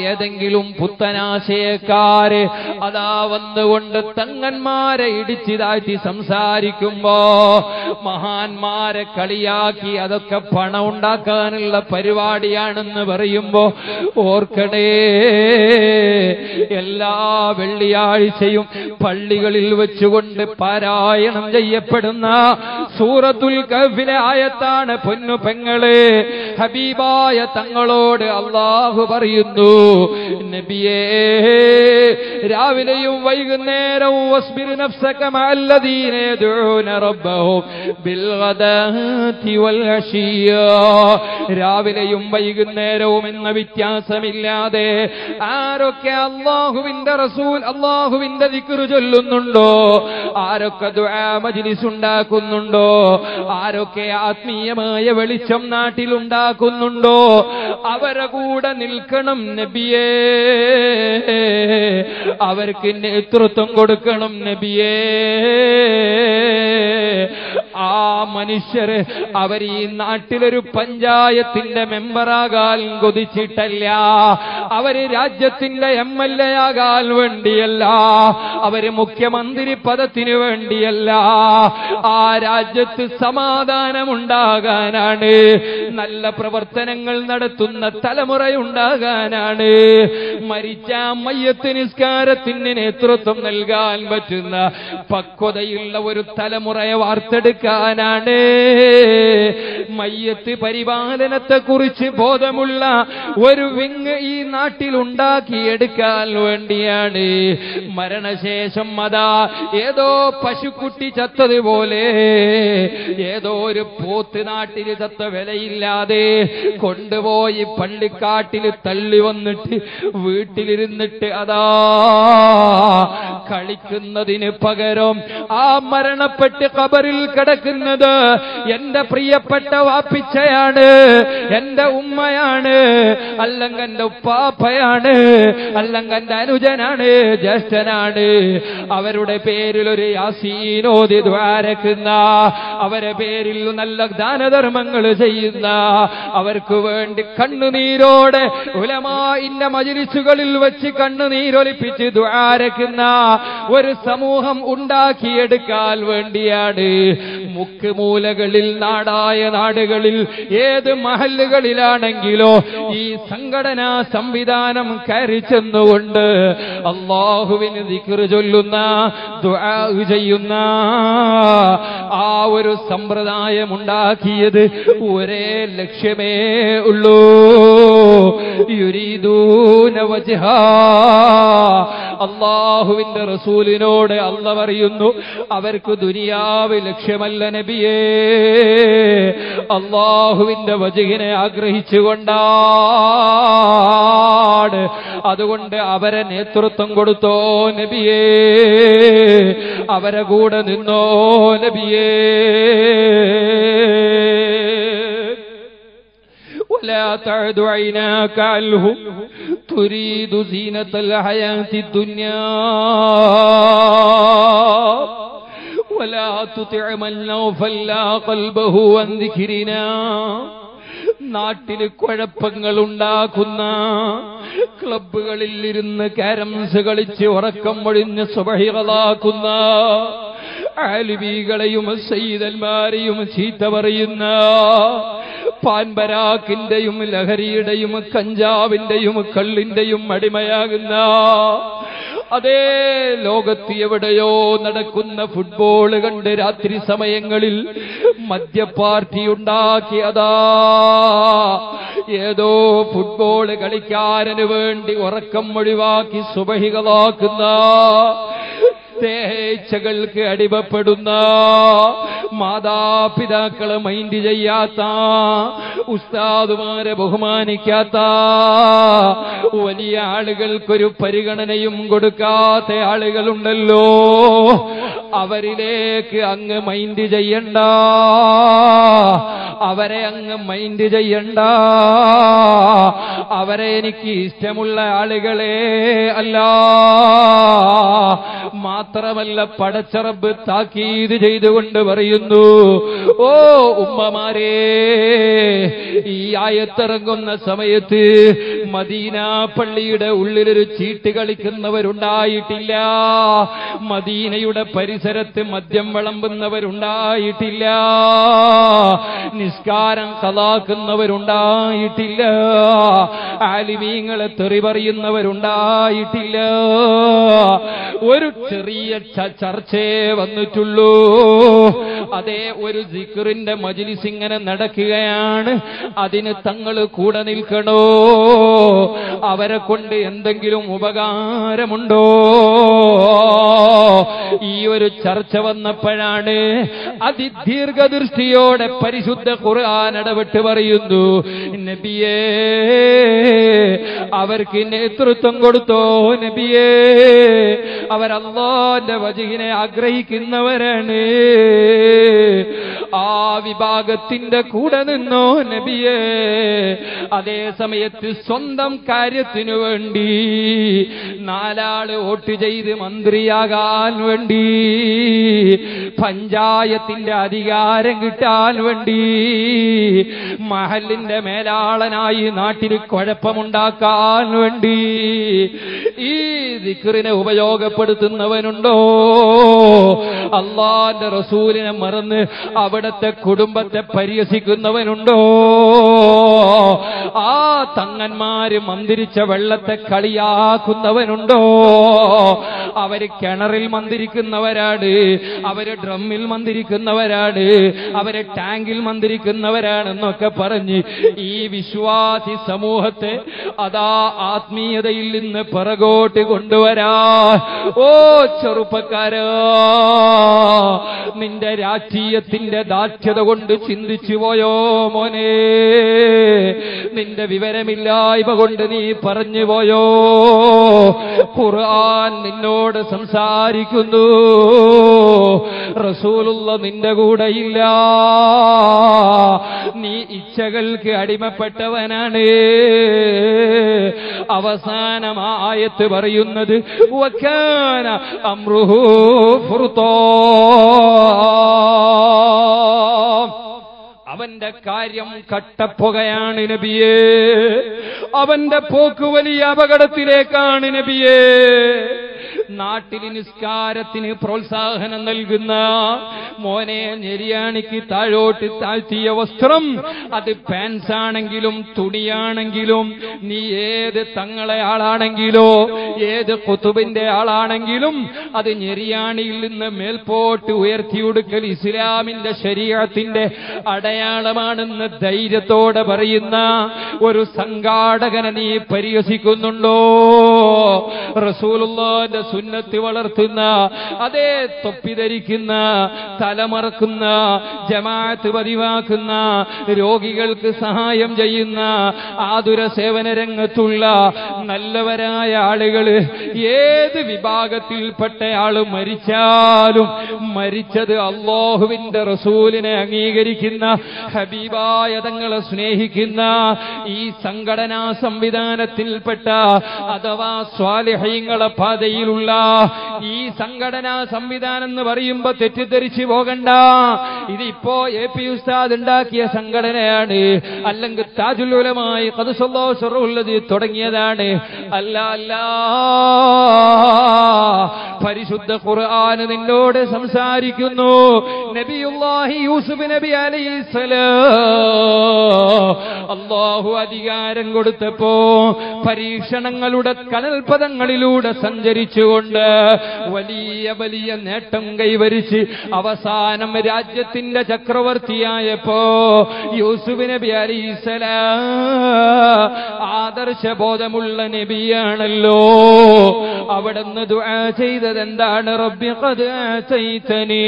ഏതെങ്കിലും പുത്തനാശയക്കാര് അതാ വന്നുകൊണ്ട് തങ്ങന്മാരെ ഇടിച്ചിതാറ്റി സംസാരിക്കുമ്പോ മഹാന്മാരെ കളിയാക്കി അതൊക്കെ പണം ഉണ്ടാക്കാനുള്ള പരിപാടിയാണെന്ന് പറയുമ്പോ ഓർക്കണേ എല്ലാ വെള്ളിയാഴ്ചയും പള്ളികളിൽ വെച്ചുകൊണ്ട് പാരായണം ചെയ്യപ്പെടുന്ന സൂറത്തുൽ കഫിലെ ആയത്താണ് പൊന്നു പെങ്ങളെ ഹബീബായ തങ്ങളോട് അള്ളാഹു പറയുന്നു നബിയേ രാവിലെയും വൈകുന്നേരവും വസ്ബിർ വൽ രാവിലെയും വൈകുന്നേരവും എന്ന വ്യത്യാസമില്ലാതെ ആരൊക്കെ അള്ളാഹുവിന്റെ റസൂൽ അള്ളാഹുവിന്റെ ദിക്കുറു ചൊല്ലുന്നുണ്ടോ? ആരൊക്കെ മജിലിസ് ഉണ്ടാക്കുന്നുണ്ടോ ആരൊക്കെ ആത്മീയമായ വെളിച്ചം നാട്ടിലുണ്ടാക്കുന്നുണ്ടോ? അവരെ കൂടെ നിൽക്കണം നബിയേ. അവർക്ക് നേതൃത്വം കൊടുക്കണം നബിയേ. ആ മനുഷ്യര് അവർ ഈ നാട്ടിലൊരു പഞ്ചായത്തിന്റെ മെമ്പറാകാൻ കൊതിച്ചിട്ടല്ല. അവർ രാജ്യത്തിന്റെ എം എൽ എ ആകാൻ വേണ്ടിയല്ല. അവർ മുഖ്യമന്ത്രി പദത്തിന് വേണ്ടിയല്ല. ആ രാജ്യത്ത് സമാധാനമുണ്ടാകാനാണ്. നല്ല പ്രവർത്തനങ്ങൾ നടത്തുന്ന തലമുറയുണ്ടാകാനാണ്. മരിച്ച മയ്യത്ത് നിസ്കാരത്തിന് നേതൃത്വം നൽകാൻ പറ്റുന്ന പക്വതയുള്ള ഒരു തലമുറയെ വാർത്തെടുക്കാനാണ്. മയ്യത്ത് പരിപാലനത്തെ കുറിച്ച് ബോധമുള്ള ഒരു വിങ് ഈ നാട്ടിൽ ഉണ്ടാക്കിയെടുക്കാൻ വേണ്ടിയാണ് മരണശേഷം അതാ ഏതോ പശുക്കുട്ടി ചത്തതുപോലെ ഏതോ ഒരു പോത്ത് നാട്ടിൽ ചത്ത വിലയില്ലാതെ കൊണ്ടുപോയി പള്ളിക്കാട്ടിൽ തള്ളി വന്നിട്ട് വീട്ടിലിരുന്നിട്ട് അതാ കളിക്കുന്നതിന് പകരം ആ മരണപ്പെട്ട് കബറിൽ കിടക്കുന്നത് എന്റെ പ്രിയപ്പെട്ട വാപ്പിച്ചയാണ് എന്റെ ഉമ്മയാണ് അല്ലെങ്കിൽ എന്റെ ഉപ്പാപ്പയാണ് അല്ലെങ്കിൽ എന്റെ അനുജനാണ് ജ്യേഷ്ഠനാണ് അവരുടെ പേരിൽ ഒരു യാസീനോതി ദ്വാരക്കുന്ന അവരെ പേരിൽ നല്ല ദാനധർമ്മങ്ങൾ ചെയ്യുന്ന അവർക്ക് വേണ്ടി കണ്ണുനീരോടെ ഉലമായിന്റെ മജിലിസുകളിൽ വെച്ച് കണ്ണുനീരൊലിപ്പിച്ച് ദ്വാരക്കുന്ന ഒരു സമൂഹം ഉണ്ടാക്കിയെടുക്കാൻ വേണ്ടിയാണ് മുക്കുമൂലകളിൽ നാടായ നാടുകളിൽ ഏത് മഹല്ലുകളിലാണെങ്കിലോ ഈ സംഘടനാ സംവിധാനം കയറി ചെന്നുകൊണ്ട് അള്ളാഹുവിന് ദിക്റ് ചൊല്ലുന്ന ചെയ്യുന്ന ആ ഒരു സമ്പ്രദായം ഉണ്ടാക്കിയത് ഒരേ ലക്ഷ്യമേ ഉള്ളൂ. അള്ളാഹുവിന്റെ റസൂലിനോട് അള്ള പറയുന്നു അവർക്ക് ദുനിയാവ് ലക്ഷ്യമല്ല നബിയേ. അള്ളാഹുവിന്റെ വജുകിനെ ആഗ്രഹിച്ചുകൊണ്ടാണ്. അതുകൊണ്ട് അവരെ നേതൃത്വം കൊടുത്തോ നബിയേ അവരെ കൂടെ നിന്നോ നബിയേ ولا تعد عيناك عنهم تريد زينة الحياة الدنيا ولا تطع من أغفلنا قلبه عن ذكرنا നാട്ടിൽ കുഴപ്പങ്ങൾ ഉണ്ടാക്കുന്ന ക്ലബുകളിൽ ഇരുന്ന് കാരംസ് കളിച്ച് ഉറക്കം ഒഴിഞ്ഞ് സുബഹികളാക്കുന്ന ആലിബികളെയും സയ്യിദന്മാരെയും ചീത്ത പറയുന്ന പാൻപരാക്കിന്റെയും ലഹരിയുടെയും കഞ്ചാവിന്റെയും കള്ളിന്റെയും അടിമയാകുന്ന അതേ ലോകത്ത് എവിടെയോ നടക്കുന്ന ഫുട്ബോൾ കണ്ട് രാത്രി സമയങ്ങളിൽ മദ്യപാർട്ടി ഉണ്ടാക്കിയതാ. ഏതോ ഫുട്ബോൾ കളിക്കാരന് വേണ്ടി ഉറക്കം ഒഴിവാക്കി സുബഹികളാക്കുന്ന തേച്ചകൾക്ക് അടിമപ്പെടുന്ന മാതാപിതാക്കളെ മൈൻഡ് ചെയ്യാത്ത ഉസ്താദുമാരെ ബഹുമാനിക്കാത്ത വലിയ ആളുകൾക്കൊരു പരിഗണനയും കൊടുക്കാത്ത ആളുകളുണ്ടല്ലോ. അവരിലേക്ക് അങ്ങ് മൈൻഡ് ചെയ്യണ്ട. അവരെ അങ്ങ് മൈൻഡ് ചെയ്യണ്ട. അവരെ എനിക്ക് ഇഷ്ടമുള്ള ആളുകളെ അല്ല മാത്രമല്ല പടച്ചറബ് താക്കീത് ചെയ്തുകൊണ്ട് പറയുന്നു ഓ ഉമ്മമാരെ ഈ ആയത്തിറങ്ങുന്ന സമയത്ത് മദീന പള്ളിയുടെ ഉള്ളിലൊരു ചീട്ട് കളിക്കുന്നവരുണ്ടായിട്ടില്ല. മദീനയുടെ പരിസരത്ത് മദ്യം വിളമ്പുന്നവരുണ്ടായിട്ടില്ല. നിസ്കാരം കലാക്കുന്നവരുണ്ടായിട്ടില്ല ആലിമീങ്ങളെ തെറി പറയുന്നവരുണ്ടായിട്ടില്ല. ഒരു ചെറിയ ചർച്ചയെ വന്നിട്ടുള്ളൂ. അതേ ഒരു ജിക്കറിന്റെ മജിലിസ് ഇങ്ങനെ നടക്കുകയാണ്. അതിന് തങ്ങൾ കൂടെ നിൽക്കണോ? അവരെ കൊണ്ട് എന്തെങ്കിലും ഉപകാരമുണ്ടോ? ഈ ഒരു ചർച്ച വന്നപ്പോഴാണ് അതിദീർഘദൃഷ്ടിയോടെ പരിശുദ്ധ ഖുർആൻ ഇടപെട്ട് പറയുന്നു നബിയേ അവർക്ക് നേതൃത്വം കൊടുത്തോ നബിയേ? അവരല്ലാന്റെ വജുവിനെ ആഗ്രഹിക്കുന്നവരാണ്. ആ വിഭാഗത്തിന്റെ കൂടെ നിന്നോ നബിയേ? അതേ സമയത്ത് സ്വന്തം കാര്യത്തിനു വേണ്ടി നാലാൾ വോട്ട് ചെയ്ത് മന്ത്രിയാകാൻ വേണ്ടി പഞ്ചായത്തിന്റെ അധികാരം കിട്ടാൻ വേണ്ടി മഹലിന്റെ മേലാളനായി നാട്ടിൽ കുഴപ്പമുണ്ടാക്കാൻ വേണ്ടി ഈ ദിക്റിനെ ഉപയോഗപ്പെടുത്തുന്നവനുണ്ടോ? അള്ളാന്റെ റസൂലിനെ മറന്ന് അവിടത്തെ കുടുംബത്തെ പരിഹസിക്കുന്നവനുണ്ടോ? ആ തങ്ങന്മാര് മന്ദിരിച്ച വെള്ളത്തെ കളിയാക്കുന്നവനുണ്ടോ? അവർ കിണറിൽ മന്ത്രിക്കുന്നവരാണ് അവർ ഡ്രമ്മിൽ മന്ത്രിക്കുന്നവരാണ് അവർ ടാങ്കിൽ മന്ദിരിക്കുന്നവരാണെന്നൊക്കെ പറഞ്ഞ് ഈ വിശ്വാസി സമൂഹത്തെ അതാ ആത്മീയതയിൽ നിന്ന് പിറകോട്ട് കൊണ്ടുവരാ. ഓ ചെറുപ്പക്കാരോ നിന്റെ രാഷ്ട്രീയത്തിന്റെ ദാക്ഷ്യത കൊണ്ട് ചിന്തിച്ചു പോയോ മോനെ? നിന്റെ വിവരമില്ലായ്മ കൊണ്ട് നീ പറഞ്ഞു പോയോ? ഖുർആൻ നിന്നോട് സംസാരിക്കുന്നു. റസൂലുള്ള നിന്റെ കൂടെയില്ല നീ ഇച്ഛകൾക്ക് അടിമപ്പെട്ടവനാണ്. അവസാനമായത്ത് പറയുന്നത് വക്കാന അമ്രുഹു ഫുർത്തോ അവന്റെ കാര്യം കട്ടപ്പുകയാണ് നബിയേ. അവന്റെ പോക്ക് വലിയ അപകടത്തിലേക്കാണ് നബിയേ. നാട്ടിൽ നിസ്കാരത്തിന് പ്രോത്സാഹനം നൽകുന്ന മോനെ ഞെരിയാണിക്ക് താഴോട്ട് താഴ്ത്തിയ വസ്ത്രം അത് പാൻസ് ആണെങ്കിലും തുണിയാണെങ്കിലും നീ ഏത് തങ്ങളെ ആളാണെങ്കിലോ ഏത് കുത്തുബിന്റെ ആളാണെങ്കിലും അത് ഞെരിയാണിയിൽ നിന്ന് മേൽപോട്ട് ഉയർത്തിയൊടുക്കൽ ഇസ്ലാമിന്റെ ശരീരത്തിന്റെ അടയാളമാണെന്ന് ധൈര്യത്തോടെ പറയുന്ന ഒരു സംഘാടകനെ നീ പരിഹസിക്കുന്നുണ്ടോ? റസൂലുള്ളാന്റെ സുന്നത്ത് വളർത്തുന്ന അതേ തൊപ്പി ധരിക്കുന്ന തലമറക്കുന്ന ജമാഅത്ത് പതിവാക്കുന്ന രോഗികൾക്ക് സഹായം ചെയ്യുന്ന ആതുര സേവന രംഗത്തുള്ള നല്ലവരായ ആളുകൾ ഏത് വിഭാഗത്തിൽപ്പെട്ട മരിച്ചാലും മരിച്ചത് അള്ളാഹുവിന്റെ റസൂലിനെ അംഗീകരിക്കുന്ന ഹബീബായ തങ്ങളെ സ്നേഹിക്കുന്ന ഈ സംഘടനാ സംവിധാനത്തിൽപ്പെട്ട അഥവാ സ്വാലിഹ്യങ്ങളെ പാതയിലുള്ള ഈ സംഘടനാ സംവിധാനം എന്ന് പറയുമ്പോ തെറ്റിദ്ധരിച്ചു പോകണ്ട. ഇതിപ്പോ എ പി ഉസ്താദ് ഉണ്ടാക്കിയ സംഘടനയാണ്. അല്ലെങ്കിൽ താജുലുലമായി കതുസല്ലോ സ്വറുള്ളത് തുടങ്ങിയതാണ്. അല്ല അല്ല. പരിശുദ്ധ ഖുർആൻ നിന്നോട് സംസാരിക്കുന്നു. നബിയുല്ലാഹി യൂസുഫ് നബി അലൈഹിസ്സലാം അള്ളാഹു അധികാരം കൊടുത്തപ്പോ പരീക്ഷണങ്ങളുടെ കനൽപദങ്ങളിലൂടെ സഞ്ചരിച്ചുകൊണ്ട് വലിയ വലിയ നേട്ടം കൈവരിച്ച് അവസാനം രാജ്യത്തിന്റെ ചക്രവർത്തിയായപ്പോ യൂസുഫ് നബി അലൈഹിസ്സലാം ആദർശബോധമുള്ള നബിയാണല്ലോ. അവിടുന്ന് ചെയ്തത് എന്താണ് റബ്ബി ഖദ് ആതൈതനി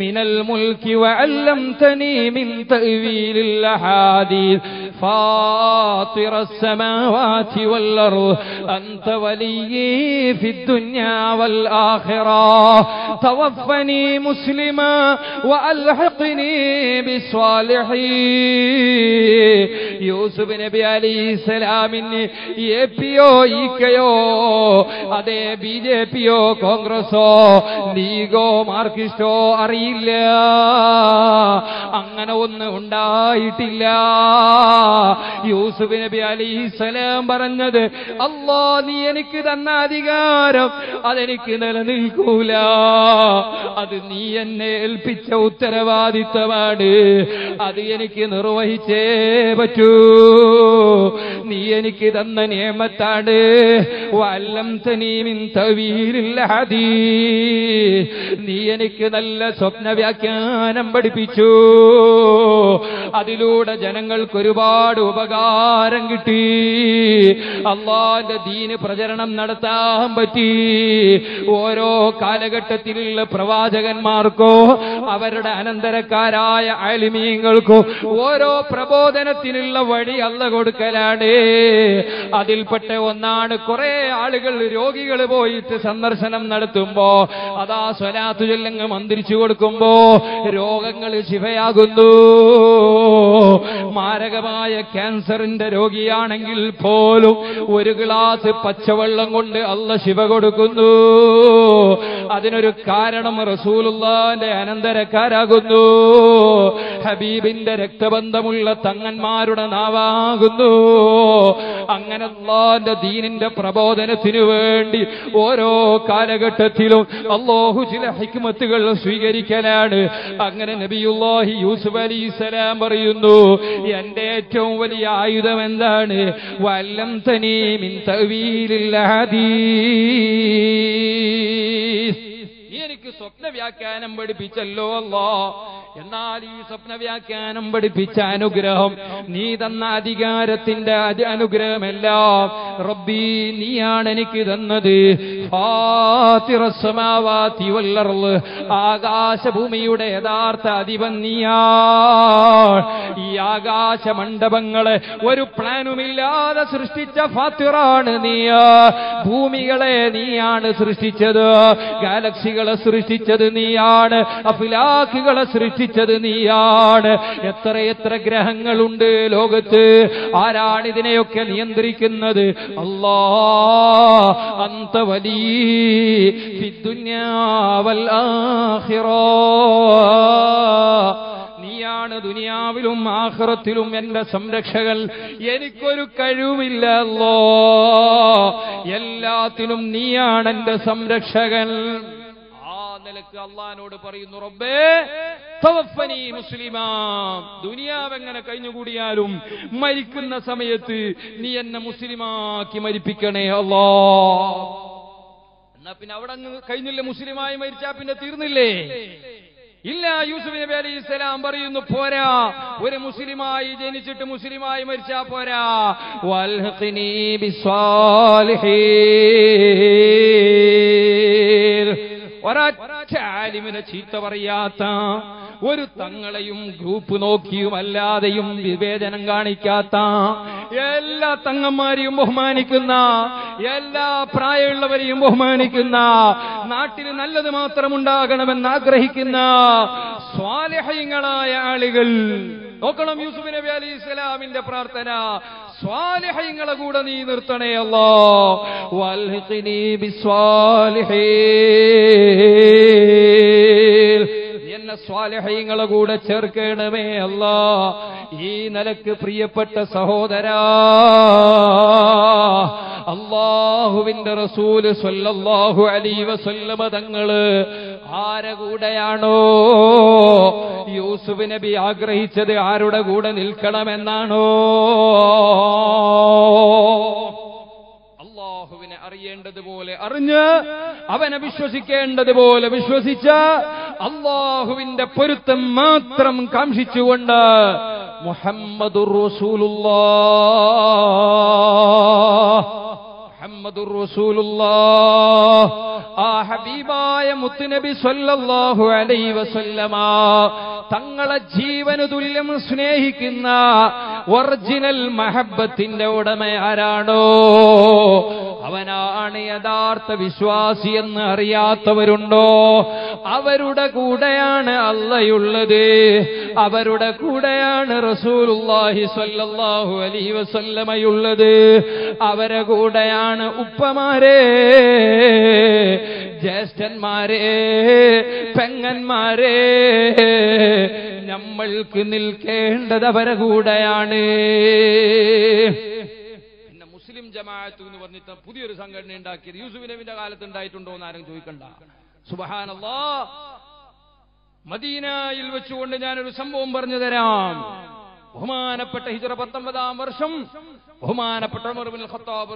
മിനൽ മുൽക്കി വഅല്ലംതനി മിൻ تأويل الأحاديث. فاطر السماوات والأرض أنت ولي في الدنيا والآخرة. توفني مسلما وألحقني بالصالحين യൂസുഫ് നബി അലി ഇസ്ലാമിന് എ പിയോ ഇക്കയോ അതേ ബി ജെ പിയോ കോൺഗ്രസോ ലീഗോ മാർക്സിസ്റ്റോ അറിയില്ല. അങ്ങനെ ഒന്നും ഉണ്ടായിട്ടില്ല. യൂസുഫ് നബി അലി ഇസ്ലാം പറഞ്ഞത് അല്ലോ നീ എനിക്ക് തന്ന അധികാരം അതെനിക്ക് നിലനിൽക്കൂല. അത് നീ എന്നെ ഏൽപ്പിച്ച ഉത്തരവാദിത്തമാണ്. അത് എനിക്ക് നിർവഹിച്ചേ പറ്റൂ. നീ എനിക്ക് തന്ന നിയമത്താണ് വല്ലം തനീമിൻ തവീലില്ല ഹദീ നീ എനിക്ക് നല്ല സ്വപ്ന വ്യാഖ്യാനം പഠിപ്പിച്ചു. അതിലൂടെ ജനങ്ങൾക്ക് ഒരുപാട് ഉപകാരം കിട്ടി. അള്ളാന്റെ ദീന് പ്രചരണം നടത്താൻ പറ്റി. ഓരോ കാലഘട്ടത്തിലുള്ള പ്രവാചകന്മാർക്കോ അവരുടെ അനന്തരക്കാരായ അലിമീങ്ങൾക്കോ ഓരോ പ്രബോധനത്തിനുള്ള വഴി അല്ല കൊടുക്കലാണ്. അതിൽപ്പെട്ട ഒന്നാണ് കുറെ ആളുകൾ രോഗികൾ പോയിട്ട് സന്ദർശനം നടത്തുമ്പോ അതാ സ്വലാത്തു ചൊല്ലങ്ങ് മന്ത്രിച്ചു കൊടുക്കുമ്പോ രോഗങ്ങൾ ശിവയാകുന്നു മാരകമായ ക്യാൻസറിന്റെ രോഗിയാണെങ്കിൽ പോലും ഒരു ഗ്ലാസ് പച്ചവെള്ളം കൊണ്ട് അല്ല ശിവ കൊടുക്കുന്നു. അതിനൊരു കാരണം റസൂലുള്ളാന്റെ അനന്തരക്കാരാകുന്നു. ഹബീബിന്റെ രക്തബന്ധമുള്ള തങ്ങന്മാരുടെ നാവാകുന്നു. അങ്ങനെ അള്ളാന്റെ ദീനിന്റെ പ്രബോധനത്തിനു വേണ്ടി ഓരോ കാലഘട്ടത്തിലും അള്ളാഹു ചില ഹിക്മത്തുകൾ സ്വീകരിക്കാനാണ് അങ്ങനെ നബിയുല്ലാഹി യൂസുഫ് അലി ഇസ്ലാം പറയുന്നു എന്റെ ഏറ്റവും വലിയ ആയുധം എന്താണ്? വല്ലം തനീ മിൻ തവീലിൽ ഹദീസ്. നീ എനിക്ക് സ്വപ്ന വ്യാഖ്യാനം പഠിപ്പിച്ചല്ലോ അല്ലോ. എന്നാൽ ഈ സ്വപ്ന വ്യാഖ്യാനം പഠിപ്പിച്ച അനുഗ്രഹം നീ തന്ന അധികാരത്തിന്റെ അനുഗ്രഹമല്ല. റബ്ബി നീയാണ് എനിക്ക് തന്നത്. ആകാശഭൂമിയുടെ യഥാർത്ഥ അധിപൻ നീയാ ഈ ആകാശ മണ്ഡപങ്ങളെ ഒരു പ്ലാനുമില്ലാതെ സൃഷ്ടിച്ച ഫാത്തിറാണ് നീയാ. ഭൂമികളെ നീയാണ് സൃഷ്ടിച്ചത്. ഗാലക്സികളെ സൃഷ്ടിച്ചത് നീയാണ്. അഫിലാക്കുകളെ സൃഷ്ടിച്ചത് നീയാണ്. എത്ര എത്ര ഗ്രഹങ്ങളുണ്ട് ലോകത്ത്. ആരാണ് ഇതിനെയൊക്കെ നിയന്ത്രിക്കുന്നത്? അല്ലാ അന്ത വലി നീയാണ് ദുനിയാവിലും ആഹ്റത്തിലും എന്റെ സംരക്ഷകൻ. എനിക്കൊരു കഴിവില്ലല്ലോ എല്ലാത്തിനും നീയാണ് എന്റെ സംരക്ഷകൻ. നിലയ്ക്ക് അള്ളഹാനോട് പറയുന്നു റബ്ബേ ദുനിയാവ് എങ്ങനെ കഴിഞ്ഞുകൂടിയാലും മരിക്കുന്ന സമയത്ത് നീ എന്നെ മുസ്ലിമാക്കി മരിപ്പിക്കണേ അല്ലോ എന്നാ പിന്നെ അവിടെ അങ്ങ് കഴിഞ്ഞില്ല? മുസ്ലിമായി മരിച്ചാ പിന്നെ തീർന്നില്ലേ? ഇല്ല യൂസുഫ് നബി അലൈഹി സ്വലാം പറയുന്നു പോരാ ഒരു മുസ്ലിമായി ജനിച്ചിട്ട് മുസ്ലിമായി മരിച്ചാ പോരാ. ബിസ്വാലിഹീൻ. ഒരൊറ്റ ആലിമിനെ ചീത്ത പറയാത്ത ഒരു തങ്ങളെയും ഗ്രൂപ്പ് നോക്കിയും അല്ലാതെയും വിവേചനം കാണിക്കാത്ത എല്ലാ തങ്ങന്മാരെയും ബഹുമാനിക്കുന്ന എല്ലാ പ്രായമുള്ളവരെയും ബഹുമാനിക്കുന്ന നാട്ടിൽ നല്ലത് മാത്രം ഉണ്ടാകണമെന്ന് ആഗ്രഹിക്കുന്ന സ്വാലഹ്യങ്ങളായ ആളുകൾ. നോക്കണം യൂസുഫ് നബി അലി ഇസ്ലാമിന്റെ പ്രാർത്ഥന. സ്വാലിഹ്യങ്ങളെ കൂടെ നീ നിർത്തണേ അല്ലോ. വൽഹിഖിനി ബിസ്വാലിഹീൻ. എന്നെ സ്വാലഹ്യങ്ങളെ കൂടെ ചേർക്കണമേ അല്ല. ഈ നിലയ്ക്ക് പ്രിയപ്പെട്ട സഹോദരാ. അള്ളാഹുവിന്റെ റസൂൽ സ്വല്ലല്ലാഹു അലൈഹി വസല്ലമ ആരെ കൂടെയാണോ യൂസുഫ് നബി ആഗ്രഹിച്ചത് ആരുടെ കൂടെ നിൽക്കണമെന്നാണോ? അള്ളാഹുവിനെ അറിയേണ്ടതുപോലെ അറിഞ്ഞ് അവനെ വിശ്വസിക്കേണ്ടതുപോലെ വിശ്വസിച്ച് അള്ളാഹുവിന്റെ പൊരുത്തം മാത്രം കാംക്ഷിച്ചുകൊണ്ട് മുഹമ്മദുർ റസൂലുള്ളാഹ് മുഹമ്മദുർ റസൂലുള്ളാഹ്. ആ ഹബീബായ മുത്തുനബി സല്ലല്ലാഹു അലൈഹി വസല്ലമ തങ്ങളെ ജീവന് തുല്യം സ്നേഹിക്കുന്ന ഒറിജിനൽ മഹബത്തിന്റെ ഉടമ ആരാണോ? അവനാണ് യഥാർത്ഥ വിശ്വാസി എന്ന് അറിയാത്തവരുണ്ടോ? അവരുടെ കൂടെയാണ് അള്ളയുള്ളത്. അവരുടെ കൂടെയാണ് റസൂലുള്ളാഹി സ്വല്ലല്ലാഹു അലൈഹി വസല്ലമയുള്ളത്. അവരെ കൂടെയാണ് ഉപ്പമാരെ ജ്യേഷ്ഠന്മാരെ പെങ്ങന്മാരെ. നമ്മൾക്ക് നിൽക്കേണ്ടത് അവരെ കൂടെയാണ്. പിന്നെ മുസ്ലിം ജമാഅത്ത് എന്ന് പറഞ്ഞിട്ട് പുതിയൊരു സംഘടന ഉണ്ടാക്കിയത്. യൂസുഫ് നബിന്റെ കാലത്ത് ഉണ്ടായിട്ടുണ്ടോ എന്ന് ആരും ചോദിക്കണ്ട. സുബഹാനല്ലാ. മദീനയിൽ വെച്ചുകൊണ്ട് ഞാനൊരു സംഭവം പറഞ്ഞു തരാം. ബഹുമാനപ്പെട്ട ഹിജറ പത്തൊമ്പതാം വർഷം ബഹുമാനപ്പെട്ട ഖത്താബ്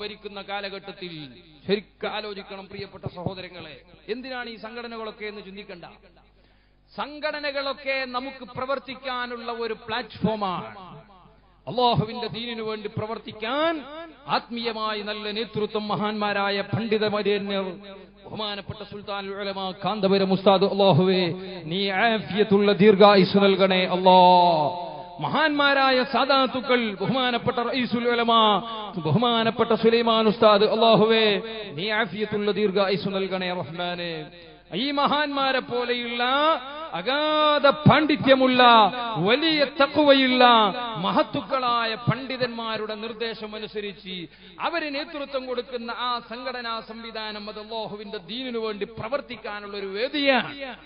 ഭരിക്കുന്ന കാലഘട്ടത്തിൽ ശരിക്കും ആലോചിക്കണം പ്രിയപ്പെട്ട സഹോദരങ്ങളെ. എന്തിനാണ് ഈ സംഘടനകളൊക്കെ എന്ന് ചിന്തിക്കേണ്ട. സംഘടനകളൊക്കെ നമുക്ക് പ്രവർത്തിക്കാനുള്ള ഒരു പ്ലാറ്റ്ഫോമാണ്. അള്ളാഹുവിന്റെ ദീനിനു വേണ്ടി പ്രവർത്തിക്കാൻ ആത്മീയമായി നല്ല നേതൃത്വം മഹാന്മാരായ പണ്ഡിതമര്യന്യർ ബഹുമാനപ്പെട്ട സുൽത്താൻ ഉലമ കാന്തപുരം ഉസ്താദ് അള്ളാഹുവേ നീ ആഫിയത്തുള്ള ദീർഘായുസ് നൽകണേ അള്ളാ മഹാന്മാരായ സാദാത്തുക്കൾ ബഹുമാനപ്പെട്ട റഈസുൽ ഉലമ ബഹുമാനപ്പെട്ട സുലൈമാൻ ഉസ്താദ് അള്ളാഹുവേ നീ ആഫിയത്തുള്ള ദീർഘായുസ് നൽകണേ റഹ്മാനെ. ഈ മഹാന്മാരെ പോലെയുള്ള അഗാധ പാണ്ഡിത്യമുള്ള വലിയ തക്കുവയുള്ള മഹത്തുക്കളായ പണ്ഡിതന്മാരുടെ നിർദ്ദേശം അനുസരിച്ച് അവർ നേതൃത്വം കൊടുക്കുന്ന ആ സംഘടനാ സംവിധാനം അത് അള്ളാഹുവിന്റെ ദീനിനു വേണ്ടി പ്രവർത്തിക്കാനുള്ള ഒരു വേദിയാണ്.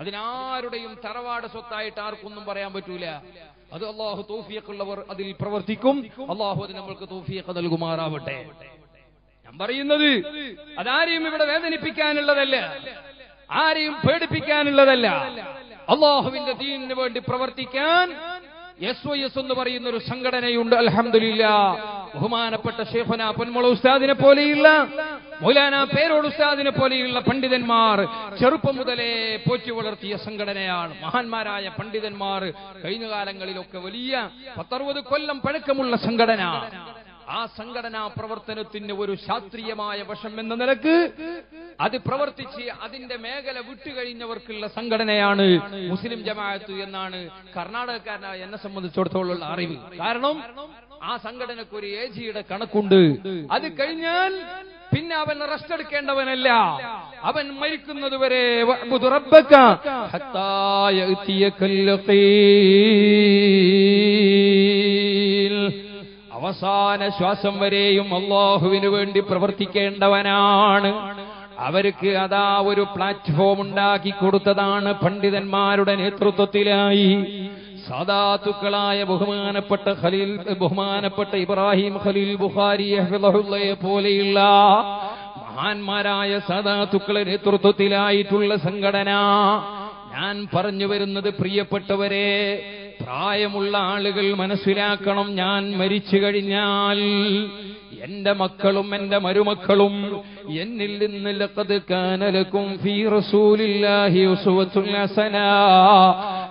അതിനാരുടെയും തറവാട് സ്വത്തായിട്ട് ആർക്കൊന്നും പറയാൻ പറ്റൂല. അത് അള്ളാഹു തൗഫീഖുള്ളവർ അതിൽ പ്രവർത്തിക്കും. അള്ളാഹു അത് നമ്മൾക്ക് തൗഫീഖ് നൽകുമാറാവട്ടെ. ഞാൻ പറയുന്നത് അതാരെയും ഇവിടെ വേദനിപ്പിക്കാനുള്ളതല്ല. ആരെയും പേടിപ്പിക്കാനുള്ളതല്ല. അള്ളാഹുവിന്റെ ദീനിന് വേണ്ടി പ്രവർത്തിക്കാൻ എസ് വൈ എസ് എന്ന് പറയുന്ന ഒരു സംഘടനയുണ്ട് അലഹമില്ല ബഹുമാനപ്പെട്ട ഷേഖുന പൊന്മുള ഉസ്താദിനെ പോലെയുള്ള മൗലാന പേരോട് ഉസ്താദിനെ പോലെയുള്ള പണ്ഡിതന്മാർ ചെറുപ്പം മുതലേ പോറ്റി വളർത്തിയ സംഘടനയാണ്. മഹാന്മാരായ പണ്ഡിതന്മാർ കഴിഞ്ഞ കാലങ്ങളിലൊക്കെ വലിയ പത്തറുപത് കൊല്ലം പഴക്കമുള്ള സംഘടന. ആ സംഘടനാ പ്രവർത്തനത്തിന് ഒരു ശാസ്ത്രീയമായ വശം എന്ന നിലയ്ക്ക് അത് പ്രവർത്തിച്ച് അതിന്റെ മേഖല വിട്ടുകഴിഞ്ഞവർക്കുള്ള സംഘടനയാണ് മുസ്ലിം ജമാഅത്ത് എന്നാണ് കർണാടകക്കാരനായ എന്നെ സംബന്ധിച്ചിടത്തോളം അറിവ്. കാരണം ആ സംഘടനക്ക് ഒരു ഏജിയുടെ കണക്കുണ്ട്. അത് കഴിഞ്ഞാൽ പിന്നെ അവൻ റെസ്റ്റ് എടുക്കേണ്ടവനല്ല. അവൻ മരിക്കുന്നത് വരെ വഅ്ബുദ് റബ്ബക ഹത്താ യഅ്തിയകൽ യഖീൻ അവസാന ശ്വാസം വരെയും അള്ളാഹുവിന് വേണ്ടി പ്രവർത്തിക്കേണ്ടവനാണ്. അവർക്ക് അതാ ഒരു പ്ലാറ്റ്ഫോം ഉണ്ടാക്കി കൊടുത്തതാണ് പണ്ഡിതന്മാരുടെ നേതൃത്വത്തിലായി. സാധാത്തുക്കളായ ബഹുമാനപ്പെട്ട ഖലീൽ ബഹുമാനപ്പെട്ട ഇബ്രാഹിം ഖലീൽ ബുഖാരി പോലെയുള്ള മഹാന്മാരായ സാധാത്തുക്കളെ നേതൃത്വത്തിലായിട്ടുള്ള സംഘടന. ഞാൻ പറഞ്ഞു വരുന്നത് പ്രിയപ്പെട്ടവരെ പ്രായമുള്ള ആളുകൾ മനസ്സിലാക്കണം ഞാൻ മരിച്ചു കഴിഞ്ഞാൽ എന്റെ മക്കളും എന്റെ മരുമക്കളും എന്നിൽ നിന്ന് ലഖദ് കാനലക്കും ഫീ റസൂലില്ലാഹി ഉസ്വത്തുൽ ഹസന.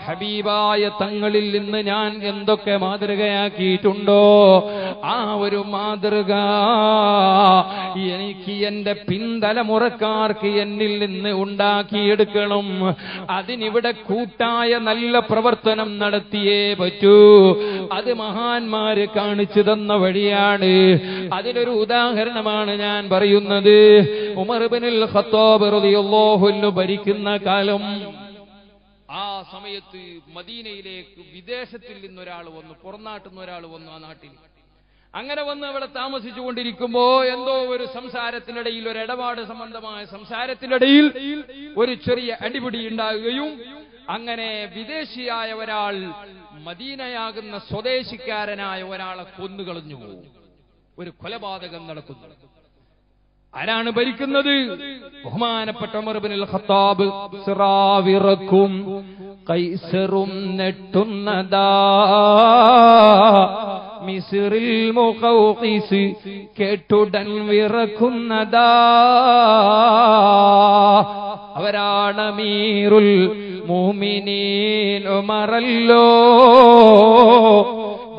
ഹബീബായ തങ്ങളിൽ നിന്ന് ഞാൻ എന്തൊക്കെ മാതൃകയാക്കിയിട്ടുണ്ടോ ആ ഒരു മാതൃക എനിക്ക് എന്റെ പിന്തലമുറക്കാർക്ക് എന്നിൽ നിന്ന് ഉണ്ടാക്കിയെടുക്കണം. അതിനിവിടെ കൂട്ടായ നല്ല പ്രവർത്തനം നടത്തിയേ പറ്റൂ. അത് മഹാന്മാര് കാണിച്ചു തന്ന വഴിയാണ്. അതിനൊരു ഉദാഹരണമാണ് ഞാൻ പറയുന്നത്. ഉമർബിനുൽ ഖത്താബ് റളിയല്ലാഹു ഭരിക്കുന്ന കാലം ആ സമയത്ത് മദീനയിലേക്ക് വിദേശത്തിൽ നിന്നൊരാൾ വന്നു പുറംനാട്ടിൽ നിന്ന് ഒരാൾ വന്നു ആ നാട്ടിൽ. അങ്ങനെ വന്ന് അവിടെ താമസിച്ചു കൊണ്ടിരിക്കുമ്പോ എന്തോ ഒരു സംസാരത്തിനിടയിൽ ഒരു ഇടപാട് സംബന്ധമായ സംസാരത്തിനിടയിൽ ഒരു ചെറിയ അടിപിടി ഉണ്ടാകുകയും അങ്ങനെ വിദേശിയായ ഒരാൾ മദീനയാകുന്ന സ്വദേശിക്കാരനായ ഒരാളെ കൊന്നുകളഞ്ഞു ഒരു കൊലപാതകം നടക്കുന്നു. ആരാണ് ഭരിക്കുന്നത്? ബഹുമാനപ്പെട്ട ഉമർബിനുൽ ഖത്താബ്. സിറാവിറക്കും കൈസറും നെട്ടുന്നതാ. മിസിറിൽ മുഖൗഖിസ് കേട്ടുടൻ വിറക്കുന്നതാ. അവരാണ് മീറുൽ മൂമിനീൻ ഉമറല്ലോ.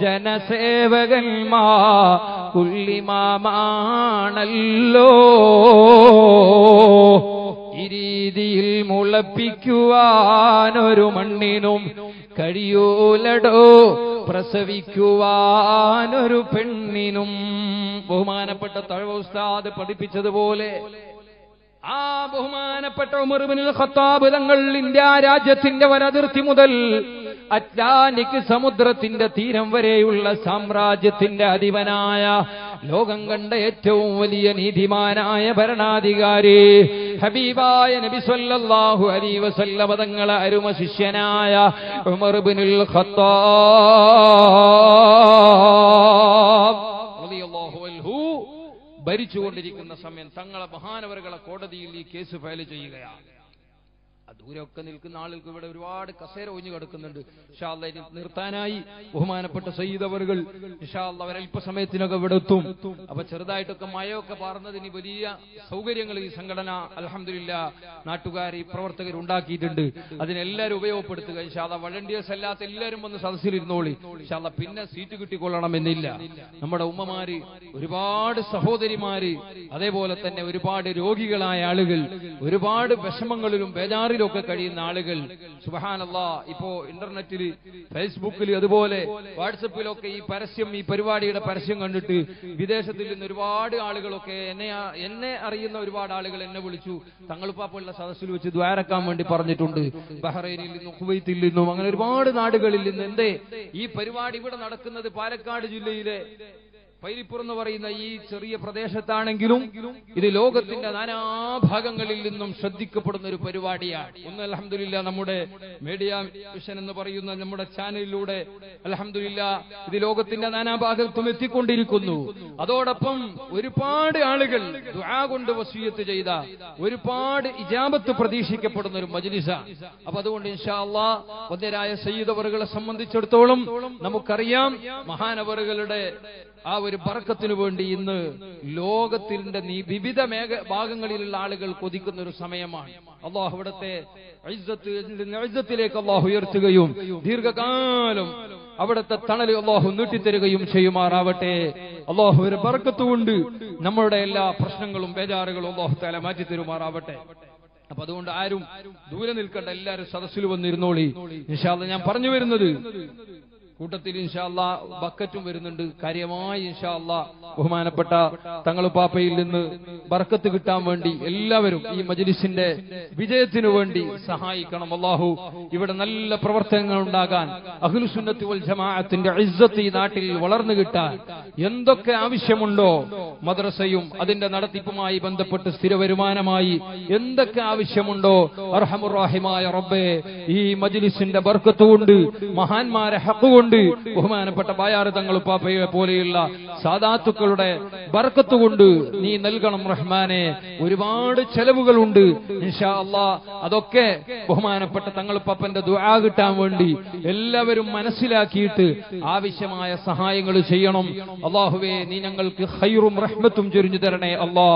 ജനസേവകന്മാ കുല്ലിമാണല്ലോ ഈ രീതിയിൽ മുളപ്പിക്കുവാനൊരു മണ്ണിനും കഴിയൂലടോ. പ്രസവിക്കുവാനൊരു പെണ്ണിനും. ബഹുമാനപ്പെട്ട തഴവുസ്താദ് പഠിപ്പിച്ചതുപോലെ ആ ബഹുമാനപ്പെട്ട ഉമർബിനുൽ ഖത്താബ് തങ്ങൾ ഇന്ത്യ രാജ്യത്തിന്റെ വരതിർത്തി മുതൽ അറ്റ്ലാന്റിക് സമുദ്രത്തിന്റെ തീരം വരെയുള്ള സാമ്രാജ്യത്തിന്റെ അധിപനായ ലോകം കണ്ട ഏറ്റവും വലിയ നീതിമാനായ ഭരണാധികാരി ഹബീബായ നബി സല്ലല്ലാഹു അലൈഹി വസല്ലമ അരുമ ശിഷ്യനായ ഉമർബിനുൽ ഖത്താബ് റളിയല്ലാഹു ഭരിച്ചുകൊണ്ടിരിക്കുന്ന സമയം തങ്ങളെ മഹാനവറുകളെ കോടതിയിൽ ഈ കേസ് ഫയൽ ചെയ്യുകയാണ്. ദൂരമൊക്കെ നിൽക്കുന്ന ആളുകൾക്ക് ഇവിടെ ഒരുപാട് കസേര ഒഞ്ഞു കിടക്കുന്നുണ്ട്. ഇഷാള്ള നിർത്താനായി ബഹുമാനപ്പെട്ട സയ്യിദവറുകൾ ഇൻഷാല്ല അവരൽപ്പസമയത്തിനൊക്കെ ഇവിടെ എത്തും. അപ്പൊ ചെറുതായിട്ടൊക്കെ മഴയൊക്കെ പാർന്നതിന് വലിയ സൗകര്യങ്ങൾ ഈ സംഘടന അലഹമില്ല നാട്ടുകാർ ഈ പ്രവർത്തകർ ഉണ്ടാക്കിയിട്ടുണ്ട്. അതിനെല്ലാവരും ഉപയോഗപ്പെടുത്തുക. ഇൻഷാല്ല വളണ്ടിയേഴ്സ് അല്ലാത്ത എല്ലാവരും വന്ന് സദസ്സിലിരുന്നോളി. ഇഷാള്ള പിന്നെ സീറ്റ് കിട്ടിക്കൊള്ളണമെന്നില്ല. നമ്മുടെ ഉമ്മമാര് ഒരുപാട് സഹോദരിമാര് അതേപോലെ തന്നെ ഒരുപാട് രോഗികളായ ആളുകൾ ഒരുപാട് വിഷമങ്ങളിലും ബേജാറിലും പടിഞ്ഞാറിലൊക്കെ കഴിയുന്ന ആളുകൾ സുബഹാനല്ല ഇപ്പോ ഇന്റർനെറ്റിൽ ഫേസ്ബുക്കിൽ അതുപോലെ വാട്സപ്പിലൊക്കെ ഈ പരസ്യം ഈ പരിപാടിയുടെ പരസ്യം കണ്ടിട്ട് വിദേശത്തിൽ നിന്ന് ഒരുപാട് ആളുകളൊക്കെ എന്നെ എന്നെ അറിയുന്ന ഒരുപാട് ആളുകൾ എന്നെ വിളിച്ചു. തങ്ങളുപ്പാപ്പുള്ള സദസ്സിൽ വെച്ച് ദ്വാരക്കാൻ വേണ്ടി പറഞ്ഞിട്ടുണ്ട്. ബഹ്റൈനിൽ നിന്നും കുവൈത്തിൽ നിന്നും അങ്ങനെ ഒരുപാട് നാടുകളിൽ നിന്ന്. എന്തേ? ഈ പരിപാടി ഇവിടെ നടക്കുന്നത് പാലക്കാട് ജില്ലയിലെ പൈലിപ്പുറം എന്ന് പറയുന്ന ഈ ചെറിയ പ്രദേശത്താണെങ്കിലും ഇത് ലോകത്തിന്റെ നാനാഭാഗങ്ങളിൽ നിന്നും ശ്രദ്ധിക്കപ്പെടുന്ന ഒരു പരിപാടിയാണ്. ഒന്ന് അലഹമില്ല നമ്മുടെ മീഡിയ മിഷൻ എന്ന് പറയുന്ന നമ്മുടെ ചാനലിലൂടെ അലഹമില്ല ഇത് ലോകത്തിന്റെ നാനാഭാഗത്തും എത്തിക്കൊണ്ടിരിക്കുന്നു. അതോടൊപ്പം ഒരുപാട് ആളുകൾ ദുആ കൊണ്ട് വസീയത്ത് ചെയ്ത ഒരുപാട് ഇജാബത്ത് പ്രതീക്ഷിക്കപ്പെടുന്ന ഒരു മജ്ലിസ അപ്പൊ അതുകൊണ്ട് ഇൻഷാ അള്ളാ സയ്യിദ് അവറുകളെ സംബന്ധിച്ചിടത്തോളം നമുക്കറിയാം മഹാനവറുകളുടെ ആ ഒരു ബർക്കത്തിനു വേണ്ടി ഇന്ന് ലോകത്തിന്റെ വിവിധ മേഖ ഭാഗങ്ങളിലുള്ള ആളുകൾ കൊതിക്കുന്ന ഒരു സമയമാണ്. അള്ളാഹു അവിടത്തെ ഐസത്തിലേക്ക് അള്ളാഹു ഉയർത്തുകയും ദീർഘകാലം അവിടുത്തെ തണൽ അള്ളാഹു നീട്ടിത്തരുകയും ചെയ്യുമാറാവട്ടെ. അള്ളാഹു ഒരു ബർക്കത്തുകൊണ്ട് നമ്മളുടെ എല്ലാ പ്രശ്നങ്ങളും ബേജാറുകളും അള്ളാഹു തല മാറ്റി തരുമാറാവട്ടെ അപ്പൊ അതുകൊണ്ട് ആരും ദൂരെ നിൽക്കണ്ട എല്ലാവരും സദസ്സിൽ വന്നിരുന്നോളി. ഇൻഷാല്ല ഞാൻ പറഞ്ഞു വരുന്നത് കൂട്ടത്തിൽ ഇൻഷാല്ല ബക്കറ്റും വരുന്നുണ്ട്. കാര്യമായി ഇൻഷാല്ല ബഹുമാനപ്പെട്ട തങ്ങളുപ്പാപ്പയിൽ നിന്ന് ബർക്കത്ത് കിട്ടാൻ വേണ്ടി എല്ലാവരും ഈ മജ്ലിസിന്റെ വിജയത്തിനു വേണ്ടി സഹായിക്കണം. അള്ളാഹു ഇവിടെ നല്ല പ്രവർത്തനങ്ങൾ ഉണ്ടാകാൻ അഖിലുസുന്നത്ത് വൽ ജമാഅത്തിന്റെ ഇസ്സത്ത് ഈ നാട്ടിൽ വളർന്നു കിട്ടാൻ എന്തൊക്കെ ആവശ്യമുണ്ടോ മദ്രസയും അതിന്റെ നടത്തിപ്പുമായി ബന്ധപ്പെട്ട് സ്ഥിര വരുമാനമായി എന്തൊക്കെ ആവശ്യമുണ്ടോ അർഹമുറാഹിമായ റബ്ബെ ഈ മജ്ലിസിന്റെ ബർക്കത്തുകൊണ്ട് മഹാന്മാരെ ഹക്ക് കൊണ്ട് ബഹുമാനപ്പെട്ട ബായാറ് തങ്ങൾ പാപ്പയെ പോലെയുള്ള സാധാത്തുക്കളുടെ ബർക്കത്തുകൊണ്ട് നീ നൽകണം റഹ്മാനെ. ഒരുപാട് ചെലവുകളുണ്ട്. ഇൻഷാ അള്ളാ അതൊക്കെ ബഹുമാനപ്പെട്ട തങ്ങൾ പാപ്പന്റെ ദുആ കിട്ടാൻ വേണ്ടി എല്ലാവരും മനസ്സിലാക്കിയിട്ട് ആവശ്യമായ സഹായങ്ങൾ ചെയ്യണം. അള്ളാഹുവേ നീ ഞങ്ങൾക്ക് ഹൈറും റഹ്മത്തും ചൊരിഞ്ഞു തരണേ അള്ളാ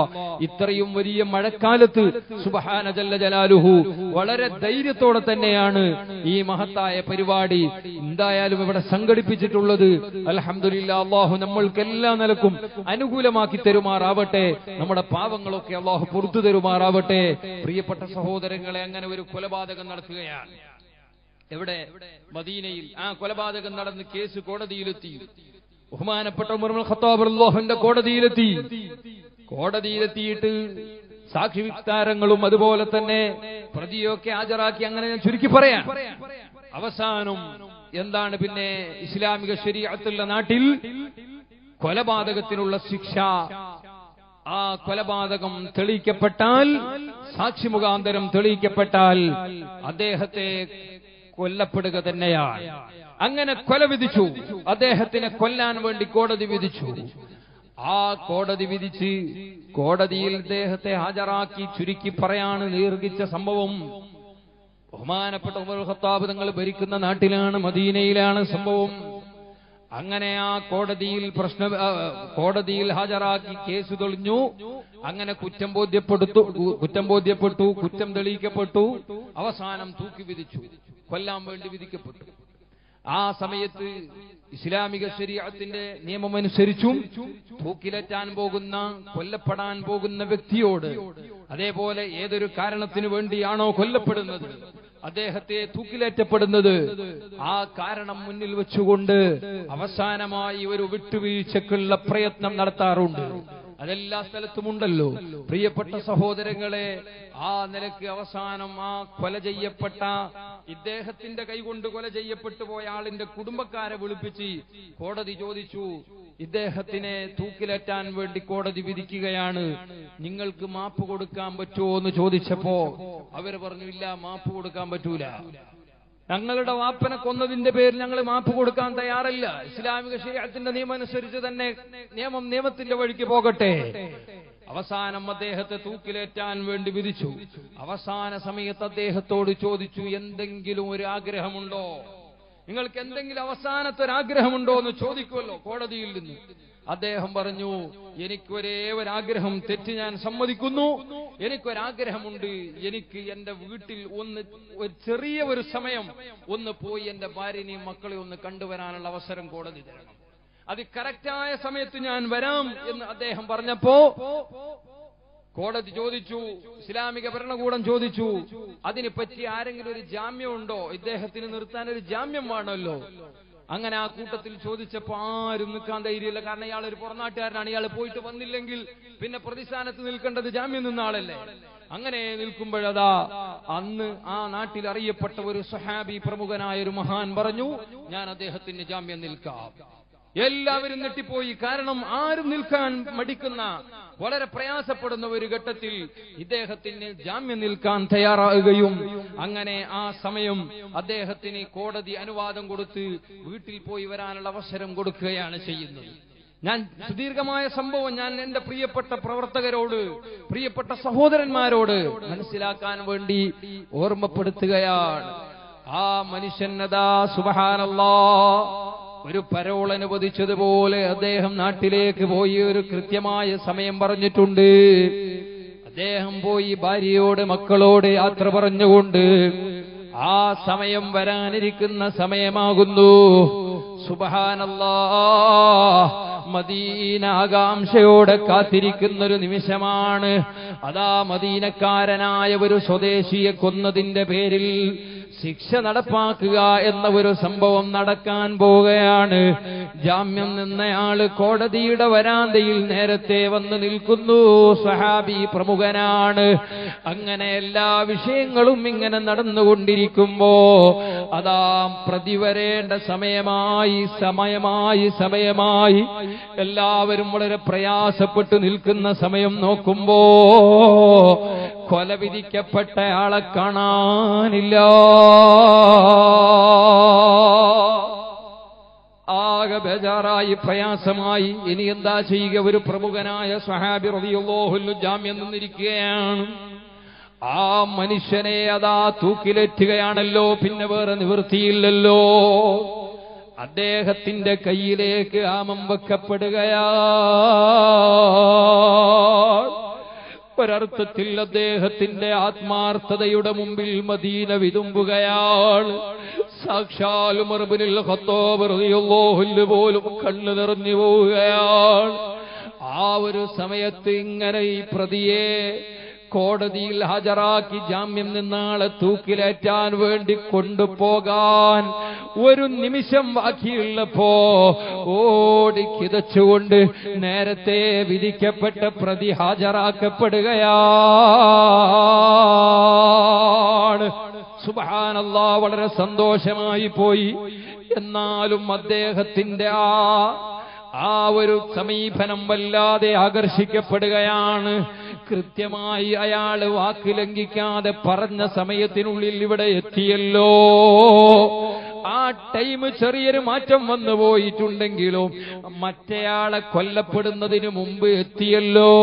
ഇത്രയും വലിയ മഴക്കാലത്ത് സുബഹാന ജല്ല ജലാലുഹു വളരെ ധൈര്യത്തോടെ തന്നെയാണ് ഈ മഹത്തായ പരിപാടി. എന്തായാലും ഇവിടെ സംഘടിപ്പിച്ചിട്ടുള്ളത്. അലഹമില്ല അള്ളാഹു നമ്മൾക്ക് എല്ലാ നിലക്കും അനുകൂലമാക്കി തരുമാറാവട്ടെ. നമ്മുടെ പാവങ്ങളൊക്കെ അള്ളാഹു പുറത്തു തരുമാറാവട്ടെ. പ്രിയപ്പെട്ട സഹോദരങ്ങളെ അങ്ങനെ ഒരു കൊലപാതകം നടത്തുകയാണ്. എവിടെ? മദീനയിൽ. ആ കൊലപാതകം നടന്ന് കേസ് കോടതിയിലെത്തി. ബഹുമാനപ്പെട്ട അല്ലാഹുവിന്റെ കോടതിയിലെത്തി. കോടതിയിലെത്തിയിട്ട് സാക്ഷി വിസ്താരങ്ങളും അതുപോലെ തന്നെ പ്രതിയൊക്കെ ഹാജരാക്കി അങ്ങനെ ഞാൻ ചുരുക്കി പറയാം. അവസാനം എന്താണ് പിന്നെ ഇസ്ലാമിക ശരീരത്തിലുള്ള നാട്ടിൽ? കൊലപാതകത്തിനുള്ള ശിക്ഷ. ആ കൊലപാതകം തെളിയിക്കപ്പെട്ടാൽ സാക്ഷി മുഖാന്തരം തെളിയിക്കപ്പെട്ടാൽ അദ്ദേഹത്തെ കൊല്ലപ്പെടുക തന്നെയാണ്. അങ്ങനെ കൊല വിധിച്ചു. അദ്ദേഹത്തിനെ കൊല്ലാൻ വേണ്ടി കോടതി വിധിച്ചു. ആ കോടതി വിധിച്ച് കോടതിയിൽ അദ്ദേഹത്തെ ഹാജരാക്കി ചുരുക്കി പറയാണ് ദീർഘിച്ച സംഭവം. ബഹുമാനപ്പെട്ട ഉമർ ഖത്താബ് തങ്ങൾ ഭരിക്കുന്ന നാട്ടിലാണ് മദീനയിലാണ് സംഭവം. അങ്ങനെ ആ കോടതിയിൽ പ്രശ്ന കോടതിയിൽ ഹാജരാക്കി കേസ് തെളിഞ്ഞു. അങ്ങനെ കുറ്റം ബോധ്യപ്പെടുത്തു കുറ്റം ബോധ്യപ്പെട്ടു കുറ്റം തെളിയിക്കപ്പെട്ടു. അവസാനം തൂക്കി വിധിച്ചു. കൊല്ലാൻ വേണ്ടി വിധിക്കപ്പെട്ടു. ആ സമയത്ത് ഇസ്ലാമിക ശരീഅത്തിന്റെ നിയമമനുസരിച്ചും തൂക്കിലെറ്റാൻ പോകുന്ന കൊല്ലപ്പെടാൻ പോകുന്ന വ്യക്തിയോട് അതേപോലെ ഏതൊരു കാരണത്തിനു വേണ്ടിയാണോ കൊല്ലപ്പെടുന്നത് അദ്ദേഹത്തെ തൂക്കിലേറ്റപ്പെടുന്നത് ആ കാരണം മുന്നിൽ വെച്ചുകൊണ്ട് അവസാനമായി ഒരു വിട്ടുവീഴ്ചക്കുള്ള പ്രയത്നം നടത്താറുണ്ട്. അതെല്ലാ സ്ഥലത്തുമുണ്ടല്ലോ. പ്രിയപ്പെട്ട സഹോദരങ്ങളെ ആ നിലയ്ക്ക് അവസാനം ആ കൊല ചെയ്യപ്പെട്ട ഇദ്ദേഹത്തിന്റെ കൈകൊണ്ട് കൊല ചെയ്യപ്പെട്ടു പോയ ആളിന്റെ കുടുംബക്കാരെ വിളിപ്പിച്ച് കോടതി ചോദിച്ചു ഇദ്ദേഹത്തിനെ തൂക്കിലേറ്റാൻ വേണ്ടി കോടതി വിധിക്കുകയാണ്. നിങ്ങൾക്ക് മാപ്പ് കൊടുക്കാൻ പറ്റുമോ? എന്ന് ചോദിച്ചപ്പോ അവർ പറഞ്ഞു ഇല്ല മാപ്പ് കൊടുക്കാൻ പറ്റൂല. ഞങ്ങളുടെ വാപ്പനെ കൊന്നതിന്റെ പേരിൽ ഞങ്ങൾ മാപ്പ് കൊടുക്കാൻ തയ്യാറല്ല. ഇസ്ലാമിക ശരീരത്തിന്റെ നിയമം അനുസരിച്ച് തന്നെ നിയമം നിയമത്തിന്റെ വഴിക്ക് പോകട്ടെ. അവസാനം അദ്ദേഹത്തെ തൂക്കിലേറ്റാൻ വേണ്ടി വിധിച്ചു. അവസാന സമയത്ത് അദ്ദേഹത്തോട് ചോദിച്ചു എന്തെങ്കിലും ഒരു ആഗ്രഹമുണ്ടോ നിങ്ങൾക്ക് എന്തെങ്കിലും അവസാനത്തെ ഒരു ആഗ്രഹമുണ്ടോ എന്ന് ചോദിക്കുമല്ലോ കോടതിയിൽ നിന്ന്. അദ്ദേഹം പറഞ്ഞു എനിക്കൊരേ ഒരാഗ്രഹം തെറ്റ് ഞാൻ സമ്മതിക്കുന്നു. എനിക്കൊരാഗ്രഹമുണ്ട്. എനിക്ക് എന്റെ വീട്ടിൽ ഒന്ന് ഒരു ചെറിയ ഒരു സമയം ഒന്ന് പോയി എന്റെ ഭാര്യനെയും മക്കളെ ഒന്ന് കണ്ടുവരാനുള്ള അവസരം കോടതി തരണം. അത് കറക്റ്റായ സമയത്ത് ഞാൻ വരാം എന്ന് അദ്ദേഹം പറഞ്ഞപ്പോ കോടതി ചോദിച്ചു ഇസ്ലാമിക ഭരണകൂടം ചോദിച്ചു അതിനെപ്പറ്റി ആരെങ്കിലും ഒരു ജാമ്യമുണ്ടോ ഇദ്ദേഹത്തിന് നിർത്താൻ ഒരു ജാമ്യം വേണമല്ലോ. അങ്ങനെ ആ കൂട്ടത്തിൽ ചോദിച്ചപ്പോ ആരും നിൽക്കാൻ ധൈര്യമില്ല. കാരണം ഇയാൾ ഒരു പുറനാട്ടുകാരനാണ്. ഇയാൾ പോയിട്ട് വന്നില്ലെങ്കിൽ പിന്നെ പ്രതിസ്ഥാനത്ത് നിൽക്കേണ്ടത് ജാമ്യം നിന്ന ആളല്ലേ? അങ്ങനെ നിൽക്കുമ്പോഴതാ അന്ന് ആ നാട്ടിൽ അറിയപ്പെട്ട ഒരു സഹാബി പ്രമുഖനായ ഒരു മഹാൻ പറഞ്ഞു ഞാൻ അദ്ദേഹത്തിന് ജാമ്യം നിൽക്കാം. എല്ലാവരും നെട്ടിപ്പോയി കാരണം ആരും നിൽക്കാൻ മടിക്കുന്ന വളരെ പ്രയാസപ്പെടുന്ന ഒരു ഘട്ടത്തിൽ ഇദ്ദേഹത്തിന് ജാമ്യം നിൽക്കാൻ തയ്യാറാകുകയും അങ്ങനെ ആ സമയം അദ്ദേഹത്തിന് കോടതി അനുവാദം കൊടുത്ത് വീട്ടിൽ പോയി വരാനുള്ള അവസരം കൊടുക്കുകയാണ് ചെയ്യുന്നത്. ഞാൻ സുദീർഘമായ സംഭവം ഞാൻ എന്റെ പ്രിയപ്പെട്ട പ്രവർത്തകരോട് പ്രിയപ്പെട്ട സഹോദരന്മാരോട് മനസ്സിലാക്കാൻ വേണ്ടി ഓർമ്മപ്പെടുത്തുകയാണ്. ആ മനുഷ്യനതാ സുബഹാനല്ലാ. ഒരു പരോൾ അനുവദിച്ചതുപോലെ അദ്ദേഹം നാട്ടിലേക്ക് പോയി ഒരു കൃത്യമായ സമയം പറഞ്ഞിട്ടുണ്ട്. അദ്ദേഹം പോയി ഭാര്യയോട് മക്കളോട് യാത്ര പറഞ്ഞുകൊണ്ട് ആ സമയം വരാനിരിക്കുന്ന സമയമാകുന്നു. സുബഹാനല്ലാ മദീന ആകാംക്ഷയോടെ കാത്തിരിക്കുന്ന ഒരു നിമിഷമാണ്. അതാ മദീനക്കാരനായ ഒരു സ്വദേശിയെ കൊന്നതിന്റെ പേരിൽ ശിക്ഷ നടപ്പാക്കുക എന്ന ഒരു സംഭവം നടക്കാൻ പോവുകയാണ്. ജാമ്യം നിന്നയാൾ കോടതിയുടെ വരാന്തയിൽ നേരത്തെ വന്ന് നിൽക്കുന്നു. സഹാബി പ്രമുഖനാണ്. അങ്ങനെ എല്ലാ വിഷയങ്ങളും ഇങ്ങനെ നടന്നുകൊണ്ടിരിക്കുമ്പോ അതാ പ്രതി വരേണ്ട സമയമായി സമയമായി സമയമായി എല്ലാവരും വളരെ പ്രയാസപ്പെട്ടു നിൽക്കുന്ന സമയം നോക്കുമ്പോ കൊല വിധിക്കപ്പെട്ടയാളെ കാണാനില്ല. ആകെ ബേജാറായി പ്രയാസമായി. ഇനി എന്താ ചെയ്യുക? ഒരു പ്രമുഖനായ സഹാബി റതിയുള്ളോഹുല്ലു ജാമ്യം നിന്നിരിക്കുകയാണ്. ആ മനുഷ്യനെ അതാ തൂക്കിലേറ്റുകയാണല്ലോ. പിന്നെ വേറെ നിവൃത്തിയില്ലല്ലോ. അദ്ദേഹത്തിന്റെ കയ്യിലേക്ക് ആമം വെക്കപ്പെടുകയാ. ഒരർത്ഥത്തിൽ അദ്ദേഹത്തിന്റെ ആത്മാർത്ഥതയുടെ മുമ്പിൽ മദീന വിതുമ്പുകയാണ്. സാക്ഷാൽ മറുപിനിൽ ഹത്തോബറിയുള്ളോഹുൽ പോലും കണ്ണു നിറഞ്ഞു പോവുകയാണ്. ആ ഒരു സമയത്ത് ഇങ്ങനെ ഈ പ്രതിയെ കോടതിയിൽ ഹാജരാക്കി ജാമ്യം നിന്നാളെ തൂക്കിലേറ്റാൻ വേണ്ടി കൊണ്ടുപോകാൻ ഒരു നിമിഷം ബാക്കിയുള്ളപ്പോ ഓടി കിതച്ചുകൊണ്ട് നേരത്തെ വിധിക്കപ്പെട്ട പ്രതി ഹാജരാക്കപ്പെടുകയാണ്. സുബാനല്ല വളരെ സന്തോഷമായി പോയി. എന്നാലും അദ്ദേഹത്തിന്റെ ആ ആ ഒരു സമീപനം വല്ലാതെ ആകർഷിക്കപ്പെടുകയാണ്. കൃത്യമായി അയാൾ വാക്ക് ലംഘിക്കാതെ പറഞ്ഞ സമയത്തിനുള്ളിൽ ഇവിടെ എത്തിയല്ലോ. ആ ടൈം ചെറിയൊരു മാറ്റം വന്നു പോയിട്ടുണ്ടെങ്കിലും മറ്റേയാളെ കൊല്ലപ്പെടുന്നതിന് മുമ്പ് എത്തിയല്ലോ.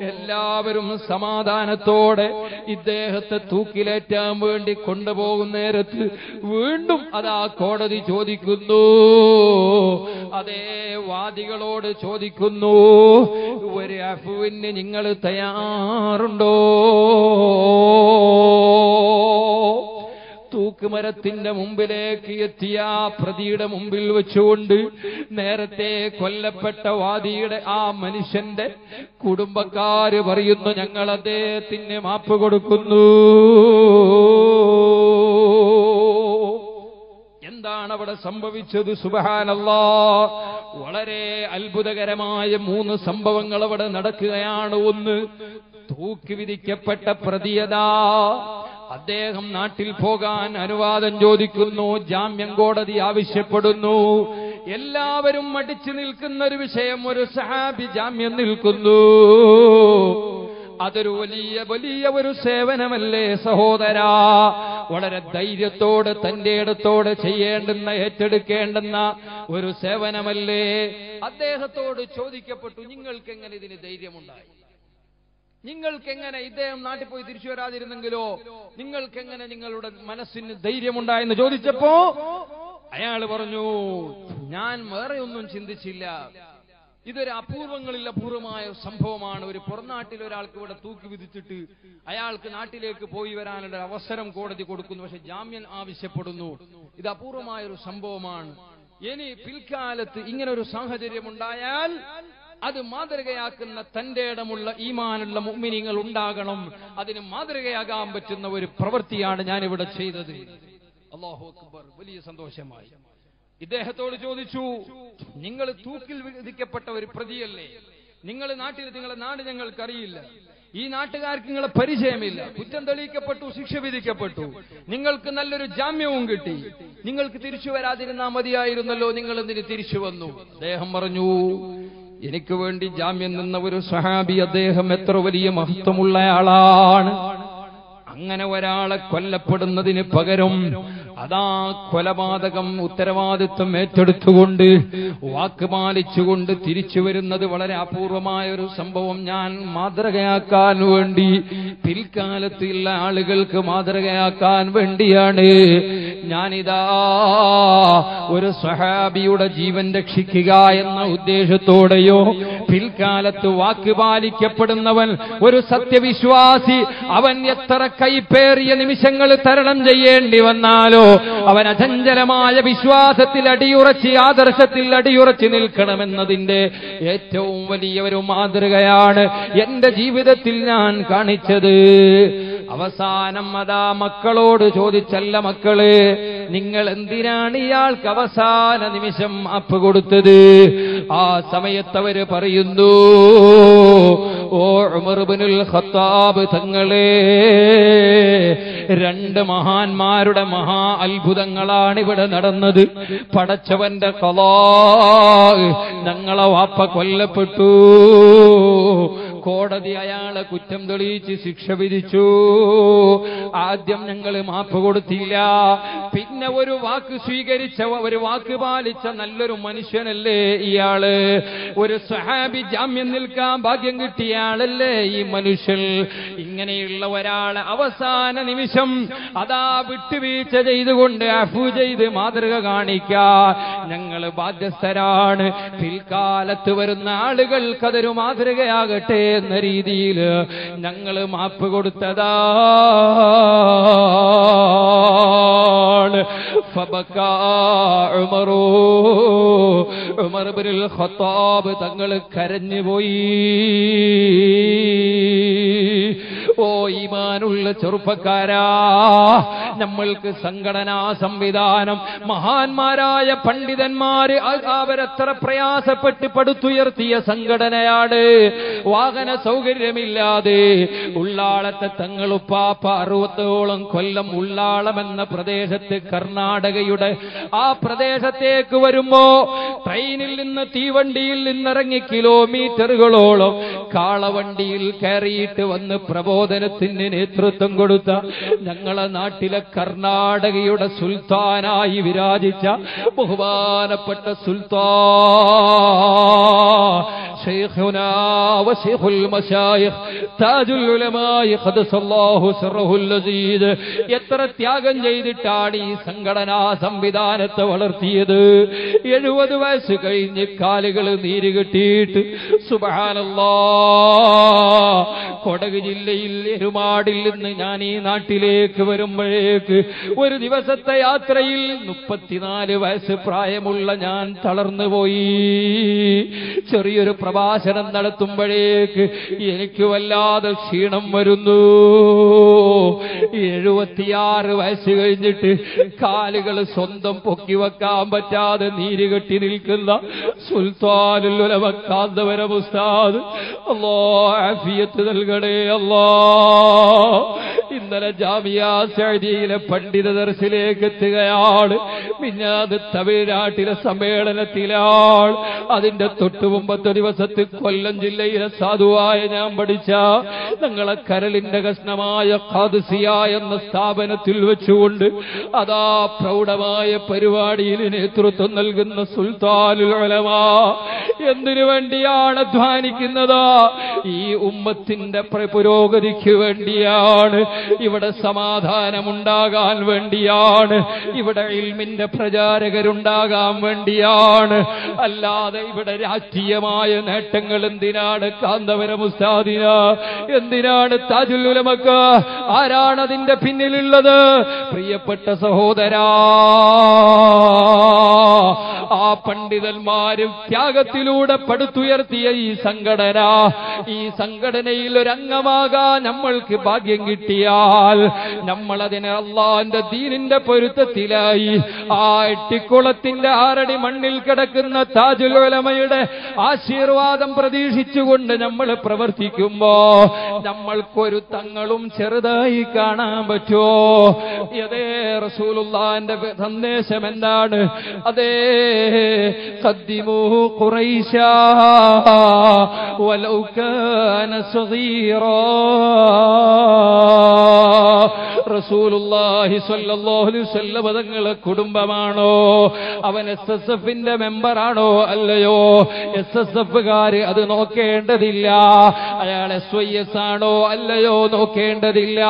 എല്ലാവരും സമാധാനത്തോടെ ഇദ്ദേഹത്തെ തൂക്കിലേറ്റാൻ വേണ്ടി കൊണ്ടുപോകുന്ന നേരത്ത് വീണ്ടും അതാ കോടതി ചോദിക്കുന്നു. അതേ വാദികളോട് ചോദിക്കുന്നു. ഒരു നിങ്ങൾ തയ്യാറുണ്ടോ? തൂക്കുമരത്തിന്റെ മുമ്പിലേക്ക് എത്തിയ പ്രതിയുടെ മുമ്പിൽ വെച്ചുകൊണ്ട് നേരത്തെ കൊല്ലപ്പെട്ട വാദിയുടെ ആ മനുഷ്യന്റെ കുടുംബക്കാര് പറയുന്നു ഞങ്ങൾ അദ്ദേഹത്തിന് മാപ്പ് കൊടുക്കുന്നു. എന്താണ് അവിടെ സംഭവിച്ചത്? സുബഹാനല്ലാ. വളരെ അത്ഭുതകരമായ മൂന്ന് സംഭവങ്ങൾ അവിടെ നടക്കുകയാണ്. ഒന്ന് തൂക്കി വിധിക്കപ്പെട്ട പ്രതിയതാ. അദ്ദേഹം നാട്ടിൽ പോകാൻ അനുവാദം ചോദിക്കുന്നു ജാമ്യം കോടതി ആവശ്യപ്പെടുന്നു. എല്ലാവരും മടിച്ചു നിൽക്കുന്ന ഒരു വിഷയം ഒരു സഹാബി ജാമ്യം നിൽക്കുന്നു. അതൊരു വലിയ വലിയ ഒരു സേവനമല്ലേ സഹോദരാ? വളരെ ധൈര്യത്തോട് തന്റെ ഇടത്തോടെ ചെയ്യേണ്ടുന്ന ഏറ്റെടുക്കേണ്ടുന്ന ഒരു സേവനമല്ലേ? അദ്ദേഹത്തോട് ചോദിക്കപ്പെട്ടു നിങ്ങൾക്ക് എങ്ങനെ ഇതിന് ധൈര്യമുണ്ടായി? നിങ്ങൾക്ക് എങ്ങനെ ഇദ്ദേഹം നാട്ടിൽ പോയി തിരിച്ചു വരാതിരുന്നെങ്കിലോ? നിങ്ങൾക്ക് എങ്ങനെ നിങ്ങളുടെ മനസ്സിന് ധൈര്യമുണ്ടായെന്ന് ചോദിച്ചപ്പോ അയാൾ പറഞ്ഞു ഞാൻ വേറെ ഒന്നും ചിന്തിച്ചില്ല. ഇതൊരു അപൂർവങ്ങളിൽ അപൂർവമായ സംഭവമാണ്. ഒരു പുറനാട്ടിൽ ഒരാൾക്ക് ഇവിടെ തൂക്കി വിധിച്ചിട്ട് അയാൾക്ക് നാട്ടിലേക്ക് പോയി വരാനുള്ള അവസരം കോടതി കൊടുക്കുന്നു. പക്ഷെ ജാമ്യം ആവശ്യപ്പെടുന്നു. ഇത് അപൂർവമായ ഒരു സംഭവമാണ്. ഇനി പിൽക്കാലത്ത് ഇങ്ങനെ ഒരു സാഹചര്യം ഉണ്ടായാൽ അത് മാതൃകയാക്കുന്ന തന്റെ ഇടമുള്ള ഈമാനുള്ള മുമ്മിനിങ്ങൾ ഉണ്ടാകണം. അതിന് മാതൃകയാകാൻ പറ്റുന്ന ഒരു പ്രവൃത്തിയാണ് ഞാനിവിടെ ചെയ്തത്. അള്ളാഹു അക്ബർ. വലിയ സന്തോഷമായി. ഇദ്ദേഹത്തോട് ചോദിച്ചു നിങ്ങൾ തൂക്കിൽ വിധിക്കപ്പെട്ട ഒരു പ്രതിയല്ലേ? നിങ്ങൾ നാട്ടിൽ നിങ്ങളുടെ നാട് ഞങ്ങൾക്കറിയില്ല. ഈ നാട്ടുകാർക്ക് നിങ്ങളെ പരിചയമില്ല. കുറ്റം തെളിയിക്കപ്പെട്ടു ശിക്ഷ വിധിക്കപ്പെട്ടു. നിങ്ങൾക്ക് നല്ലൊരു ജാമ്യവും കിട്ടി. നിങ്ങൾക്ക് തിരിച്ചു വരാതിരുന്നാ മതിയായിരുന്നല്ലോ നിങ്ങൾ എന്തിന് തിരിച്ചു വന്നു. അദ്ദേഹം പറഞ്ഞു എനിക്ക് വേണ്ടി ജാമ്യം നിന്ന ഒരു സഹാബി അദ്ദേഹം എത്ര വലിയ മഹത്വമുള്ള ആളാണ്. അങ്ങനെ ഒരാളെ കൊല്ലപ്പെടുന്നതിന് പകരം അതാ കൊലപാതകം ഉത്തരവാദിത്വം ഏറ്റെടുത്തുകൊണ്ട് വാക്ക് പാലിച്ചുകൊണ്ട് തിരിച്ചു വരുന്നത് വളരെ അപൂർവമായ ഒരു സംഭവം ഞാൻ മാതൃകയാക്കാൻ വേണ്ടി പിൽക്കാലത്തുള്ള ആളുകൾക്ക് മാതൃകയാക്കാൻ വേണ്ടിയാണ്. ഞാനിതാ ഒരു സഹാബിയുടെ ജീവൻ രക്ഷിക്കുക എന്ന ഉദ്ദേശത്തോടെയോ പിൽക്കാലത്ത് വാക്ക് പാലിക്കപ്പെടുന്നവൻ ഒരു സത്യവിശ്വാസി അവൻ എത്ര കൈപ്പേറിയ നിമിഷങ്ങൾ തരണം ചെയ്യേണ്ടി വന്നാലോ അവൻ അചഞ്ചലമായ വിശ്വാസത്തിൽ അടിയുറച്ച് ആദർശത്തിൽ അടിയുറച്ച് നിൽക്കണമെന്നതിന്റെ ഏറ്റവും വലിയ ഒരു മാതൃകയാണ് എന്റെ ജീവിതത്തിൽ ഞാൻ കാണിച്ചത്. അവസാനം അതാ മക്കളോട് ചോദിച്ചല്ല മക്കൾ നിങ്ങൾ എന്തിനാണ് ഇയാൾക്ക് അവസാന നിമിഷം അപ്പ് കൊടുത്തത്? ആ സമയത്ത് അവർ പറയുന്നു ഓ ഉമർബിനുൽ ഖത്താബ് തങ്ങളെ രണ്ട് മഹാന്മാരുടെ മഹാ അത്ഭുതങ്ങളാണ് ഇവിടെ നടന്നത്. പടച്ചവന്റെ കലാ ഞങ്ങളെ വാപ്പ കൊല്ലപ്പെട്ടു. കോടതി അയാളെ കുറ്റം തെളിയിച്ച് ശിക്ഷ വിധിച്ചു. ആദ്യം ഞങ്ങൾ മാപ്പ് കൊടുത്തില്ല. പിന്നെ ഒരു വാക്ക് സ്വീകരിച്ച ഒരു വാക്ക് പാലിച്ച നല്ലൊരു മനുഷ്യനല്ലേ ഇയാൾ. ഒരു സഹാബി ജാമ്യം നിൽക്കാൻ ഭാഗ്യം കിട്ടിയ ആളല്ലേ ഈ മനുഷ്യൻ. ഇങ്ങനെയുള്ള ഒരാളെ അവസാന നിമിഷം അതാ വിട്ടുവീഴ്ച ചെയ്തുകൊണ്ട് അഫു ചെയ്ത് മാതൃക കാണിക്കാൻ ഞങ്ങൾ ബാധ്യസ്ഥരാണ്. പിൽക്കാലത്ത് വരുന്ന ആളുകൾക്കതൊരു മാതൃകയാകട്ടെ എന്ന രീതിയിൽ ഞങ്ങൾ മാപ്പ് കൊടുത്തതാണ് ഫബക്കാ ഉമറു. ഉമർ ഇബ്നുൽ ഖത്താബ് തങ്ങൾ കരഞ്ഞുപോയി ഓ ഈമാനുള്ള ചെറുപ്പക്കാരാ. നമ്മൾക്ക് സംഘടനാ സംവിധാനം. മഹാന്മാരായ പണ്ഡിതന്മാര് അവരെത്ര പ്രയാസപ്പെട്ട് പടുത്തുയർത്തിയ സംഘടനയാണ്. വാഹന സൗകര്യമില്ലാതെ ഉള്ളാളത്തെ തങ്ങളുപ്പാപ്പ അറുപത്തോളം കൊല്ലം ഉള്ളാളമെന്ന പ്രദേശത്ത് കർണാടകയുടെ ആ പ്രദേശത്തേക്ക് വരുമ്പോ ട്രെയിനിൽ നിന്ന് തീവണ്ടിയിൽ നിന്നിറങ്ങി കിലോമീറ്ററുകളോളം കാളവണ്ടിയിൽ കയറിയിട്ട് വന്ന് പ്രബോധനത്തിന് നേതൃത്വം കൊടുത്ത ഞങ്ങളെ നാട്ടിലെ കർണാടകയുടെ സുൽത്താനായി വിരാജിച്ച ബഹുമാനപ്പെട്ട സുൽത്താൻ എത്ര ത്യാഗം ചെയ്തിട്ടാണ് ഈ സംഘടനാ സംവിധാനത്തെ വളർത്തിയത്? എഴുപത് വയസ്സ് കഴിഞ്ഞ് കാലുകൾ നീര് കെട്ടിയിട്ട് കൊടക് ജില്ലയിൽ എരുമാടിൽ നിന്ന് ഞാൻ ഈ നാട്ടിലേക്ക് വരുമ്പോഴേക്ക് ഒരു ദിവസത്തെ യാത്രയിൽ മുപ്പത്തിനാല് വയസ്സ് പ്രായമുള്ള ഞാൻ തളർന്നുപോയി. ചെറിയൊരു പ്രഭാഷണം നടത്തുമ്പോഴേക്ക് എനിക്ക് വല്ലാതെ ക്ഷീണം വരുന്നു. എഴുപത്തിയാറ് വയസ്സ് കഴിഞ്ഞിട്ട് കാലുകൾ സ്വന്തം പൊക്കി വെക്കാൻ പറ്റാതെ നീര് കെട്ടി നിൽക്കുന്ന സുൽത്താനുലമക്കാന്തവര മുസ്താദ് അല്ലോ ആഫിയത്ത് നൽകണേ അല്ലോ. ഇന്നലെ ജാമിയ സഅദിയിലെ പണ്ഡിത ദർശിലേക്ക് എത്തുകയാണ്. മിന്നാത് തമിഴ്നാട്ടിലെ സമ്മേളനത്തിലാൾ അതിന്റെ തൊട്ടുമുമ്പത്തെ ദിവസത്തിൽ കൊല്ലം ജില്ലയിലെ സാധുവായ ഞാൻ പഠിച്ച ഞങ്ങളെ കരളിന്റെ കഷ്ണമായ ഖാദിസിയ എന്ന സ്ഥാപനത്തിൽ വെച്ചുകൊണ്ട് അതാ പ്രൗഢമായ പരിപാടിയിൽ നേതൃത്വം നൽകുന്ന സുൽത്താനുൽ എന്തിനു വേണ്ടിയാണ് അധ്വാനിക്കുന്നത്? ഈ ഉമ്മത്തിന്റെ പ്ര- പുരോഗതിക്ക് വേണ്ടിയാണ്. ഇവിടെ സമാധാനമുണ്ടാകാൻ വേണ്ടിയാണ്. ഇവിടെ ഇൽമിന്റെ പ്രചാരകരുണ്ടാകാൻ വേണ്ടിയാണ്. അല്ലാതെ ഇവിടെ രാഷ്ട്രീയമായ നേട്ടങ്ങൾ എന്തിനാണ് എന്തിനാണ് താജുൽ ഉലമക്ക്? ആരാണ് അതിന്റെ പിന്നിലുള്ളത്? പ്രിയപ്പെട്ട സഹോദരാ ആ പണ്ഡിതന്മാരും ത്യാഗത്തിലൂടെ പടുത്തുയർത്തിയ ഈ സംഘടന ഈ സംഘടനയിൽ ഒരു അംഗമാകാൻ നമ്മൾക്ക് ഭാഗ്യം കിട്ടിയാൽ നമ്മൾ അതിനെ അള്ളാന്റെ ദീനിന്റെ പൊരുത്തത്തിലായി ആ എട്ടിക്കുളത്തിന്റെ ആറടി മണ്ണിൽ കിടക്കുന്ന താജുൽ ഉലമയുടെ ആശീർവാദം പ്രതീക്ഷിച്ചുകൊണ്ട് നമ്മൾ നമ്മൾ പ്രവർത്തിക്കുമ്പോ നമ്മൾക്കൊരു തങ്ങളും ചെറുതായി കാണാൻ പറ്റുമോ അതേ റസൂലുള്ളാന്റെ സന്ദേശം എന്താണ്? അതേ സദ്യമോ കുറൈശ വലൗക്കാന സ്വല്ലല്ലാഹു കുടുംബമാണോ? അവൻ എസ് എസ് എഫിന്റെ മെമ്പറാണോ അല്ലയോ? എസ് എസ് എഫുകാര് അത് നോക്കേണ്ടതില്ല. എസ് ആണോ അല്ലയോ നോക്കേണ്ടതില്ല.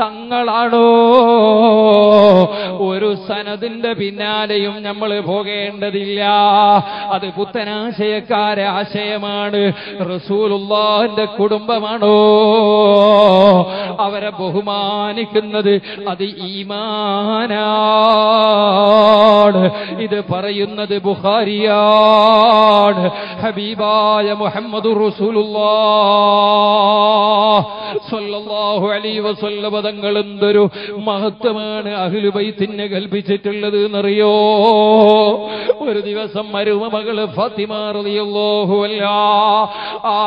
തങ്ങളാണോ? ഒരു സനതിന്റെ പിന്നാലെയും നമ്മൾ പോകേണ്ടതില്ല. അത് പുത്തനാശയക്കാര ആശയമാണ്. റസൂലുള്ളാന്റെ കുടുംബമാണോ? അവരെ ബഹുമാനിക്കുന്നത് അത് ഈമാനാണ്. ഇത് പറയുന്നത് ബുഹാരിയാണ് ഹബീബായ മുഹമ്മദ് റസൂലുള്ളാഹു അലൈഹി വസല്ലമ തങ്ങൾ എന്തൊരു മഹത്വമാണ് അഹ്ലുബൈത്തിനെ കൽപ്പിച്ചിട്ടുള്ളത് എന്നറിയോ? ഒരു ദിവസം മരുമ മകൾ ഫാത്തിമ റളിയല്ലാഹു അൻഹ ആ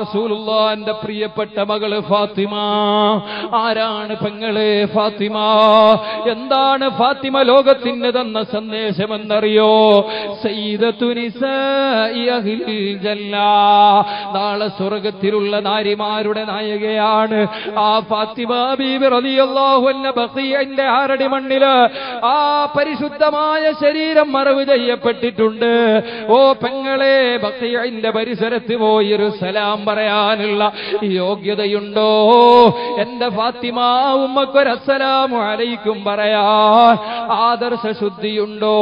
റസൂലുള്ളാഹിന്റെ പ്രിയപ്പെട്ട മകൾ ഫാത്തിമ ആരാണ് പെങ്ങളെ ഫാത്തിമ? എന്താണ് ഫാത്തിമ ലോകത്തിന് തന്ന സന്ദേശമെന്നറിയോ? സയ്യിദത്തു നിസാഇ അഹ്ലിൽ ജന്ന നാളെ സ്വർഗത്തിലുള്ള നാരിമാരുടെ നായികയാണ്. ആ ഫാത്തിമ ആറടി മണ്ണിൽ ആ പരിശുദ്ധമായ ശരീരം മറവ് ചെയ്യപ്പെട്ടിട്ടുണ്ട്. ഓ പെങ്ങളെ ബഖിയന്റെ പരിസരത്ത് പോയി ഒരു സലാം പറയാനുള്ള യോഗ്യതയുണ്ടോ? എന്റെ ഫാത്തിമ ഉമ്മക്കൊരസലാമു അലൈക്കും പറയാൻ ആദർശ ശുദ്ധിയുണ്ടോ?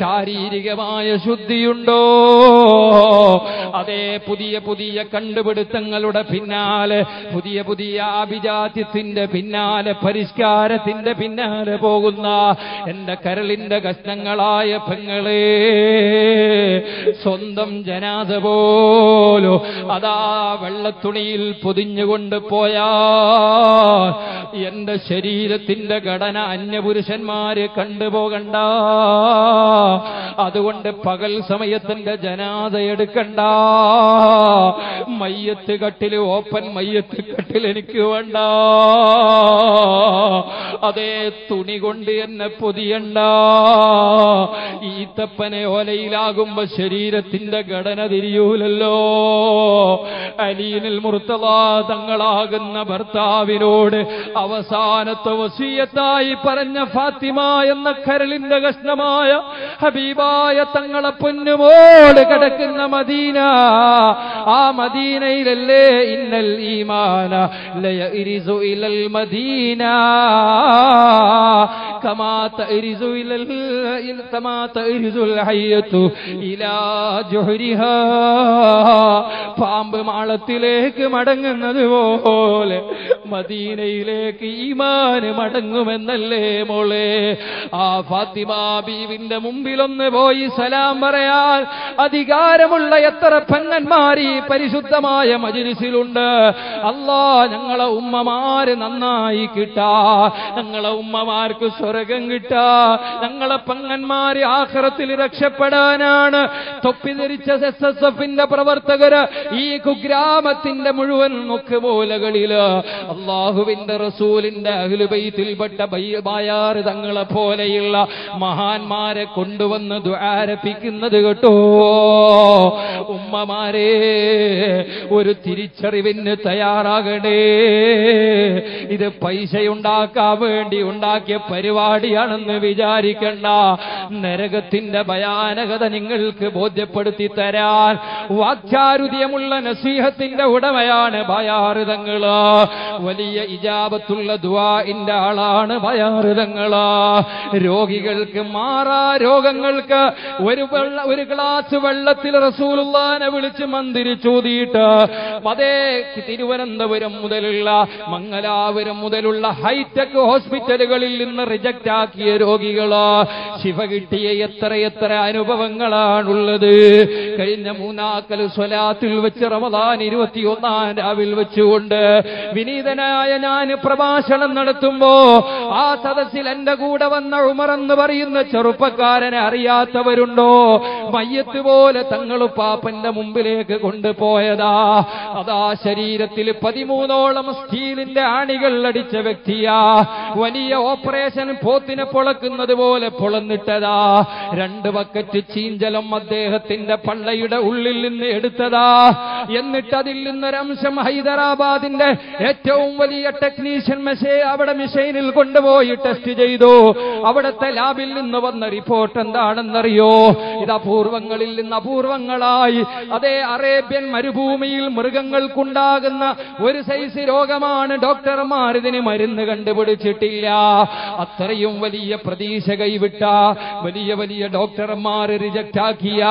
ശാരീരികമായ ശുദ്ധിയുണ്ടോ? അതേ പുതിയ പുതിയ കണ്ടുപിടുത്തങ്ങളുടെ പിന്നാലെ പുതിയ പുതിയ ആഭിജാത്യത്തിന്റെ പിന്നാലെ പരിഷ്കാരത്തിന്റെ പിന്നാലെ പോകുന്ന എന്റെ കരളിന്റെ കഷ്ണങ്ങളായ പെങ്ങളെ സ്വന്തം ജനാഥ പോലോ അതാ വെള്ളത്തുണിയിൽ പൊതിഞ്ഞുകൊണ്ട് പോയാ എന്റെ ശരീരത്തിന്റെ ഘടന അന്യപുരുഷന്മാര് കണ്ടുപോകണ്ട. അതുകൊണ്ട് പകൽ സമയത്തിന്റെ ജനാഥ എടുക്കണ്ട. മയ്യത്ത് കട്ടിൽ ഓപ്പൻ മയ്യത്ത് കട്ടിൽ എനിക്ക് വേണ്ട. അതേ തുണി കൊണ്ട് എന്നെ പൊതിയണ്ട. ഈത്തപ്പനെ ഓലയിലാകുമ്പോ ശരീരത്തിന്റെ ഘടന തിരിയൂലല്ലോ. അലീനിൽ മുറുത്തവാ തങ്ങളാകുന്ന ഭർത്താവിനോട് അവസാനത്തെ വസീയത്തായി പറഞ്ഞ ഫാത്തിമ എന്ന കരളിന്റെ കഷ്ണമായ ഹബീബായ തങ്ങളെ പൊന്നുമോട് കിടക്കുന്ന മദീന ആ മദീനയിലല്ലേ ഇന്നൽ ഈമാന? ലയഇരിസു ഇലൽ മദീന. കമാ തഇരിസു ഇലൽ കമാ തഇരിസുൽ ഹയ്യത്തു ഇലാ ജുഹരിഹാ. പാമ്പ് മാളത്തിലേക്ക് മടങ്ങുന്നത് പോലെ മദീനയിലേക്ക് ഈമാന് മടങ്ങുമെന്നല്ലേ മോളെ? ആ ഫാത്തിമ ബീവിന്റെ മുമ്പിലൊന്ന് പോയി സലാം പറയാൻ അധികാരമുള്ള എത്ര ഈ പരിശുദ്ധമായ മജിലിസിലുണ്ട്? അല്ലാ ഞങ്ങളെ ഉമ്മമാര് നന്നായി കിട്ടാ. ഞങ്ങളെ ഉമ്മമാർക്ക് സ്വർഗം കിട്ടാ. ഞങ്ങളെ പെങ്ങന്മാര് ആഖിറത്തിൽ രക്ഷപ്പെടാനാണ്. തൊപ്പി ധരിച്ച എസ് എസ് എഫിന്റെ പ്രവർത്തകര് ഈ കുഗ്രാമത്തിന്റെ മുഴുവൻ മുക്കുമൂലകളിൽ അള്ളാഹുവിന്റെ റസൂലിന്റെ അഖിലുബൈത്തിൽപ്പെട്ട ബായാറ് തങ്ങളെ പോലെയുള്ള മഹാന്മാരെ കൊണ്ടുവന്ന് ആരപ്പിക്കുന്നത് കേട്ടോ. ഉമ്മമാരെ ഒരു തിരിച്ചറിവിന് തയ്യാറാകണേ. ഇത് പൈസയുണ്ടാക്കാൻ വേണ്ടി ഉണ്ടാക്കിയ പരിപാടിയാണെന്ന് വിചാരിക്കണ്ട. നരകത്തിന്റെ ഭയാനകത നിങ്ങൾക്ക് ബോധ്യപ്പെടുത്തി തരാൻ വാക്യാരുതിയമുള്ള നസീഹത്തിന്റെ ഉടമയാണ് ഭയാറുതങ്ങൾ വലിയ ഇജാബത്തുള്ള ദുവാഇന്റെ ആളാണ് ഭയാറുതങ്ങൾ രോഗികൾക്ക് മാറാ രോഗങ്ങൾക്ക് ഒരു ഒരു ഗ്ലാസ് വെള്ളത്തിൽ റസൂലുള്ളാനെ വിളിച്ച് മന്ദിരിച്ചൂതിയിട്ട് അതേ തിരുവനന്തപുരം മുതലുള്ള മംഗലാപുരം മുതലുള്ള ഹൈടെക് ഹോസ്പിറ്റലുകളിൽ നിന്ന് റിജക്റ്റ് ആക്കിയ രോഗികൾ ശിവ കിട്ടിയ എത്ര എത്ര അനുഭവങ്ങളാണുള്ളത്. കഴിഞ്ഞ മൂന്നാക്കൽ സ്വലാത്തിൽ വെച്ച് റമദാൻ ഇരുപത്തിയൊന്നാം രാവിൽ വെച്ചുകൊണ്ട് വിനീതനായ ഞാൻ പ്രഭാഷണം നടത്തുമ്പോ ആ സദസ്സിൽ എന്റെ കൂടെ വന്ന ഉമർ എന്ന് പറയുന്ന ചെറുപ്പക്കാരനെ അറിയാത്തവരുണ്ടോ? മയ്യത്ത് പോലെ തങ്ങൾ പാപ്പന്റെ മുമ്പിലേക്ക് കൊണ്ടുപോയതാ. അതാ ശരീരത്തിൽ പതിമൂന്നോളം സ്റ്റീലിന്റെ ആണികൾ അടിച്ച വ്യക്തിയാ. വലിയ ഓപ്പറേഷൻ പോത്തിനെ പൊളക്കുന്നത് പോലെ പൊളന്നിട്ടതാ. രണ്ട് ബക്കറ്റ് ചീഞ്ചലം അദ്ദേഹത്തിന്റെ പള്ളയുടെ ഉള്ളിൽ നിന്ന് എടുത്തതാ. എന്നിട്ട് അതിൽ നിന്നൊരംശം ഹൈദരാബാദിന്റെ ഏറ്റവും വലിയ ടെക്നീഷ്യൻ മെഷേ അവിടെ മിഷൈനിൽ കൊണ്ടുപോയി ടെസ്റ്റ് ചെയ്തു. അവിടുത്തെ ലാബിൽ നിന്ന് വന്ന റിപ്പോർട്ട് എന്താണെന്നറിയോ? ഇത് അപൂർവങ്ങളിൽ നിന്ന് അപൂർവങ്ങളായി അതേ അറേബ്യൻ മരുഭൂമിയിൽ മൃഗങ്ങൾക്കുണ്ടാകുന്ന ഒരു സൈസ് രോഗമാണ് ഡോക്ടർമാർ ഇതിന് മരുന്ന് കണ്ടുപിടിച്ചിട്ടില്ല. അത്രയും വലിയ പ്രതീക്ഷ കൈവിട്ട വലിയ വലിയ ഡോക്ടർമാർ റിജക്റ്റ് ആക്കിയ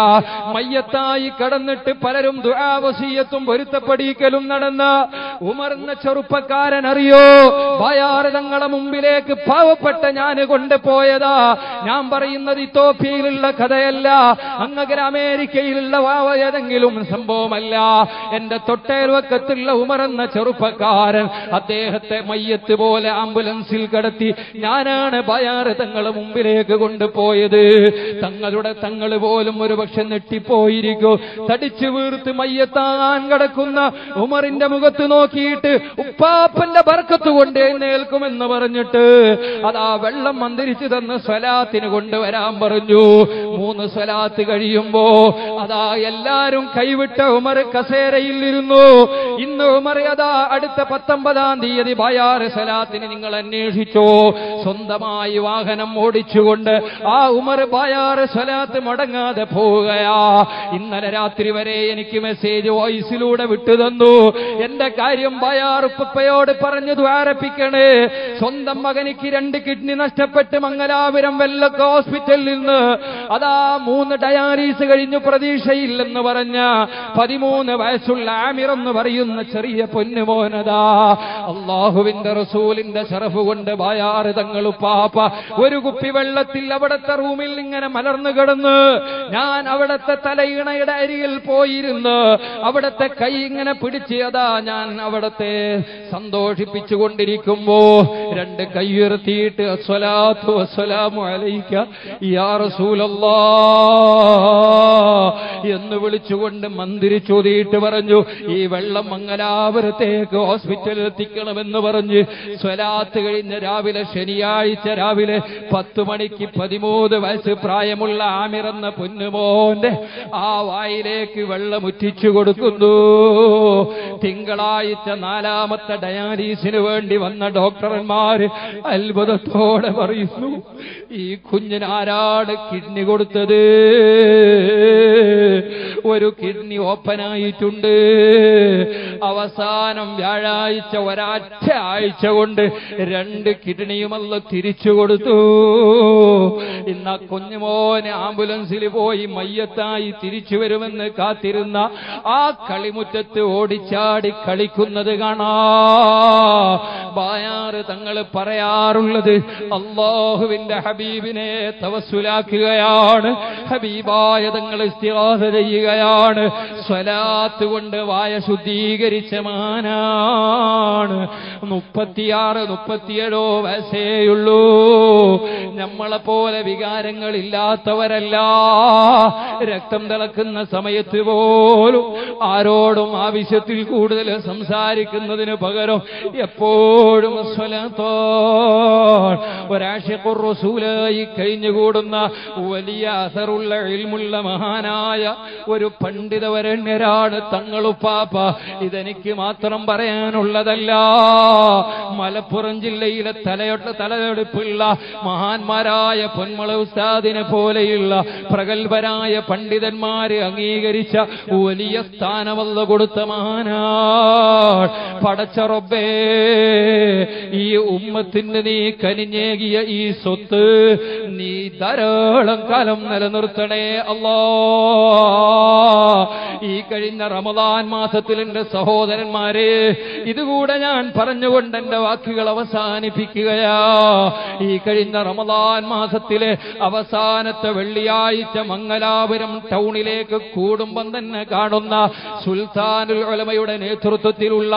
മയ്യത്തായി കടന്നിട്ട് പലരും ദുരാവസീയത്തും പൊരുത്തപ്പെടിക്കലും നടന്ന ഉമർന്ന ചെറുപ്പക്കാരൻ അറിയോ ബയാറ് തങ്ങളെ മുമ്പിലേക്ക് പാവപ്പെട്ട ഞാൻ കൊണ്ടുപോയതാ ഞാൻ പറയുന്നത് ഇത്തോപ്യയിലുള്ള കഥയല്ല അങ്ങകര അമേരിക്കയിലുള്ള ഏതെങ്കിലും സംഭവമല്ല. എന്റെ തൊട്ടേൽവക്കത്തുള്ള ഉമറെന്ന ചെറുപ്പക്കാരൻ അദ്ദേഹത്തെ മയ്യത്ത് പോലെ ആംബുലൻസിൽ കടത്തി ഞാനാണ് ബയാറ് തങ്ങളെ മുമ്പിലേക്ക് കൊണ്ടുപോയത്. തങ്ങളുടെ തങ്ങൾ പോലും ഒരു പക്ഷെ നെട്ടിപ്പോയിരിക്കും തടിച്ചു വീർത്ത് മയ്യത്താൻ കിടക്കുന്ന ഉമറിന്റെ മുഖത്ത് നോക്കിയിട്ട് ഉപ്പാപ്പന്റെ ബർക്കത്ത് കൊണ്ട് എഴുന്നേൽക്കുമെന്ന് പറഞ്ഞിട്ട് അതാ വെള്ളം മന്ദിരിച്ചു തന്ന് സ്വലാത്തിന് കൊണ്ടുവരാൻ പറഞ്ഞു. മൂന്ന് സ്വലാത്ത് കഴിയുമ്പോ അതാ എല്ലാരും കൈവിട്ട ഉമർ കസേരയിൽ ഇരുന്നു. ഇന്ന് ഉമർ അതാ അടുത്ത പത്തൊമ്പതാം തീയതി ബയാറ് സലാത്തിന് നിങ്ങൾ അന്വേഷിച്ചോ. സ്വന്തമായി വാഹനം ഓടിച്ചുകൊണ്ട് ആ ഉമർ ബയാറ് സലാത്ത് മടങ്ങാതെ പോവുകയാ. ഇന്നലെ രാത്രി വരെ എനിക്ക് മെസ്സേജ് വോയിസിലൂടെ വിട്ടുതന്നു എന്റെ കാര്യം ബയാറുപ്പയോട് പറഞ്ഞു ദ്വാരപ്പിക്കണേ സ്വന്തം മകനിക്ക് രണ്ട് കിഡ്നി നഷ്ടപ്പെട്ട് മംഗലാപുരം വെല്ലക്ക ഹോസ്പിറ്റലിൽ നിന്ന്. അതാ മൂന്ന് ഡയാലീസ് കഴിഞ്ഞു പ്രതീക്ഷയില്ലെന്ന് പറഞ്ഞ പതിമൂന്ന് വയസ്സുള്ള ആമിർ എന്ന് പറയുന്ന ചെറിയ പൊന്നുമോനതാ. അള്ളാഹുവിന്റെ റസൂലിന്റെ ശറഫ് കൊണ്ട് ബായാറ് തങ്ങൾ പാപ്പ ഒരു കുപ്പി വെള്ളത്തിൽ അവിടത്തെ റൂമിൽ ഇങ്ങനെ മലർന്നു കിടന്ന് ഞാൻ അവിടത്തെ തലയിണയുടെ അരിയിൽ പോയിരുന്ന്. അവിടത്തെ കൈ ഇങ്ങനെ പിടിച്ചതാ ഞാൻ അവിടത്തെ സന്തോഷിപ്പിച്ചു കൊണ്ടിരിക്കുമ്പോ രണ്ട് കൈ ഉയർത്തിയിട്ട് അസ്വലാത്തു വസ്സലാമു അലൈക്ക യാ റസൂലല്ലാ എന്ന് വിളിച്ചുകൊണ്ട് മന്ത്രി ചോദിയിട്ട് പറഞ്ഞു ഈ വെള്ളം മംഗലാപുരത്തേക്ക് ഹോസ്പിറ്റലിൽ എത്തിക്കണമെന്ന് പറഞ്ഞ് സ്വലാത്ത് കഴിഞ്ഞ രാവിലെ ശനിയാഴ്ച രാവിലെ പത്ത് മണിക്ക് പതിമൂന്ന് വയസ്സ് പ്രായമുള്ള ആമിറന്ന പൊന്നുമോന്റെ ആ വായിലേക്ക് വെള്ളം ഉറ്റിച്ചു കൊടുക്കുന്നു. തിങ്കളാഴ്ച നാലാമത്തെ ഡയാലീസിന് വേണ്ടി വന്ന ഡോക്ടർമാര് അത്ഭുതത്തോടെ പറയുന്നു ഈ കുഞ്ഞിനാരാണ് കിഡ്നി കൊടുത്തത്? ഒരു കിഡ്നി ഓപ്പനായിട്ടുണ്ട് അവസാനം വ്യാഴാഴ്ച ഒരാഴ്ച ആഴ്ച കൊണ്ട് രണ്ട് കിഡ്നിയുമല്ല തിരിച്ചു കൊടുത്തു. ഇന്ന് കുഞ്ഞുമോന് ആംബുലൻസിൽ പോയി മയ്യത്തായി തിരിച്ചു വരുമെന്ന് കാത്തിരുന്ന ആ കളിമുറ്റത്ത് ഓടിച്ചാടി കളിക്കുന്നത് കാണാ. ബായാറ് തങ്ങൾ പറയാറുള്ളത് അള്ളാഹുവിന്റെ ഹബീബിനെ തവസുലാക്കുകയാണ് ഹബീബായ തങ്ങൾ ചെയ്യുകയാണ്. സ്വലാത്ത് കൊണ്ട് വായ ശുദ്ധീകരിക്കുക അംഗീകരിച്ച മാനാണ് മുപ്പത്തിയാറ് മുപ്പത്തിയേഴോ വയസ്സേയുള്ളൂ. പോലെ വികാരങ്ങളില്ലാത്തവരല്ല. രക്തം തിളക്കുന്ന സമയത്ത് പോലും ആരോടും ആവശ്യത്തിൽ കൂടുതൽ സംസാരിക്കുന്നതിന് പകരം എപ്പോഴും ഒരാശക്കുറസൂലായി കഴിഞ്ഞുകൂടുന്ന വലിയ അസറുള്ള ഇൽമുള്ള മഹാനായ ഒരു പണ്ഡിതവരണ്യരാണ് തങ്ങളുപ്പാപ്പ ഇതെനിക്ക് മാത്രം പറയാനുള്ളതല്ല. മലപ്പുറം ജില്ലയിലെ തലയൊട്ട് തലയെടുപ്പുള്ള മഹാന്മാരായ പൊന്മള ഉസ്താദിനെ പോലെയുള്ള പ്രഗത്ഭരായ പണ്ഡിതന്മാര് അംഗീകരിച്ച വലിയ സ്ഥാനമല്ല കൊടുത്ത മഹാനാ പടച്ചറൊബേ ഈ ഉമ്മത്തിന് നീ കനിഞ്ഞേകിയ ഈ സ്വത്ത് നീ ധാരാളം കാലം നിലനിർത്തണേ അല്ലോ. ഈ കഴിഞ്ഞ റമദാൻ മാസത്തിൽ എന്റെ സഹോദരന്മാരെ ഇതുകൂടെ ഞാൻ പറഞ്ഞുകൊണ്ട് എന്റെ വാക്കുകൾ അവസാനിപ്പിക്കുകയാ. ഈ കഴിഞ്ഞ റമദാൻ മാസത്തിലെ അവസാനത്തെ വെള്ളിയാഴ്ച മംഗലാപുരം ടൗണിലേക്ക് കൂടുമ്പം തന്നെ കാണുന്ന സുൽത്താനുൽ ഒലമയുടെ നേതൃത്വത്തിലുള്ള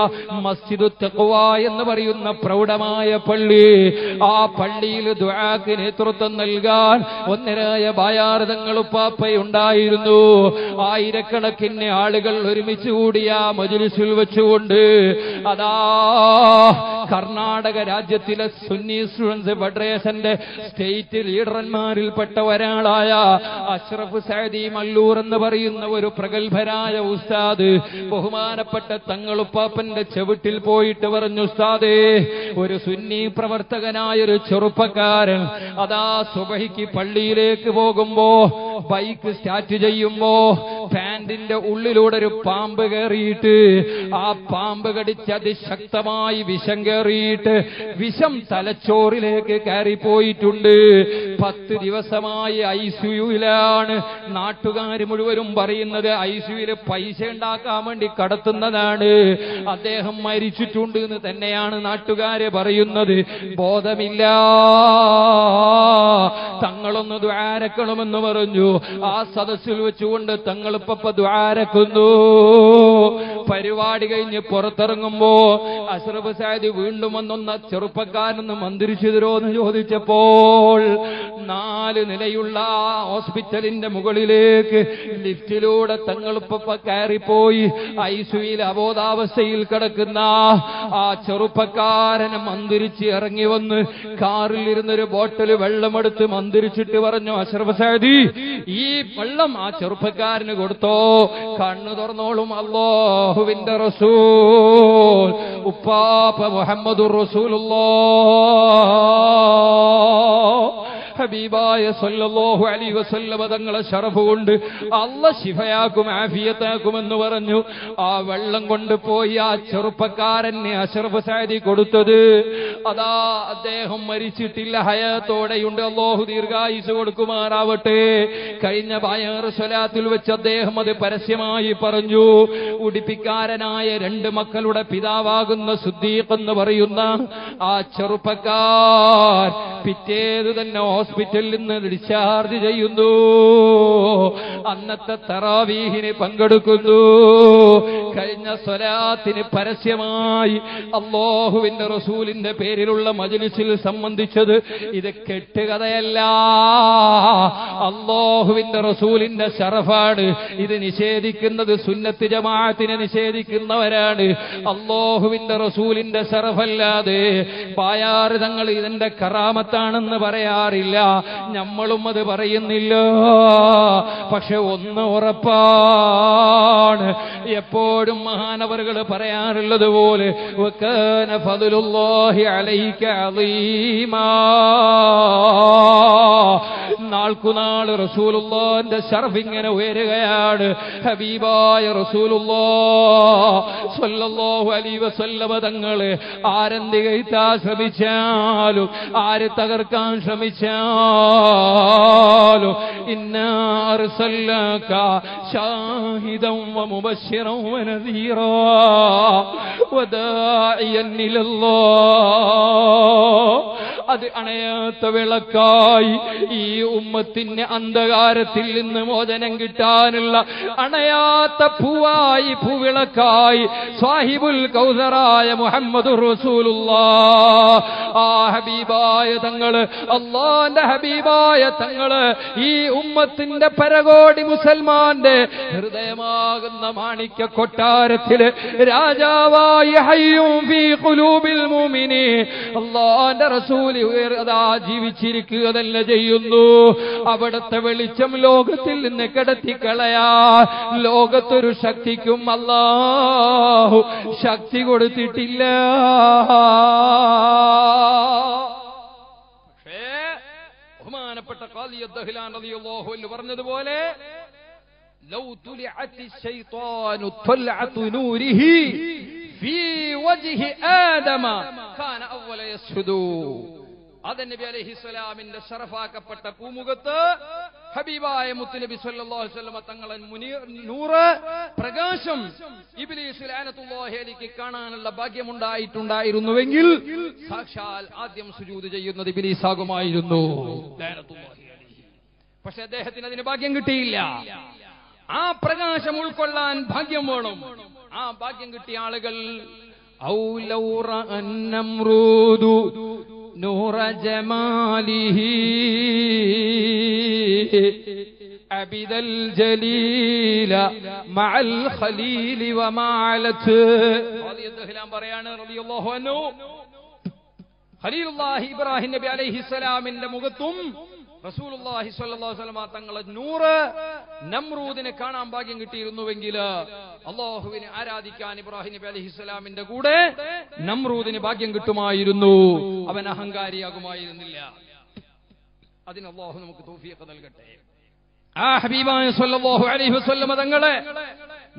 മസ്ജിദു തെക്കുവ എന്ന് പറയുന്ന പ്രൗഢമായ പള്ളി ആ പള്ളിയിൽ ദ്വാക്ക് നേതൃത്വം നൽകാൻ ഒന്നരായ ബായാർതങ്ങളുപ്പാപ്പയുണ്ടായിരുന്നു ആയിരക്കണക്കിന് ആളുകൾ ഒരുമിച്ച് കൂടിയ മജുലിസിൽ വെച്ചുകൊണ്ട് അതാ കർണാടക രാജ്യത്തിലെ സുന്നി സ്റ്റുഡൻസ് ഫെഡറേഷന്റെ സ്റ്റേറ്റ് ലീഡർമാരിൽപ്പെട്ട ഒരാളായ അഷ്റഫ് സൈദി മല്ലൂർ എന്ന് പറയുന്ന ഒരു പ്രഗത്ഭരായ ഉസ്താദ് ബഹുമാനപ്പെട്ട തങ്ങളുപ്പാപ്പന്റെ ചെവിട്ടിൽ പോയിട്ട് പറഞ്ഞു ഉസ്താദേ ഒരു സുന്നി പ്രവർത്തകനായ ഒരു ചെറുപ്പക്കാരൻ അതാ സുബഹിക്ക് പള്ളിയിലേക്ക് പോകുമ്പോ ബൈക്ക് സ്റ്റാർട്ട് ചെയ്യുമ്പോ പാന്റിന്റെ ഉള്ളിലൂടെ ഒരു പാമ്പ് കയറിയിട്ട് ആ പാമ്പ് കടിച്ച് അതിശക്തമായി വിഷം കയറിയിട്ട് വിഷം തലച്ചോറിലേക്ക് കയറിപ്പോയിട്ടുണ്ട്. പത്ത് ദിവസമായി ഐ സിയുയിലാണ് നാട്ടുകാർ മുഴുവനും പറയുന്നത് ഐ സിയുയിൽ പൈസ ഉണ്ടാക്കാൻ വേണ്ടി കടത്തുന്നതാണ്. അദ്ദേഹം മരിച്ചിട്ടുണ്ട് എന്ന് തന്നെയാണ് നാട്ടുകാരെ പറയുന്നത്. ബോധമില്ല. തങ്ങളൊന്ന് ദ്വാരക്കണമെന്ന് പറഞ്ഞു. ആ സദസ്സിൽ വെച്ചുകൊണ്ട് തങ്ങളിപ്പ ദ്വാരക്കുന്നു. പരിപാടി കഴിഞ്ഞ് പുറത്തിറങ്ങുമ്പോ അഷ്റഫ് സാദി വീണ്ടും വന്നൊന്ന ചെറുപ്പക്കാരനൊന്ന് മന്ത്രിച്ചു തരോ എന്ന് ചോദിച്ചപ്പോൾ നാല് നിലയുള്ള ഹോസ്പിറ്റലിന്റെ മുകളിലേക്ക് ലിഫ്റ്റിലൂടെ തങ്ങളിപ്പ കയറിപ്പോയി. ഐസുയിൽ അബോധാവസ്ഥയിൽ കിടക്കുന്ന ആ ചെറുപ്പക്കാരനെ മന്ത്രിച്ച് ഇറങ്ങി വന്ന് കാറിൽ ഇരുന്നൊരു ബോട്ടിൽ വെള്ളമെടുത്ത് മന്ത്രിച്ചിട്ട് പറഞ്ഞു അഷ്റഫ് സാദി ഈ വെള്ളം ആ ചെറുപ്പക്കാരന് കൊടുത്തോ കണ്ണു തുറന്നോളും അള്ളാഹുവിന്റെ റസൂൽ. ഉപ്പാപ്പ മുഹമ്മദ് റസൂലുള്ളോ. ഹബീബായ സല്ലല്ലാഹു അലൈഹി വസല്ലമ തങ്ങളെ ശറഫ് കൊണ്ട് അല്ല ശിഫയാക്കും ആഫിയത്താക്കുമെന്ന് പറഞ്ഞു. ആ വെള്ളം കൊണ്ട് പോയി ആ ചെറുപ്പക്കാരനെ അഷറഫ് സാരി കൊടുത്തത്. അതാ അദ്ദേഹം മരിച്ചിട്ടില്ല. ഹയത്തോടെയുണ്ട്. അള്ളാഹു ദീർഘായുസ് കൊടുക്കുമാറാവട്ടെ. കഴിഞ്ഞ ബായാറ് സ്വലാത്തിൽ വെച്ച് അദ്ദേഹം അത് പരസ്യമായി പറഞ്ഞു. ഉടിപ്പിക്കാരനായ രണ്ട് മക്കളുടെ പിതാവാകുന്ന സുദ്ദീഖ് എന്ന് പറയുന്ന ആ ചെറുപ്പക്കാർ പിറ്റേത് തന്നെ ഹോസ്പിറ്റലിൽ നിന്ന് ഡിസ്ചാർജ് ചെയ്യുന്നു. അന്നത്തെ തറാവീഹിന് പങ്കെടുക്കുന്നു. കഴിഞ്ഞ സ്വലാത്തിന് പരസ്യമായി അള്ളാഹുവിന്റെ റസൂലിന്റെ പേരിലുള്ള മജലിസിൽ സംബന്ധിച്ചത് ഇത് കെട്ടുകഥയല്ല. അള്ളാഹുവിന്റെ റസൂലിന്റെ ഷറഫാണ് ഇത് നിഷേധിക്കുന്നത് സുന്നത്ത് ജമാഅത്തിനെ നിഷേധിക്കുന്നവരാണ്. അള്ളാഹുവിന്റെ റസൂലിന്റെ ശറഫല്ലാതെ പായാറ് തങ്ങൾ ഇതിന്റെ കറാമത്താണെന്ന് പറയാറില്ല. നമ്മളും അത് പറയുന്നില്ല. പക്ഷെ ഒന്ന് ഉറപ്പാണ്. എപ്പോഴും മഹാനവറുകൾ പറയാറുള്ളത് പോലെ നാൾക്കുനാൾ റസൂലുള്ളാന്റെ ഷർഫ് ഇങ്ങനെ ഉയരുകയാണ്. ഹബീബായ റസൂലുള്ളാ സ്വല്ലല്ലാഹു അലൈഹി വസല്ലമ തങ്ങളെ ആരെന്തികയ്ത്താ ശ്രമിച്ചാലും ആര് തകർക്കാൻ ശ്രമിച്ചാലും ഇന്നാ അർസൽനാക ഷാഹിദൻ വമുബശ്ശിറൻ വനദീറാ വദാഇയൻ ഇലല്ലാഹ്. അത് അണയാത്ത വിളക്കായി ഈ ഉമ്മത്തിന് അന്ധകാരത്തിൽ നിന്ന് മോചനം കിട്ടാനുള്ള അണയാത്ത പൂവായി പൂവിളക്കായി സാഹിബുൽ കൗസറായ മുഹമ്മദ് റസൂലുള്ള ആ ഹബീബായ തങ്ങൾ അള്ളാന്റെ ഹബീബായ തങ്ങൾ ഈ ഉമ്മത്തിന്റെ പരകോടി മുസൽമാന്റെ ഹൃദയമാകുന്ന മാണിക്യ കൊട്ടാരത്തിൽ രാജാവായി അള്ളാന്റെ റസൂൽ ഉയർതാ ജീവിച്ചിരിക്കുക തന്നെ ചെയ്യുന്നു. അവിടുത്തെ വെളിച്ചം ലോകത്തിൽ നിന്ന് കിടത്തിക്കളയാ ലോകത്തൊരു ശക്തിക്കും അല്ലാഹു ശക്തി കൊടുത്തിട്ടില്ല. പക്ഷേ ബഹുമാനപ്പെട്ട പറഞ്ഞതുപോലെ ലൗ നൂരിഹി ഫീ വജ്ഹി ആദമ നബി ഷറഫാക്കപ്പെട്ട അലൈഹിസ്സലാമിന്റെ ശറഫാക്കപ്പെട്ട പൂമുഖത്ത് ഹബീബായ മുത്തുനബി വസല്ലമ തങ്ങളെ നൂറ് പ്രകാശം ഇബ്ലീസ് ലഅനത്തുല്ലാഹി അലൈഹി കാണാനുള്ള ഭാഗ്യമുണ്ടായിട്ടുണ്ടായിരുന്നുവെങ്കിൽ സാക്ഷാൽ ആദ്യം സുജൂത് ചെയ്യുന്നത് ഇബിലീസാകുമായിരുന്നു. പക്ഷെ അദ്ദേഹത്തിന് അതിന് ഭാഗ്യം കിട്ടിയില്ല. ആ പ്രകാശം ഉൾക്കൊള്ളാൻ ഭാഗ്യം വേണം. ആ ഭാഗ്യം കിട്ടിയ ആളുകൾ ഔലൗറ അന്നമ്രൂദു നൂറ ജമാലിഹി عبد الجليل مع الخليل وما علت പറയാണ് റളിയല്ലാഹു അൻഹു ഖലീലുല്ലാഹി ഇബ്രാഹിം നബി അലൈഹിസ്സലാമിന്റെ മുഖത്തും റസൂലുള്ളാഹി സ്വല്ലല്ലാഹു അലൈഹി വസല്ലമ തങ്ങളെ നൂറ് നമ്രൂദിനെ കാണാൻ ഭാഗ്യം കിട്ടിയിരുന്നുവെങ്കിൽ അള്ളാഹുവിനെ ആരാധിക്കാൻ ഇബ്രാഹിം നബി അലൈഹിസ്സലാമിന്റെ കൂടെ നമ്രൂദിന് ഭാഗ്യം കിട്ടുമായിരുന്നു. അവൻ അഹങ്കാരിയാകുമായിരുന്നില്ല. അതിന് അള്ളാഹു നമുക്ക് തോഫിയൊക്കെ നൽകട്ടെ. ആ ഹബീബായ സ്വല്ലല്ലാഹു അലൈഹി വസല്ലമ തങ്ങളെ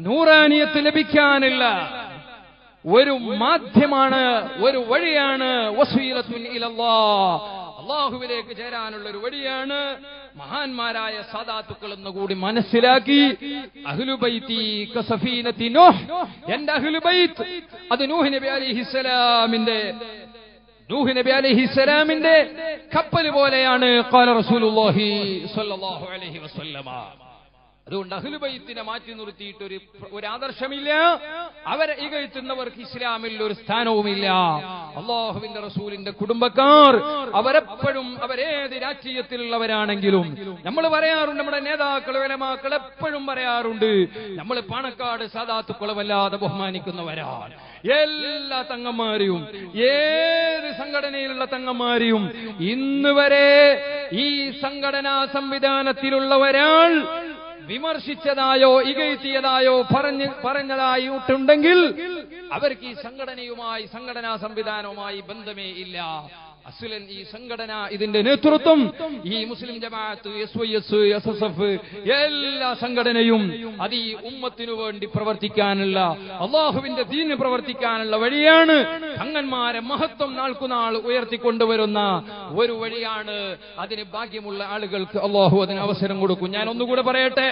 നൂറാനിയത്ത് ലഭിക്കാനില്ല. ഒരു മാധ്യമാണ് ഒരു വഴിയാണ്. വസീലത്തുൻ ഇലല്ലാ അള്ളാഹുവിലേക്ക് ചേരാനുള്ള ഒരു വഴിയാണ് മഹാന്മാരായ സാദാത്തുക്കൾ എന്ന് കൂടി മനസ്സിലാക്കി എന്റെ അഹ്ലുബൈത്ത് അത് നൂഹ് നബി അലൈഹിസ്സലാമിന്റെ നൂഹ് നബി അലൈഹിസ്സലാമിന്റെ കപ്പൽ പോലെയാണ് ഖാല റസൂലുള്ളാഹി സ്വല്ലല്ലാഹു അലൈഹി വസല്ലമ. അതുകൊണ്ട് അഹ്ലുബൈത്തിനെ മാറ്റി നിർത്തിയിട്ട് ഒരു ഒരു ആദർശമില്ല. അവരെ ഇകഴ്ത്തുന്നവർക്ക് ഇസ്ലാമിൽ ഒരു സ്ഥാനവുമില്ല. അള്ളാഹുവിന്റെ റസൂലിന്റെ കുടുംബക്കാർ അവരെപ്പോഴും അവരേത് രാഷ്ട്രീയത്തിലുള്ളവരാണെങ്കിലും നമ്മൾ പറയാറുണ്ട് നമ്മുടെ നേതാക്കൾ വിലമാക്കൾ എപ്പോഴും പറയാറുണ്ട് നമ്മൾ പാണക്കാട് സാധാത്തുക്കളെ വല്ലാതെ ബഹുമാനിക്കുന്നവരാണ്. എല്ലാ തങ്ങന്മാരെയും ഏത് സംഘടനയിലുള്ള തങ്ങന്മാരെയും ഇന്ന് വരെ ഈ സംഘടനാ സംവിധാനത്തിലുള്ള ഒരാൾ വിമർശിച്ചതായോ ഇകഴ്ത്തിയതായോ പറഞ്ഞ് പറഞ്ഞതായിട്ടുണ്ടെങ്കിൽ അവർക്ക് ഈ സംഘടനയുമായി സംഘടനാ സംവിധാനവുമായി ബന്ധമേ ഇല്ല. അസുലൻ ഈ സംഘടന ഇതിന്റെ നേതൃത്വം. ഈ Muslim Jamaath S Y S S S F എല്ലാ സംഘടനയും അത് ഈ ഉമ്മത്തിനു വേണ്ടി പ്രവർത്തിക്കാനുള്ള അള്ളാഹുവിന്റെ ദീന് പ്രവർത്തിക്കാനുള്ള വഴിയാണ് തങ്ങന്മാരെ മഹത്വം നാൾക്കുനാൾ ഉയർത്തിക്കൊണ്ടുവരുന്ന ഒരു വഴിയാണ്. അതിന് ഭാഗ്യമുള്ള ആളുകൾക്ക് അള്ളാഹു അതിന് അവസരം കൊടുക്കും. ഞാൻ ഒന്നുകൂടെ പറയട്ടെ.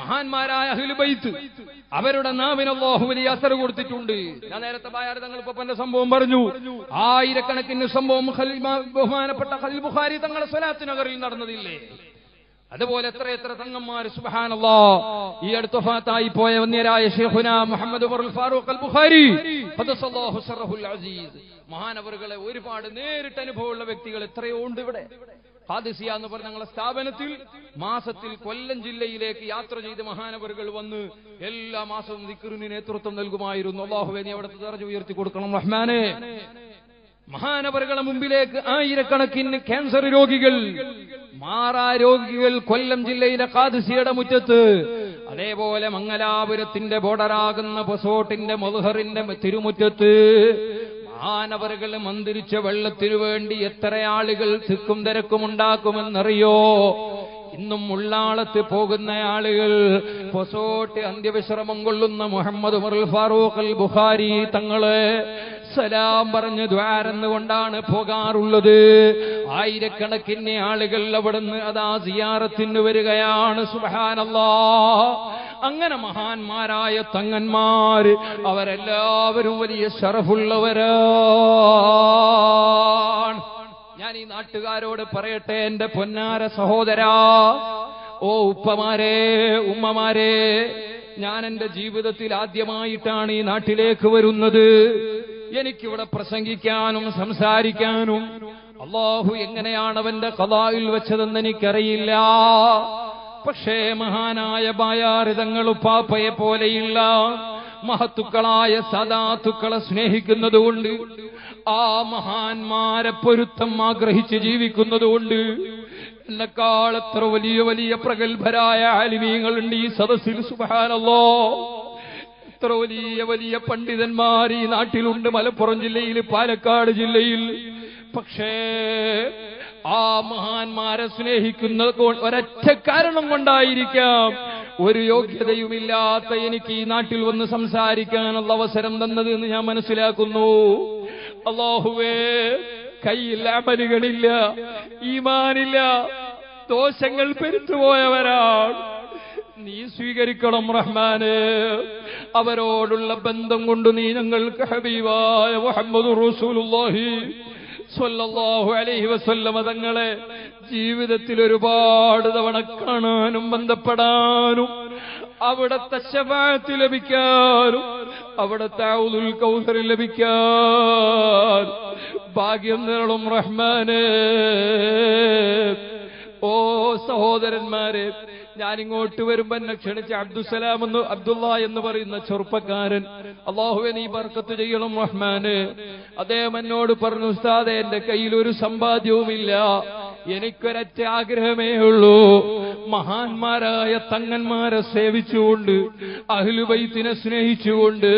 മഹാന്മാരായ അഹ്ലുബൈത്ത് അവരുടെ നാവിന് അള്ളാഹു വലിയ അസർ കൊടുത്തിട്ടുണ്ട്. ഞാൻ നേരത്തെ ബായാർ തങ്ങൾ ഇപ്പൊ സംഭവം പറഞ്ഞു. ആയിരക്കണക്കിന് സംഭവം ബഹുമാനപ്പെട്ട ഖലീൽ ബുഖാരി തങ്ങളെ സ്വലാത്ത് നഗറിൽ നടന്നതില്ലേ? അതുപോലെ എത്ര എത്ര തങ്ങന്മാർ സുബ്ഹാനല്ലാ ഈ അടുത്ത ഫാത്തായി പോയ വന്യരായ ഷെഹുന മുഹമ്മദ് ഫാറൂഖ് അൽ ബുഖാരി അസീസ്. മഹാനവറുകളെ ഒരുപാട് നേരിട്ട് അനുഭവമുള്ള വ്യക്തികൾ എത്രയോ ഉണ്ട് ഇവിടെ. ഹാദിസിയ എന്ന് പറഞ്ഞ ഞങ്ങളുടെ സ്ഥാപനത്തിൽ മാസത്തിൽ കൊല്ലം ജില്ലയിലേക്ക് യാത്ര ചെയ്ത് മഹാനവറുകൾ വന്ന് എല്ലാ മാസവും നേതൃത്വം നൽകുമായിരുന്നു. അള്ളാഹുവെ നീ അവിടുത്തെ ദർജ ഉയർത്തി കൊടുക്കണം റഹ്മാനെ. മഹാനവറുകളെ മുമ്പിലേക്ക് ആയിരക്കണക്കിന് ക്യാൻസർ രോഗികൾ മാറാ രോഗികൾ കൊല്ലം ജില്ലയിലെ കാതിസിയുടെ മുറ്റത്ത്. അതേപോലെ മംഗലാപുരത്തിന്റെ ബോർഡറാകുന്ന പൊസോട്ടിന്റെ മധുഹറിന്റെ തിരുമുറ്റത്ത്. മഹാനവറുകൾ മന്ദിരിച്ച വെള്ളത്തിനു വേണ്ടി എത്ര ആളുകൾ തിക്കും തിരക്കും ഉണ്ടാക്കുമെന്നറിയോ? ഇന്നും ഉള്ളാളത്ത് പോകുന്ന ആളുകൾ പൊസോട്ട് അന്ത്യവിശ്രമം കൊള്ളുന്ന മുഹമ്മദ് ഉമറുൽ ഫാറൂഖ് അൽ ബുഖാരി തങ്ങൾ സലാം പറഞ്ഞ് ദ്വാരെന്നുകൊണ്ടാണ് പോകാറുള്ളത്. ആയിരക്കണക്കിന് ആളുകൾ അവിടുന്ന് അതാ സിയാറത്തിന് വരികയാണ്. സുഹാനല്ലാ അങ്ങനെ മഹാന്മാരായ തങ്ങന്മാര് അവരെല്ലാവരും വലിയ ശറഫുള്ളവരാണ് ഞാൻ ഈ നാട്ടുകാരോട് പറയട്ടെ എന്റെ പൊന്നാര സഹോദരാ. ഓ ഉപ്പമാരെ ഉമ്മമാരെ ഞാൻ എന്റെ ജീവിതത്തിൽ ആദ്യമായിട്ടാണ് ഈ നാട്ടിലേക്ക് വരുന്നത്. എനിക്കിവിടെ പ്രസംഗിക്കാനും സംസാരിക്കാനും അള്ളാഹു എങ്ങനെയാണ് അവന്റെ കഥായിൽ വെച്ചതെന്ന് എനിക്കറിയില്ല പക്ഷേ മഹാനായ ബായാരിതങ്ങൾ ഉപ്പാപ്പയെ പോലെയുള്ള മഹത്തുക്കളായ സദാത്തുക്കളെ സ്നേഹിക്കുന്നതുകൊണ്ട് ആ മഹാന്മാരെ പൊരുത്തം ആഗ്രഹിച്ച് ജീവിക്കുന്നതുകൊണ്ട് എന്നെക്കാൾ എത്ര വലിയ വലിയ പ്രഗത്ഭരായ ആലിമീങ്ങളുണ്ട് ഈ സദസ്സിൽ. സുബാനല്ലോ എത്ര വലിയ വലിയ പണ്ഡിതന്മാർ ഈ നാട്ടിലുണ്ട്. മലപ്പുറം ജില്ലയിൽ പാലക്കാട് ജില്ലയിൽ. പക്ഷേ ആ മഹാന്മാരെ സ്നേഹിക്കുന്ന ഒരൊറ്റ കാരണം കൊണ്ടായിരിക്കാം. ഒരു യോഗ്യതയുമില്ലാത്ത എനിക്ക് ഈ നാട്ടിൽ വന്ന് സംസാരിക്കാനുള്ള അവസരം തന്നത് എന്ന് ഞാൻ മനസ്സിലാക്കുന്നു. അള്ളാഹുവേ കയ്യിൽ അമലുകളില്ല ഈമാനില്ല ദോഷങ്ങൾ പെരുത്തുപോയവരാണ്. നീ സ്വീകരിക്കണം റഹ്മാന്. അവരോടുള്ള ബന്ധം കൊണ്ട് നീ ഞങ്ങൾക്ക് ഹബീബായ മുഹമ്മദ് റസൂലുള്ളാഹി സ്വല്ലല്ലാഹു അലൈഹി വസല്ലമ തങ്ങളെ ജീവിതത്തിൽ ഒരുപാട് തവണ കാണാനും ബന്ധപ്പെടാനും അവിടത്തെ ശഫാഅത്ത് ലഭിക്കാനും അവിടത്തെ ഔദുൽ കൗസർ ലഭിക്കാൻ ഭാഗ്യം നേടണം റഹ്മാനെ. ഓ സഹോദരന്മാരെ ഞാൻ ഇങ്ങോട്ട് വരുമ്പോ എന്നെ ക്ഷണിച്ച അബ്ദുസലാം എന്ന് അബ്ദുള്ള എന്ന് പറയുന്ന ചെറുപ്പക്കാരൻ. അള്ളാഹുവെ നീ ബർക്കത്ത് ചെയ്യണം റഹ്മാന്. അദ്ദേഹം എന്നോട് പറഞ്ഞു ഉസ്താദെ എന്റെ കയ്യിൽ ഒരു സമ്പാദ്യവുമില്ല. എനിക്കൊരൊറ്റ ആഗ്രഹമേ ഉള്ളൂ. മഹാന്മാരായ തങ്ങന്മാരെ സേവിച്ചുകൊണ്ട് അഹ്ലുബൈത്തിനെ സ്നേഹിച്ചുകൊണ്ട്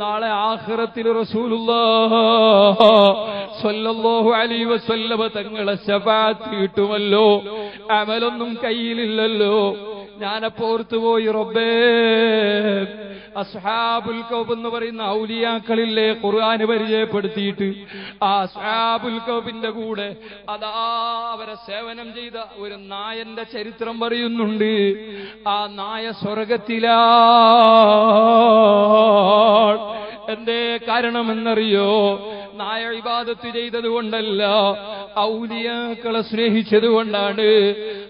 നാളെ ആഹ്റത്തിൽ റസൂലുള്ളാഹു അലൈഹി വസല്ലമ തങ്ങളെ ശഫാഅത്ത് കിട്ടുമല്ലോ. അമലൊന്നും കയ്യിലില്ലല്ലോ. ഞാനപ്പോ റൊബേ റബ്ബേ. അസ്ഹാബുൽ കൗബ് എന്ന് പറയുന്ന ഔലിയാക്കളില്ലേ ഖുർആാന് പരിചയപ്പെടുത്തിയിട്ട് ആ അസ്ഹാബുൽ കൗബിന്റെ കൂടെ അതാ അവരെ സേവനം ചെയ്ത ഒരു നായന്റെ ചരിത്രം പറയുന്നുണ്ട്. ആ നായ സ്വർഗത്തിലാ. എന്തേ കാരണമെന്നറിയോ? നായ ഇബാദത്ത് ചെയ്തത് കൊണ്ടല്ല ഔലിയാക്കളെ സ്നേഹിച്ചത് കൊണ്ടാണ്.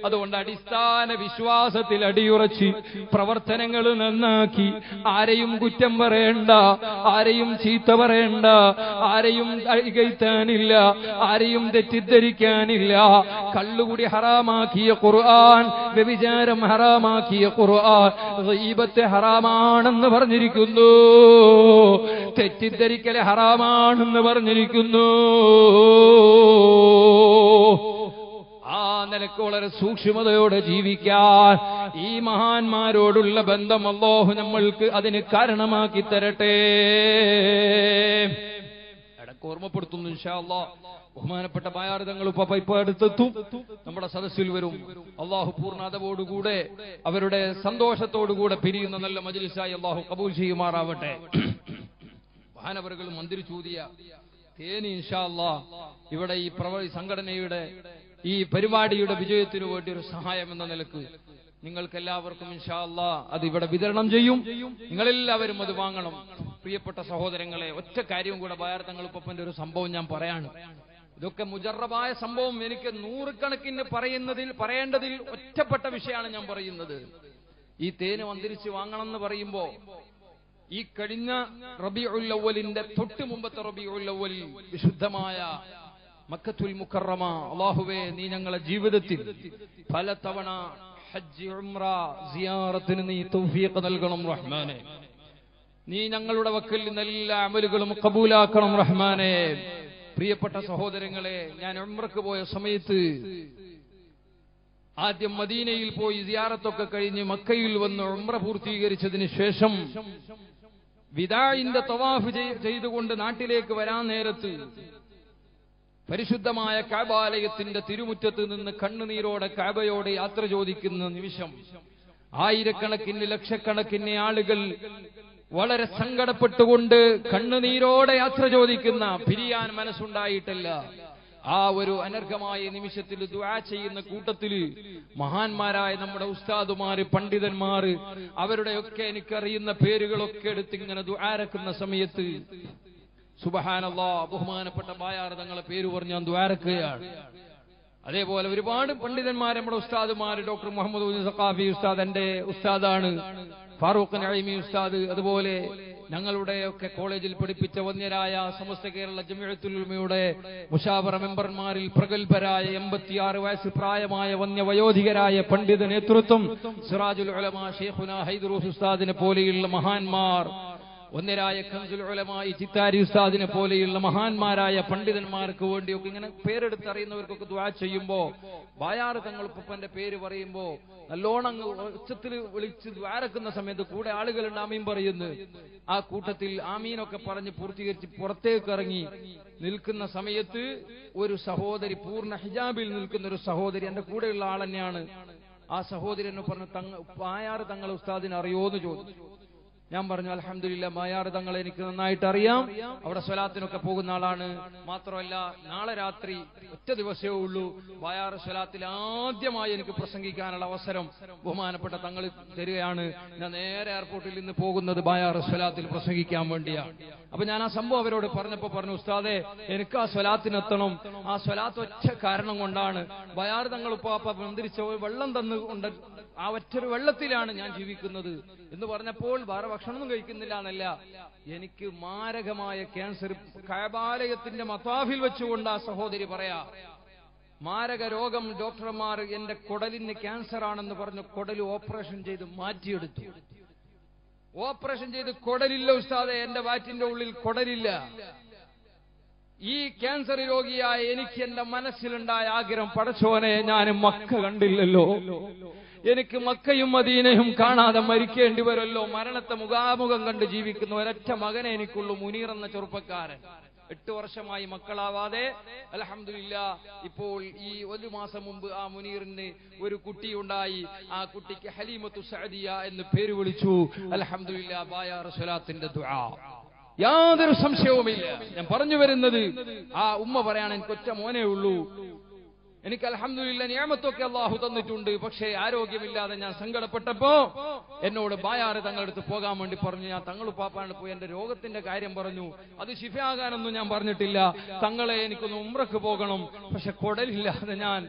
അതുകൊണ്ട് അടിസ്ഥാന വിശ്വാസത്തിൽ അടിയുറച്ച് പ്രവർത്തനങ്ങൾ നന്നാക്കി. ആരെയും കുറ്റം പറയണ്ട ആരെയും ചീത്ത പറയണ്ട ആരെയും അഴികയറ്റാനില്ല ആരെയും തെറ്റിദ്ധരിക്കാനില്ല. കള്ളുകൂടി ഹറാമാക്കിയ ഖുർആൻ വ്യഭിചാരം ഹറാമാക്കിയ ഖുർആൻ ദൈവത്തെ ഹറാമാണെന്ന് പറഞ്ഞിരിക്കുന്നു. തെറ്റിദ്ധരിക്കൽ ഹറാമാണെന്ന് പറഞ്ഞിരിക്കുന്നു. ആ നിലയ്ക്ക് വളരെ സൂക്ഷ്മതയോടെ ജീവിക്കാൻ. ഈ മഹാന്മാരോടുള്ള ബന്ധം അല്ലാഹു നമ്മൾക്ക് അതിന് കാരണമാക്കി തരട്ടെ. ഇടയ്ക്ക് ഓർമ്മപ്പെടുത്തുന്നു ഇൻഷാ അല്ലാ ബഹുമാനപ്പെട്ട ബായാർദങ്ങൾ ഇപ്പൊ ഇപ്പൊ അടുത്തെത്തും. നമ്മുടെ സദസ്സിൽ വരും. അള്ളാഹു പൂർണതയോടുകൂടെ അവരുടെ സന്തോഷത്തോടുകൂടെ പിരിയുന്ന നല്ല മജിലിസായി അള്ളാഹു കബൂൽ ചെയ്യുമാറാവട്ടെ. മഹാനവറുകൾ മന്ത്രിച്ചൂതിയ തേനി ഇൻഷാ അല്ലാ ഇവിടെ ഈ പ്രവ സംഘടനയുടെ ഈ പരിപാടിയുടെ വിജയത്തിനു വേണ്ടി ഒരു സഹായം എന്ന നിലയ്ക്ക് നിങ്ങൾക്ക് എല്ലാവർക്കും ഇൻഷാ അല്ലാ അത് ഇവിടെ വിതരണം ചെയ്യും. നിങ്ങളെല്ലാവരും അത് വാങ്ങണം. പ്രിയപ്പെട്ട സഹോദരങ്ങളെ ഒറ്റ കാര്യവും കൂടെ ഭാരതങ്ങളിപ്പൊപ്പന്റെ ഒരു സംഭവം ഞാൻ പറയാണ്. ഇതൊക്കെ മുജറബായ സംഭവം. എനിക്ക് നൂറുകണക്കിന് പറയുന്നതിൽ പറയേണ്ടതിൽ ഒറ്റപ്പെട്ട വിഷയമാണ് ഞാൻ പറയുന്നത്. ഈ തേന് അന്തരിച്ച് വാങ്ങണം എന്ന് പറയുമ്പോ ഈ കഴിഞ്ഞ റബി ഉള്ളവലിന്റെ തൊട്ട് മുമ്പത്തെ റബി ഉള്ളവലിൽ വിശുദ്ധമായ മക്കത്തുൽ മുക്കറമ അള്ളാഹുവേ നീ ഞങ്ങളെ ജീവിതത്തിൽ പലതവണ ഹജ്ജ് ഉംറ സിയാറത്തിന് നീ തൗഫീഖ് നൽകണം റഹ്മാനെ. നീ ഞങ്ങളുടെ വക്കിൽ നിന്ന് എല്ലാ അമലുകളും കബൂലാക്കണം റഹ്മാനെ. പ്രിയപ്പെട്ട സഹോദരങ്ങളെ ഞാൻ ഉംറക്ക് പോയ സമയത്ത് ആദ്യം മദീനയിൽ പോയി സിയാറത്തൊക്കെ കഴിഞ്ഞ് മക്കയിൽ വന്ന് ഉംറ പൂർത്തീകരിച്ചതിന് ശേഷം വിദായിന്റെ തവാഫ് ചെയ്- ചെയ്തുകൊണ്ട് നാട്ടിലേക്ക് വരാൻ നേരത്ത് പരിശുദ്ധമായ കാബാലയത്തിന്റെ തിരുമുറ്റത്ത് നിന്ന് കണ്ണുനീരോടെ കാബയോടെ യാത്ര ചോദിക്കുന്ന നിമിഷം ആയിരക്കണക്കിന് ലക്ഷക്കണക്കിന് ആളുകൾ വളരെ സങ്കടപ്പെട്ടുകൊണ്ട് കണ്ണുനീരോടെ യാത്ര ചോദിക്കുന്ന പിരിയാൻ മനസ്സുണ്ടായിട്ടില്ല. ആ ഒരു അനർഹമായ നിമിഷത്തിൽ ദുആ ചെയ്യുന്ന കൂട്ടത്തിൽ മഹാന്മാരായ നമ്മുടെ ഉസ്താദുമാര് പണ്ഡിതന്മാര് അവരുടെയൊക്കെ എനിക്കറിയുന്ന പേരുകളൊക്കെ എടുത്തിങ്ങനെ ദുആരക്കുന്ന സമയത്ത് സുബഹാനല്ലാ ബഹുമാനപ്പെട്ട ബായാർ തങ്ങളെ പേര് പറഞ്ഞ് ഞാൻ ദ്വാരക്കുകയാണ്. അതേപോലെ ഒരുപാട് പണ്ഡിതന്മാർ നമ്മുടെ ഉസ്താദുമാർ ഡോക്ടർ മുഹമ്മദ് സഖാഫി ഉസ്താദ് എന്റെ ഉസ്താദാണ് ഫാറൂഖ് നഴിമി ഉസ്താദ് അതുപോലെ ഞങ്ങളുടെയൊക്കെ കോളേജിൽ പഠിപ്പിച്ച വന്യരായ സമസ്ത കേരള ജമിഴത്തുലുമയുടെ മുഷാവറ മെമ്പർമാരിൽ പ്രഗത്ഭരായ എൺപത്തിയാറ് വയസ്സ് പ്രായമായ വന്യവയോധികരായ പണ്ഡിത നേതൃത്വം സിറാജുൽ ഉലമ ഷെയ്ഖുന ഹൈദറൂസ് ഉസ്താദിനെ പോലെയുള്ള മഹാന്മാർ ഒന്നരായ കൻസുൽ ഉലമായി ചിത്താരി ഉസ്താദിനെ പോലെയുള്ള മഹാന്മാരായ പണ്ഡിതന്മാർക്ക് വേണ്ടിയൊക്കെ ഇങ്ങനെ പേരെടുത്തറിയുന്നവർക്കൊക്കെ ദ്വാ ചെയ്യുമ്പോ വായാറ് തങ്ങളുപ്പന്റെ പേര് പറയുമ്പോ നല്ലോണം ഉച്ചത്തിൽ വിളിച്ച് ദ്വാരക്കുന്ന സമയത്ത് കൂടെ ആളുകളുണ്ട് ആമീൻ പറയുന്നു. ആ കൂട്ടത്തിൽ ആമീനൊക്കെ പറഞ്ഞ് പൂർത്തീകരിച്ച് പുറത്തേക്ക് ഇറങ്ങി നിൽക്കുന്ന സമയത്ത് ഒരു സഹോദരി പൂർണ ഹിജാബിൽ നിൽക്കുന്ന ഒരു സഹോദരി എന്റെ കൂടെയുള്ള ആൾ തന്നെയാണ് ആ സഹോദരി എന്നെ പറഞ്ഞു തങ്ങ വായാറ് തങ്ങളെ ഉസ്താദിനെ അറിയോന്ന് ചോദിച്ചു. ഞാൻ പറഞ്ഞു അലഹമില്ല മായാറ് തങ്ങളെ എനിക്ക് നന്നായിട്ട് അറിയാം. അവിടെ സ്വലാത്തിനൊക്കെ പോകുന്ന ആളാണ്. മാത്രമല്ല നാളെ രാത്രി ഒറ്റ ദിവസമേ ഉള്ളൂ. ബായാറ് സ്വലാത്തിൽ ആദ്യമായി എനിക്ക് പ്രസംഗിക്കാനുള്ള അവസരം ബഹുമാനപ്പെട്ട തങ്ങൾ തരികയാണ്. ഞാൻ നേരെ എയർപോർട്ടിൽ നിന്ന് പോകുന്നത് ബായാറ് സ്വലാത്തിൽ പ്രസംഗിക്കാൻ വേണ്ടിയാണ് അപ്പൊ ഞാൻ ആ സംഭവം അവരോട് പറഞ്ഞപ്പോ പറഞ്ഞു ഉസ്താദെ എനിക്ക് ആ സ്വലാത്തിനെത്തണം. ആ സ്വലാത്ത് ഒറ്റ കാരണം കൊണ്ടാണ്. ബയാർ തങ്ങൾ ഉപ്പാപ്പ മന്ത്രിച്ച വെള്ളം തന്നു കൊണ്ട് ആ ഒറ്റൊരു വെള്ളത്തിലാണ് ഞാൻ ജീവിക്കുന്നത് എന്ന് പറഞ്ഞപ്പോൾ വേറെ ഭക്ഷണമൊന്നും കഴിക്കുന്നില്ല എന്നല്ല. എനിക്ക് മാരകമായ ക്യാൻസർ കയബാലയത്തിന്റെ മത്താഫിൽ വെച്ചുകൊണ്ട് ആ സഹോദരി പറയാ മാരക രോഗം ഡോക്ടർമാർ എന്റെ കുടലിന് ക്യാൻസർ ആണെന്ന് പറഞ്ഞ് കുടൽ ഓപ്പറേഷൻ ചെയ്ത് മാറ്റിയെടുത്തു. ഓപ്പറേഷൻ ചെയ്ത് കുടലില്ല ഉസ്താദെ എന്റെ വാറ്റിന്റെ ഉള്ളിൽ കുടലില്ല. ഈ ക്യാൻസർ രോഗിയായ എനിക്ക് എന്റെ മനസ്സിലുണ്ടായ ആഗ്രഹം പടച്ചോനെ ഞാൻ മക്ക കണ്ടില്ലല്ലോ. എനിക്ക് മക്കയും മദീനയും കാണാതെ മരിക്കേണ്ടി വരുമല്ലോ. മരണത്തെ മുഖാമുഖം കണ്ട് ജീവിക്കുന്ന ഒരൊറ്റ മകനെ എനിക്കുള്ളൂ മുനീർ എന്ന ചെറുപ്പക്കാരൻ. എട്ട് വർഷമായി മക്കളാവാതെ അലഹമില്ല ഇപ്പോൾ ഈ ഒരു മാസം മുമ്പ് ആ മുനീറിന് ഒരു കുട്ടിയുണ്ടായി. ആ കുട്ടിക്ക് ഹലീമത്തു സഅദിയ എന്ന് പേര് വിളിച്ചു. അലഹമില്ല ബായ സ്വലാത്തിന്റെ ദുആ. യാതൊരു സംശയവുമില്ല. ഞാൻ പറഞ്ഞു വരുന്നത് ആ ഉമ്മ പറയാൻ എനിക്ക് ഒറ്റ മോനേ ഉള്ളൂ. എനിക്ക് അലഹമില്ല നിയമത്തൊക്കെ അള്ളാഹു തന്നിട്ടുണ്ട്. പക്ഷേ ആരോഗ്യമില്ലാതെ ഞാൻ സങ്കടപ്പെട്ടപ്പോ എന്നോട് ബായാറ് അടുത്ത് പോകാൻ വേണ്ടി പറഞ്ഞു. ഞാൻ തങ്ങൾ പാപ്പാണ് പോയി എന്റെ രോഗത്തിന്റെ കാര്യം പറഞ്ഞു. അത് ശിഫയാകാനൊന്നും ഞാൻ പറഞ്ഞിട്ടില്ല. തങ്ങളെ എനിക്കൊന്ന് ഉമ്രക്ക് പോകണം. പക്ഷെ കൊടലില്ലാതെ ഞാൻ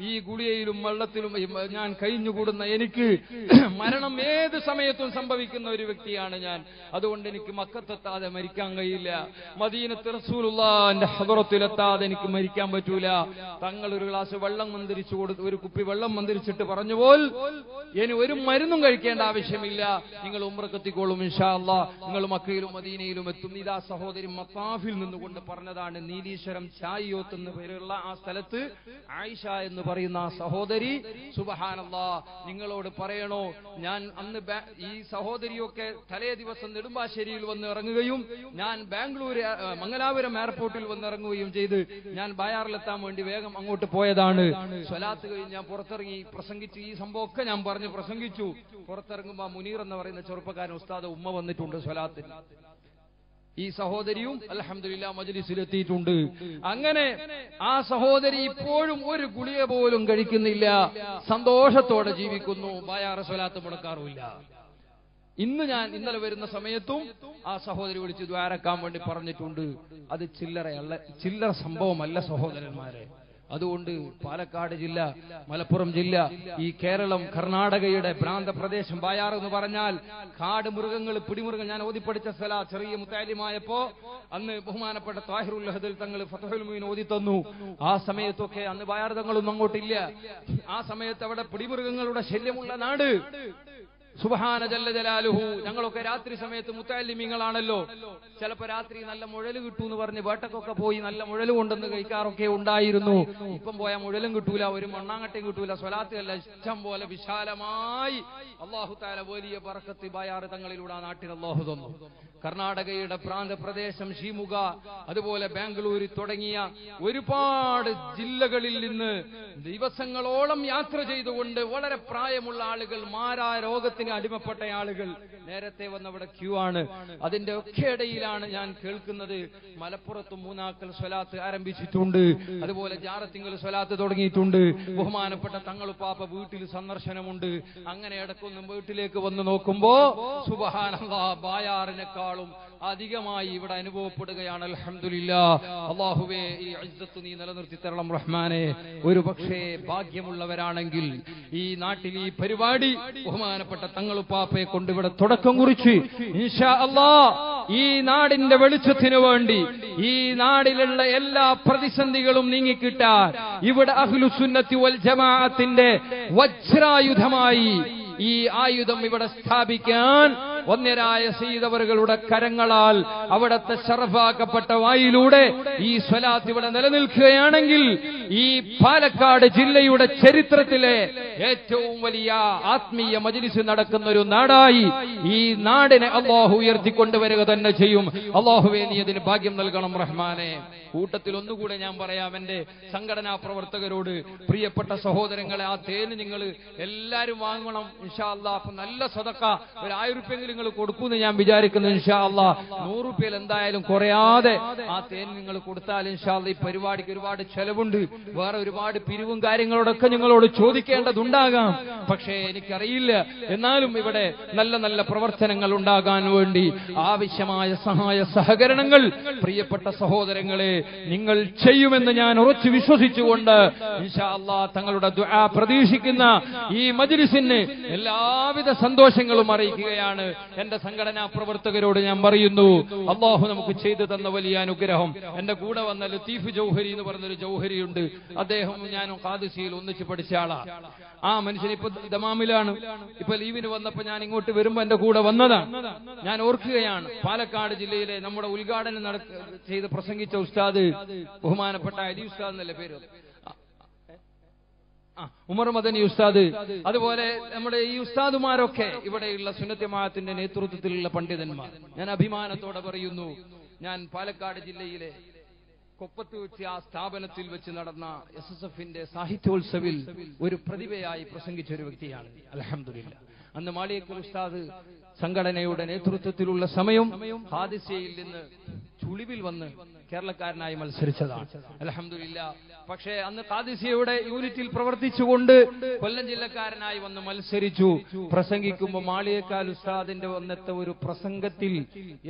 ഈ ഗുളിയയിലും വെള്ളത്തിലും ഞാൻ കഴിഞ്ഞുകൂടുന്ന എനിക്ക് മരണം ഏത് സമയത്തും സംഭവിക്കുന്ന ഒരു വ്യക്തിയാണ് ഞാൻ. അതുകൊണ്ട് എനിക്ക് മക്കത്തെത്താതെ മരിക്കാൻ കഴിയില്ല. മദീനത്ത് റസൂലുള്ളാന്റെ ഹദറത്തിലെത്താതെ എനിക്ക് മരിക്കാൻ പറ്റൂല. തങ്ങൾ ഒരു ഗ്ലാസ് വെള്ളം മന്ത്രിച്ചു കൊടുത്ത് ഒരു കുപ്പി വെള്ളം മന്ത്രിച്ചിട്ട് പറഞ്ഞു പോൽ ഇനി ഒരു മരുന്നും കഴിക്കേണ്ട ആവശ്യമില്ല. നിങ്ങൾ ഉമ്രക്കെത്തിക്കോളും ഇൻഷാല്ല നിങ്ങൾ മക്കയിലും മദീനയിലും എത്തും. ഇതാ സഹോദരി മത്താഫിൽ നിന്നുകൊണ്ട് പറഞ്ഞതാണ് നീലീശ്വരം ചായിയോത്ത് എന്ന് പേരുള്ള ആ സ്ഥലത്ത് ആയിഷ എന്ന് പറയുന്ന ആ സഹോദരി സുബഹാനല്ല നിങ്ങളോട് പറയണോ ഞാൻ അന്ന് ഈ സഹോദരിയൊക്കെ തലേ ദിവസം നെടുമ്പാശ്ശേരിയിൽ വന്ന് ഇറങ്ങുകയും ഞാൻ ബാംഗ്ലൂർ മംഗലാപുരം എയർപോർട്ടിൽ വന്ന് ഇറങ്ങുകയും ചെയ്ത് ഞാൻ ബയാറിലെത്താൻ വേണ്ടി വേഗം അങ്ങോട്ട് പോയതാണ്. സ്വലാത്ത് കഴിഞ്ഞ് ഞാൻ പുറത്തിറങ്ങി പ്രസംഗിച്ചു ഈ സംഭവമൊക്കെ ഞാൻ പറഞ്ഞ് പ്രസംഗിച്ചു. പുറത്തിറങ്ങുമ്പോ മുനീർ എന്ന് പറയുന്ന ചെറുപ്പക്കാരൻ ഉസ്താദ് ഉമ്മ വന്നിട്ടുണ്ട് സ്വലാത്തിൽ. ഈ സഹോദരിയും അലഹമില്ല മജ്ലിസിലെത്തിയിട്ടുണ്ട്. അങ്ങനെ ആ സഹോദരി ഇപ്പോഴും ഒരു ഗുളിക പോലും കഴിക്കുന്നില്ല. സന്തോഷത്തോടെ ജീവിക്കുന്നു. ബായാറ സ്വലാത്ത് മുടക്കാറുമില്ല. ഇന്ന് ഞാൻ ഇന്നലെ വരുന്ന സമയത്തും ആ സഹോദരി വിളിച്ച് ദ്വാരക്കാൻ വേണ്ടി പറഞ്ഞിട്ടുണ്ട്. അത് ചില്ലറയല്ല ചില്ലറ സംഭവമല്ല സഹോദരന്മാരെ. അതുകൊണ്ട് പാലക്കാട് ജില്ല മലപ്പുറം ജില്ല ഈ കേരളം കർണാടകയുടെ പ്രാന്തപ്രദേശം ബായാർ എന്ന് പറഞ്ഞാൽ കാട് മൃഗങ്ങൾ പിടിമൃഗം. ഞാൻ ഓതിപ്പടിച്ച സ്ഥല ചെറിയ മുത്താലിമായപ്പോ അന്ന് ബഹുമാനപ്പെട്ട താഹിറുൽ ഹദിൽ തങ്ങൾ ഫതഹുൽ മീൻ ഓതി തന്നു. ആ സമയത്തൊക്കെ അന്ന് ബായാർ തങ്ങളൊന്നും അങ്ങോട്ടില്ല. ആ സമയത്ത് അവിടെ പിടിമൃഗങ്ങളുടെ ശല്യമുള്ള നാട്. സുബഹാന ജല്ല ജലാലുഹു. ഞങ്ങളൊക്കെ രാത്രി സമയത്ത് മുത്താലിമീങ്ങളാണല്ലോ ചിലപ്പോ രാത്രി നല്ല മുഴൽ കിട്ടൂ എന്ന് പറഞ്ഞ് വേട്ടക്കൊക്കെ പോയി നല്ല മുഴൽ കൊണ്ടെന്ന് കഴിക്കാറൊക്കെ ഉണ്ടായിരുന്നു. ഇപ്പം പോയാൽ മുഴലും കിട്ടൂല ഒരു മണ്ണാങ്കട്ടയും കിട്ടൂല സ്വലാത്തല്ല ഇഷ്ടം പോലെ വിശാലമായി അള്ളാഹു താല വലിയ പറക്കത്ത് ബായാറ് തങ്ങളിലൂടെ ആ നാട്ടിൽ അള്ളാഹു തന്നു. കർണാടകയുടെ പ്രാന്തപ്രദേശം ഷീമുക അതുപോലെ ബാംഗ്ലൂർ തുടങ്ങിയ ഒരുപാട് ജില്ലകളിൽ നിന്ന് ദിവസങ്ങളോളം യാത്ര ചെയ്തുകൊണ്ട് വളരെ പ്രായമുള്ള ആളുകൾ മാരാ രോഗത്തിന് കച്ചവടത്തിന് അടിമപ്പെട്ട ആളുകൾ നേരത്തെ വന്നവിടെ ക്യൂ ആണ്. അതിന്റെ ഒക്കെ ഇടയിലാണ് ഞാൻ കേൾക്കുന്നത്. മലപ്പുറത്ത് മൂന്നാക്കൽ സ്വലാത്ത് ആരംഭിച്ചിട്ടുണ്ട്. അതുപോലെ ജാറത്തിങ്കൽ സ്വലാത്ത് തുടങ്ങിയിട്ടുണ്ട്. ബഹുമാനപ്പെട്ട തങ്ങളുപ്പാപ്പ വീട്ടിൽ സന്ദർശനമുണ്ട്. അങ്ങനെ ഇടക്കൊന്നും വീട്ടിലേക്ക് വന്ന് നോക്കുമ്പോ സുബഹാനല്ലാ ബായാറിനെക്കാളും അധികമായി ഇവിടെ അനുഭവപ്പെടുകയാണ്. അലഹമില്ല അള്ളാഹുവേ ഈ ഇജ്ജത്ത് നീ നിലനിർത്തി തരണം റഹ്മാനെ. ഒരു പക്ഷേ ഭാഗ്യമുള്ളവരാണെങ്കിൽ ഈ നാട്ടിൽ ഈ പരിപാടി ബഹുമാനപ്പെട്ട തങ്ങളുപ്പാപ്പയെ ഉപ്പാപ്പയെ കൊണ്ടിവിടെ തുടക്കം കുറിച്ച്. ഇൻഷാ ഈ നാടിന്റെ വെളിച്ചത്തിനു വേണ്ടി ഈ നാടിലുള്ള എല്ലാ പ്രതിസന്ധികളും നീങ്ങിക്കിട്ടാൻ ഇവിടെ അഹ്ലുസുന്നത്തി വൽ ജമാഅത്തിന്റെ വജ്രായുധമായി ഈ ആയുധം ഇവിടെ സ്ഥാപിക്കാൻ ഒന്നരായ സീതവറുകളുടെ കരങ്ങളാൽ അവിടത്തെ ഷറഫാക്കപ്പെട്ട വായിലൂടെ ഈ സ്വലാത്ത് ഇവിടെ നിലനിൽക്കുകയാണെങ്കിൽ ഈ പാലക്കാട് ജില്ലയുടെ ചരിത്രത്തിലെ ഏറ്റവും വലിയ ആത്മീയ മജിലിസ് നടക്കുന്ന ഒരു നാടായി ഈ നാടിനെ അള്ളാഹു ഉയർത്തിക്കൊണ്ടുവരിക തന്നെ ചെയ്യും. അള്ളാഹുവേ നീ അതിന് ഭാഗ്യം നൽകണം റഹ്മാനെ. കൂട്ടത്തിൽ ഒന്നുകൂടെ ഞാൻ പറയാം. എന്റെ സംഘടനാ പ്രവർത്തകരോട് പ്രിയപ്പെട്ട സഹോദരങ്ങളെ ആ തേന് നിങ്ങൾ എല്ലാരും വാങ്ങണം. ഇൻഷാ അല്ലാ അപ്പൊ നല്ല സ്വതക്ക. ഒരു ആയിരം നിങ്ങൾ കൊടുക്കുമെന്ന് ഞാൻ വിചാരിക്കുന്നു ഇൻഷാ അള്ളാ. നൂറ് റുപ്യയിൽ എന്തായാലും കുറയാതെ ആ തേൻ നിങ്ങൾ കൊടുത്താൽ ഇൻഷാ അള്ളാ ഈ പരിപാടിക്ക് ഒരുപാട് ചെലവുണ്ട്. വേറെ ഒരുപാട് പിരിവും കാര്യങ്ങളോടൊക്കെ നിങ്ങളോട് ചോദിക്കേണ്ടതുണ്ടാകാം. പക്ഷേ എനിക്കറിയില്ല. എന്നാലും ഇവിടെ നല്ല നല്ല പ്രവർത്തനങ്ങൾ ഉണ്ടാകാൻ വേണ്ടി ആവശ്യമായ സഹായ സഹകരണങ്ങൾ പ്രിയപ്പെട്ട സഹോദരങ്ങളെ നിങ്ങൾ ചെയ്യുമെന്ന് ഞാൻ ഉറച്ചു വിശ്വസിച്ചുകൊണ്ട് ഇൻഷാ അള്ളാ തങ്ങളുടെ പ്രതീക്ഷിക്കുന്ന ഈ മജ്ലിസിന് എല്ലാവിധ സന്തോഷങ്ങളും അറിയിക്കുകയാണ്. എന്റെ സംഘടനാ പ്രവർത്തകരോട് ഞാൻ പറയുന്നു അള്ളാഹു നമുക്ക് ചെയ്തു തന്ന വലിയ അനുഗ്രഹം. എന്റെ കൂടെ വന്ന ലത്തീഫ് ജൗഹരി എന്ന് പറഞ്ഞൊരു ജൗഹരിയുണ്ട്. അദ്ദേഹം ഞാനും കാദിസിയിൽ ഒന്നിച്ച് പഠിച്ച ആളാ. ആ മനുഷ്യൻ ഇപ്പൊ ദമാമിലാണ്. ഇപ്പൊ ലീവിന് വന്നപ്പോ ഞാൻ ഇങ്ങോട്ട് വരുമ്പോ എന്റെ കൂടെ വന്നതാണ് ഞാൻ ഓർക്കുകയാണ് പാലക്കാട് ജില്ലയിലെ നമ്മുടെ ഉദ്ഘാടനം നട ചെയ്ത് പ്രസംഗിച്ച ഉസ്താദ് ബഹുമാനപ്പെട്ട അലി ഉസ്താദ് എന്നല്ലേ പേര്? ഉമർ മദനി ഉസ്താദ്. അതുപോലെ നമ്മുടെ ഈ ഉസ്താദുമാരൊക്കെ ഇവിടെയുള്ള സുന്നത്യമാത്തിന്റെ നേതൃത്വത്തിലുള്ള പണ്ഡിതന്മാർ. ഞാൻ അഭിമാനത്തോടെ പറയുന്നു ഞാൻ പാലക്കാട് ജില്ലയിലെ കൊപ്പത്ത് വെച്ച് ആ സ്ഥാപനത്തിൽ വെച്ച് നടന്ന എസ് എസ് എഫിന്റെ സാഹിത്യോത്സവിൽ ഒരു പ്രതിഭയായി പ്രസംഗിച്ച ഒരു വ്യക്തിയാണ്. അലഹമില്ല അന്ന് മാളിയക്കൽ ഉസ്താദ് സംഘടനയുടെ നേതൃത്വത്തിലുള്ള സമയം ഹാദിസയിൽ നിന്ന് ചുളിവിൽ വന്ന് കേരളക്കാരനായി മത്സരിച്ചതാണ്. അലഹമില്ല പക്ഷേ അന്ന് ഖാദിസിയയുടെ യൂണിറ്റിൽ പ്രവർത്തിച്ചുകൊണ്ട് കൊല്ലം ജില്ലക്കാരനായി വന്ന് മത്സരിച്ചു. പ്രസംഗിക്കുമ്പോൾ മാളിയേക്കാൽ ഉസ്താദിന്റെ വന്നത്തെ ഒരു പ്രസംഗത്തിൽ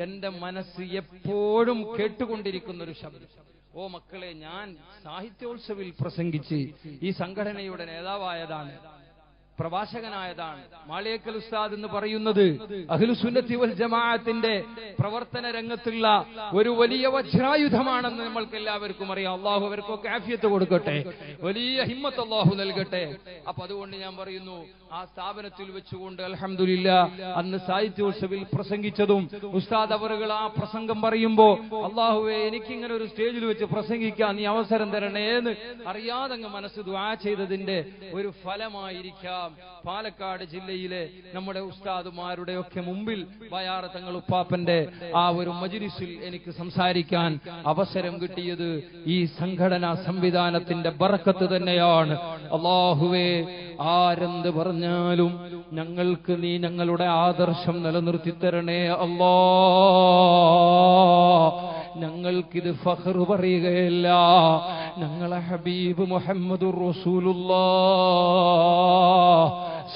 എന്റെ മനസ്സ് എപ്പോഴും കേട്ടുകൊണ്ടിരിക്കുന്ന ഒരു ശബ്ദം. ഓ മക്കളെ ഞാൻ സാഹിത്യോത്സവിൽ പ്രസംഗിച്ച് ഈ സംഘടനയുടെ നേതാവായതാണ്. പ്രഭാഷകനായതാണ് മാളിയക്കൽ ഉസ്താദ് എന്ന് പറയുന്നത് അഖിലുസുന്നത്തി വൽ ജമാഅത്തിന്റെ പ്രവർത്തന രംഗത്തുള്ള ഒരു വലിയ വജ്രായുധമാണെന്ന് നമ്മൾക്ക് എല്ലാവർക്കും അറിയാം. അള്ളാഹു അവർക്കൊക്കെ ആഫിയത്ത് കൊടുക്കട്ടെ. വലിയ ഹിമ്മത്ത് അള്ളാഹു നൽകട്ടെ. അപ്പൊ അതുകൊണ്ട് ഞാൻ പറയുന്നു ആ സ്ഥാപനത്തിൽ വെച്ചുകൊണ്ട് അലഹമില്ല അന്ന് സാഹിത്യോത്സവിൽ പ്രസംഗിച്ചതും ഉസ്താദ് അവറുകൾ ആ പ്രസംഗം പറയുമ്പോ അള്ളാഹുവെ എനിക്കിങ്ങനെ ഒരു സ്റ്റേജിൽ വെച്ച് പ്രസംഗിക്കാൻ നീ അവസരം തരണേ എന്ന് അറിയാതെ മനസ്സ് ദ്വാ ചെയ്തതിന്റെ ഒരു ഫലമായിരിക്കാം. പാലക്കാട് ജില്ലയിലെ നമ്മുടെ ഉസ്താദുമാരുടെ ഒക്കെ മുമ്പിൽ വയാറ തങ്ങൾ ഉപ്പാപ്പന്റെ ആ ഒരു മജിരിസിൽ എനിക്ക് സംസാരിക്കാൻ അവസരം കിട്ടിയത് ഈ സംഘടനാ സംവിധാനത്തിന്റെ ബറക്കത്ത് തന്നെയാണ്. അള്ളാഹുവേ ആരെന്ത് പറഞ്ഞാലും ഞങ്ങൾക്ക് നീ ഞങ്ങളുടെ ആദർശം നിലനിർത്തി തരണേ അല്ലാ ഞങ്ങൾക്കിത് ഫഹർ പറയുകയല്ല. ഞങ്ങളെ ഹബീബ് മുഹമ്മദ് റസൂലുള്ളാ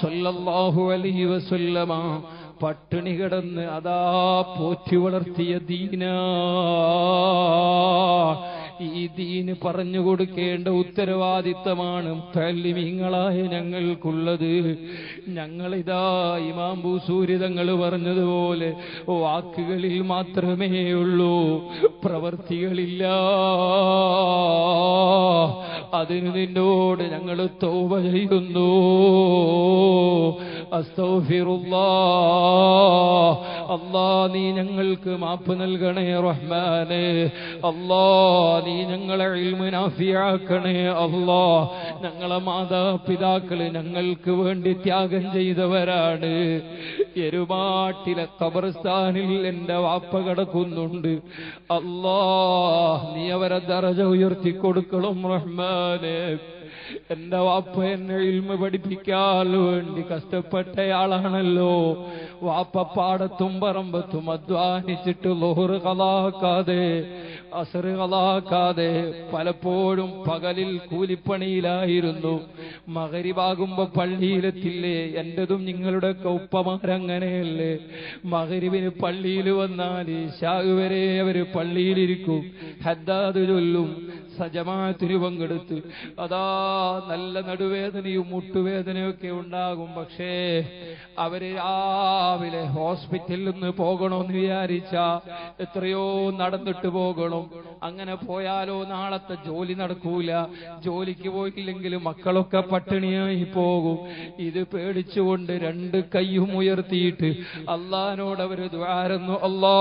സല്ലല്ലാഹു അലൈഹി വസല്ലമ പട്ടിണി കിടന്ന് അതാ പോറ്റി വളർത്തിയ ദീന. ഈ ദീന് പറഞ്ഞു കൊടുക്കേണ്ട ഉത്തരവാദിത്തമാണ് തല്ലിമീങ്ങളായ ഞങ്ങൾക്കുള്ളത്. ഞങ്ങളിതാ ഇമാം ബൂസൂരി തങ്ങൾ പറഞ്ഞതുപോലെ വാക്കുകളിൽ മാത്രമേ ഉള്ളൂ. പ്രവർത്തികളില്ല. അതിന് നിന്നോട് ഞങ്ങൾ തോപ ചെയ്യുന്നു. അല്ലാ നീ ഞങ്ങൾക്ക് മാപ്പ് നൽകണേ റഹ്മാനെ. അല്ലാ നീ ഞങ്ങളെ ഇൽമുനാഫിയാക്കണേ അല്ലാഹ് ഞങ്ങളെ മാതാപിതാക്കൾ ഞങ്ങൾക്ക് വേണ്ടി ത്യാഗം ചെയ്തവരാണ്. എരുമാട്ടിലെ കബർസ്ഥാനിൽ എന്റെ വാപ്പ കിടക്കുന്നുണ്ട്. അല്ലാഹ് നീ അവരെ ദറജ ഉയർത്തി കൊടുക്കണം റഹ്മാനെ. എന്റെ വാപ്പ എന്നെ ഇൽമ പഠിപ്പിക്കാൻ വേണ്ടി കഷ്ടപ്പെട്ടയാളാണല്ലോ. വാപ്പ പാടത്തും പറമ്പത്തും അധ്വാനിച്ചിട്ട് ലോഹറ് കളാക്കാതെ അസറ് കളാക്കാതെ പലപ്പോഴും പകലിൽ കൂലിപ്പണിയിലായിരുന്നു. മകരിവാകുമ്പോ പള്ളിയിലെത്തില്ലേ? എന്റതും നിങ്ങളുടെ കൗപ്പമാരങ്ങനെയല്ലേ? മകരിവിന് പള്ളിയിൽ വന്നാൽ ശാഖുവരെ വരെ അവർ പള്ളിയിലിരിക്കും. ഹദ്ദാദ് ചൊല്ലും പങ്കെടുത്ത്. അതാ നല്ല നടുവേദനയും മുട്ടുവേദനയൊക്കെ ഉണ്ടാകും. പക്ഷേ അവർ രാവിലെ ഹോസ്പിറ്റലിൽ നിന്ന് പോകണമെന്ന് വിചാരിച്ച എത്രയോ നടന്നിട്ട് പോകണം? അങ്ങനെ പോയാലോ നാളത്തെ ജോലി നടക്കൂല. ജോലിക്ക് പോയില്ലെങ്കിൽ മക്കളൊക്കെ പട്ടിണിയായി പോകും. ഇത് പേടിച്ചുകൊണ്ട് രണ്ട് കൈയും ഉയർത്തിയിട്ട് അള്ളഹാനോട് അവർ ദ്വാരുന്നു. അല്ലാ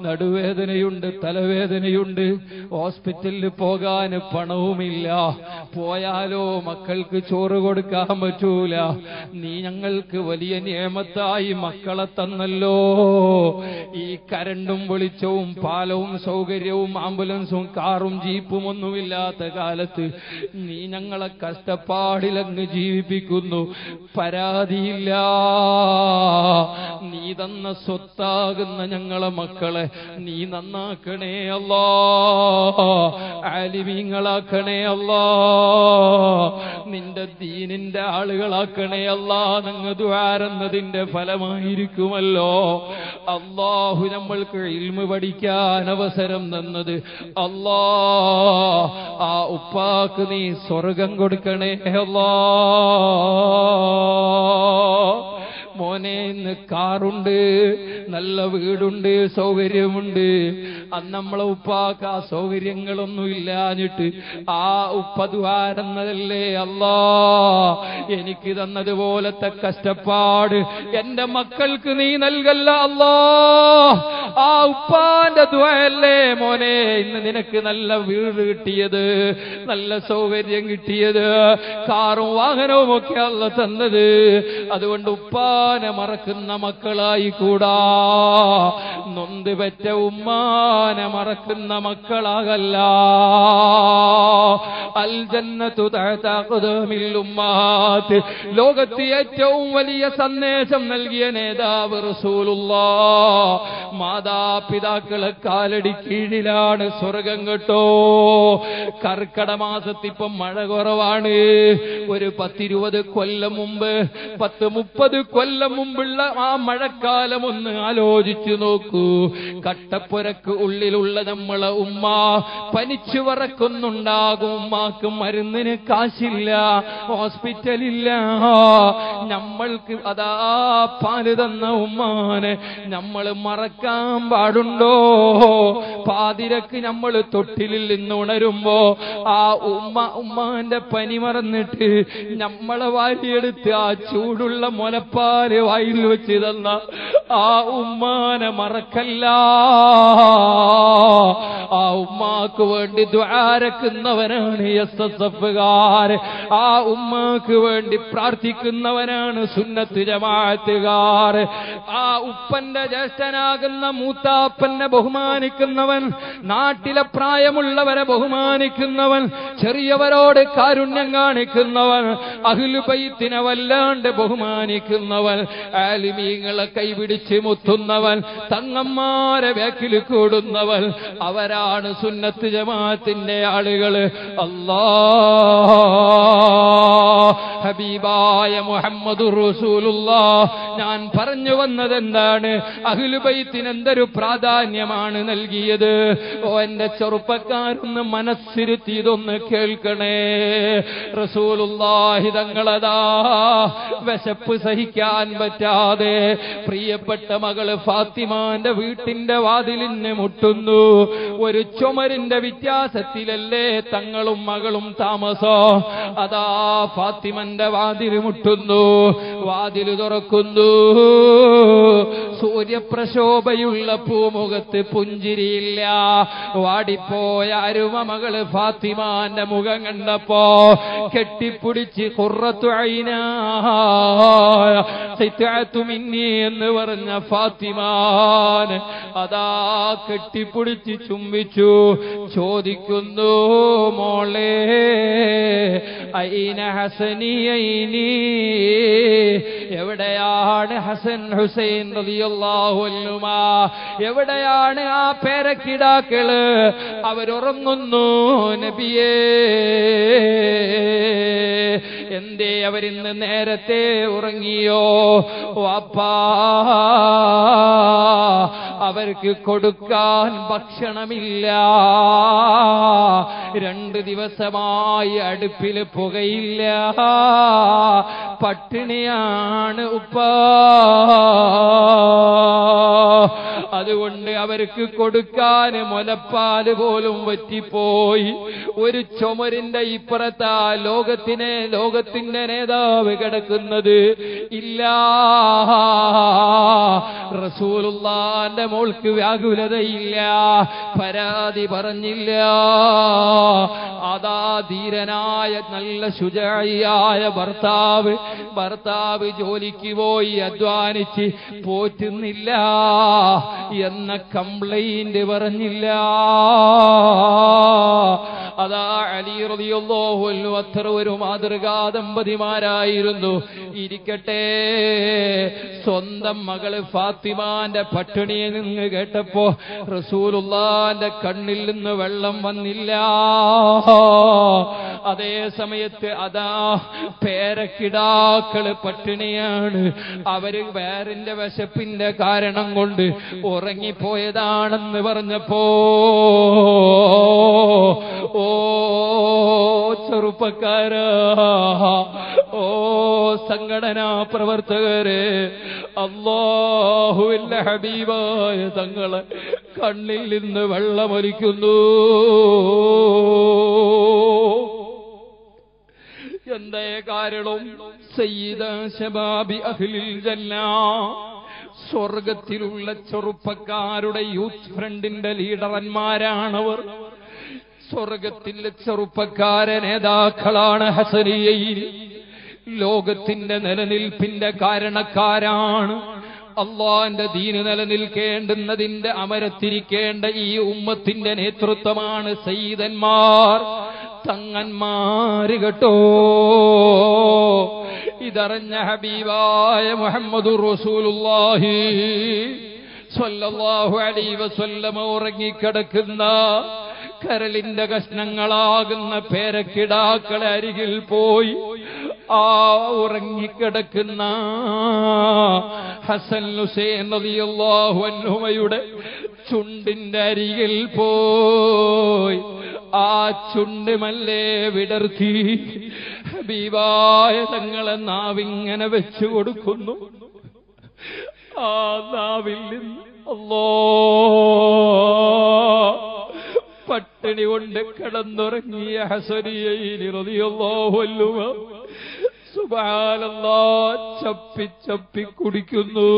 നടുവേദനയുണ്ട് തലവേദനയുണ്ട്. ഹോസ്പിറ്റലിൽ പോകാൻ പണവുമില്ല. പോയാലോ മക്കൾക്ക് ചോറ് കൊടുക്കാൻ പറ്റൂല. നീ ഞങ്ങൾക്ക് വലിയ നിയമത്തായി മക്കളെ തന്നല്ലോ. ഈ കരണ്ടും വെളിച്ചവും പാലവും സൗകര്യവും ആംബുലൻസും കാറും ജീപ്പും ഒന്നുമില്ലാത്ത കാലത്ത് നീ ഞങ്ങളെ കഷ്ടപ്പാടിലങ്ങ് ജീവിപ്പിക്കുന്നു. പരാതിയില്ല. നീ തന്ന സ്വത്താകുന്ന ഞങ്ങളെ മക്കളെ നീ നന്നാക്കണേ അല്ലാ. ആലിമീങ്ങളാക്കണേ അല്ലാ. നിന്റെ ദീനിന്റെ ആളുകളാക്കണേ അല്ലാ. നിങ്ങൾ ദ്വാരെന്നതിന്റെ ഫലമായിരിക്കുമല്ലോ. അള്ളാഹു നമ്മൾക്ക് ഇൽമ പഠിക്കാൻ അവസരം തന്നത്. അല്ലാ ആ ഉപ്പാക്ക് നീ സ്വർഗം കൊടുക്കണേ. അല്ലാ. മോനെ ഇന്ന് കാറുണ്ട് നല്ല വീടുണ്ട് സൗകര്യമുണ്ട്. അന്ന് നമ്മളെ ഉപ്പാക്ക് ആ സൗകര്യങ്ങളൊന്നും ഇല്ലാഞ്ഞിട്ട് ആ ഉപ്പദ്വാരെന്നതല്ലേ അല്ലാ എനിക്ക് തന്നതുപോലത്തെ കഷ്ടപ്പാട് എന്റെ മക്കൾക്ക് നീ നൽകല്ല അല്ലാ. ആ ഉപ്പാന്റെ ദ്വയല്ലേ മോനെ ഇന്ന് നിനക്ക് നല്ല വീട് കിട്ടിയത് നല്ല സൗകര്യം കിട്ടിയത് കാറും വാഹനവും ഒക്കെ അല്ല തന്നത്. അതുകൊണ്ട് ഉപ്പാനെ മറക്കുന്ന മക്കളായി കൂടാ നൊന്ത് പെറ്റ ഉമ്മാനെ മറക്കുന്ന മക്കളാകല്ല അൽ ജന്നത്തു ഏറ്റവും വലിയ സന്ദേശം നൽകിയ നേതാവ് റസൂലുള്ള. മാതാപിതാക്കളെ കാലടി കീഴിലാണ് സ്വർഗം കേട്ടോ. കർക്കട മാസത്തിപ്പം മഴ കുറവാണ്. ഒരു പത്തിരുപത് കൊല്ലം മുമ്പ് പത്ത് മുപ്പത് കൊല്ലം മുമ്പുള്ള ആ മഴക്കാലം ഒന്ന് ആലോചിച്ചു നോക്കൂ. കട്ടപ്പുരക്ക് ഉള്ളിലുള്ള നമ്മളെ ഉമ്മ പനിച്ചു വറക്കുന്നുണ്ടാകും. ഉമ്മാക്ക് മരുന്നിന് കാശില്ല ഹോസ്പിറ്റലില്ല. നമ്മൾക്ക് അതാ പാൽ തന്ന ഉമ്മാനെ നമ്മൾ മറക്കാൻ പാടുണ്ടോ? പാതിരക്ക് നമ്മൾ തൊട്ടിലിൽ നിന്ന് ഉണരുമ്പോ ആ ഉമ്മ ഉമ്മാന്റെ പനി മറന്നിട്ട് നമ്മളെ വാരിയെടുത്ത് ആ ചൂടുള്ള മുലപ്പാൽ വായിൽ വെച്ച് തന്ന ആ ഉമ്മാനെ മറക്കല്ല. ആ ഉമ്മാക്ക് വേണ്ടി ദ്വാരക്കുന്നവനാണ് എസ് എസ് എഫുകാർ ആ ഉമ്മാക്ക് വേണ്ടി പ്രാർത്ഥിക്കുന്നവനാണ് സുന്നത്ത് ജമാഅത്തുകാർ ആ ഉപ്പന്റെ ജ്യേഷ്ഠനാകുന്ന മൂത്താപ്പനെ ബഹുമാനിക്കുന്നവൻ നാട്ടിലെ പ്രായമുള്ളവരെ ബഹുമാനിക്കുന്നവൻ ചെറിയവരോട് കാരുണ്യം കാണിക്കുന്നവൻ അഖിലുബൈത്തിനെ വല്ലാണ്ട് ബഹുമാനിക്കുന്നവൻ ആലിമീങ്ങളെ കൈപിടിച്ച് മുത്തുന്നവൻ തങ്ങന്മാരെ വേക്കിൽ കൂടുന്നവൻ അവരാണ് സുന്നത്ത് ജമാഅത്തിന്റെ ആളുകൾ. അല്ലാ ഹബീബായ മുഹമ്മദ് റസൂലുള്ള. ഞാൻ പറഞ്ഞു വന്നത് എന്താണ് അഖിലുബൈത്തിന് എന്തൊരു പ്രാധാന്യമാണ് നൽകിയത്? ഓ എന്റെ ചെറുപ്പക്കാരൊന്ന് മനസ്സിരുത്തി ഇതൊന്ന് കേൾക്കണേ. റസൂലുള്ളാഹി തങ്ങളതാ. വിശപ്പ് സഹിക്കാൻ പറ്റാതെ പ്രിയപ്പെട്ട മകൾ ഫാത്തിമാന്റെ വീട്ടിന്റെ വാതിലിന് മുട്ടുന്നു. ഒരു ചുമരിന്റെ വ്യത്യാസത്തിലല്ലേ തങ്ങളും മകളും താമസോ? അതാ ഫാത്തിമന്റെ വാതിൽ മുട്ടുന്നു. വാതിൽ തുറക്കുന്നു. സൂര്യപ്രശോഭയുള്ള പൂമുഖത്ത് പുഞ്ചിരിയില്ല. വാടിപ്പോയ അരുമ മകൾ ഫാത്തിമാന്റെ മുഖം കണ്ടപ്പോ കെട്ടിപ്പിടിച്ച് കുറത്തു മിന്നി എന്ന് പറഞ്ഞ ഫാത്തിമാൻ അതാ കെട്ടിപ്പിടിച്ച് ചുംബിച്ചു. ചോദിക്കുന്നു മോളേ ഐന ഐനി എവിടെയാണ് ഹസൻ ഹുസൈൻ റളിയല്ലാഹു അൻഹുമാ? എവിടെയാണ് ആ പേരക്കിടാക്കൾ? അവരുറങ്ങുന്നു നബിയേ. എന്തേ അവരിന്ന് നേരത്തെ ഉറങ്ങിയോ? വാപ്പാ അവർക്ക് കൊടുക്കാൻ ഭക്ഷണമില്ല. രണ്ട് ദിവസമായി അടുപ്പിൽ പുകയില്ല. പട്ടിണിയാണ് ഉപ്പ. അതുകൊണ്ട് അവർക്ക് കൊടുക്കാൻ മുലപ്പാൽ പോലും വറ്റിപ്പോയി. ഒരു ചുമരിന്റെ ഇപ്പുറത്താ ലോകത്തിനെ ലോകത്തിന്റെ നേതാവ് കിടക്കുന്നത്. ഇല്ല. റസൂലുള്ളാന്റെ മോൾക്ക് വ്യാകുലതയില്ല. പരാതി പറഞ്ഞില്ല. അതാ ധീരനായ നല്ല ശുചായിയായ ഭർത്താവ് ഭർത്താവ് ജോലിക്ക് പോയി അധ്വാനിച്ച് പോറ്റുന്നില്ല എന്ന കംപ്ലൈന്റ് പറഞ്ഞില്ല. അതാ അലി അൻഹു അത്ര ഒരു മാതൃകാ ദമ്പതിമാരായിരുന്നു ഇരിക്കട്ടെ സ്വന്തം മകൾ ഫാത്തിമാന്റെ പട്ടിണിയെ നിന്ന് കേട്ടപ്പോ റസൂലുള്ളാന്റെ കണ്ണിൽ നിന്ന് വെള്ളം വന്നില്ല. അതേ സമയത്ത് അതാ പേരക്കിടാക്കൾ പട്ടിണിയാണ്. അവർ വേറിന്റെ വിശപ്പിന്റെ കാരണം കൊണ്ട് ഉറങ്ങിപ്പോയതാണെന്ന് പറഞ്ഞപ്പോ ഓ ചെറുപ്പക്കാരാ. ഓ സംഘടനാ പ്രവർത്തകരെ. അള്ളാഹുവിന്റെ ഹബീബായ തങ്ങളെ കണ്ണിൽ നിന്ന് വെള്ളമൊലിക്കുന്നു. എന്തേ കാരണം സയ്യിദ ശബാബി അഖിലിൽ ജന്ന സ്വർഗത്തിലുള്ള ചെറുപ്പക്കാരുടെ യൂത്ത് ഫ്രണ്ടിന്റെ ലീഡർമാരാണവർ സ്വർഗത്തിലെ ചെറുപ്പക്കാര നേതാക്കളാണ് ഹസനിയയിൽ. ലോകത്തിന്റെ നിലനിൽപ്പിന്റെ കാരണക്കാരാണ് അള്ളാന്റെ ദീന് നിലനിൽക്കേണ്ടുന്നതിന്റെ അമരത്തിരിക്കേണ്ട ഈ ഉമ്മത്തിന്റെ നേതൃത്വമാണ് സയ്യിദന്മാർ. തങ്ങന്മാര് കേട്ടോ. ഇതറിഞ്ഞ ഹബീബായ മുഹമ്മദ് റസൂലുല്ലാഹി സ്വല്ലല്ലാഹു അലൈഹി വസല്ലമ ഉറങ്ങിക്കിടക്കുന്ന കരളിന്റെ കഷ്ണങ്ങളാകുന്ന പേരക്കിടാക്കളെ അരികിൽ പോയി ആ ഉറങ്ങിക്കിടക്കുന്ന ഹസൻ ഹുസൈൻ അൻഹുമയുടെ ചുണ്ടിന്റെ അരികിൽ പോയി. ആ ചുണ്ടുമല്ലേ വിടർത്തി? ഹബീബായ തങ്ങളെ നാവിങ്ങനെ വെച്ചു കൊടുക്കുന്നു. ആ നാവിൽ നിന്ന് അല്ലോ പട്ടിണി കൊണ്ട് കിടന്നുറങ്ങിയ ഹസനിയയിലിറതിയല്ലോഹല്ലുവ സുബാനല്ലാ ചപ്പി ചപ്പി കുടിക്കുന്നു.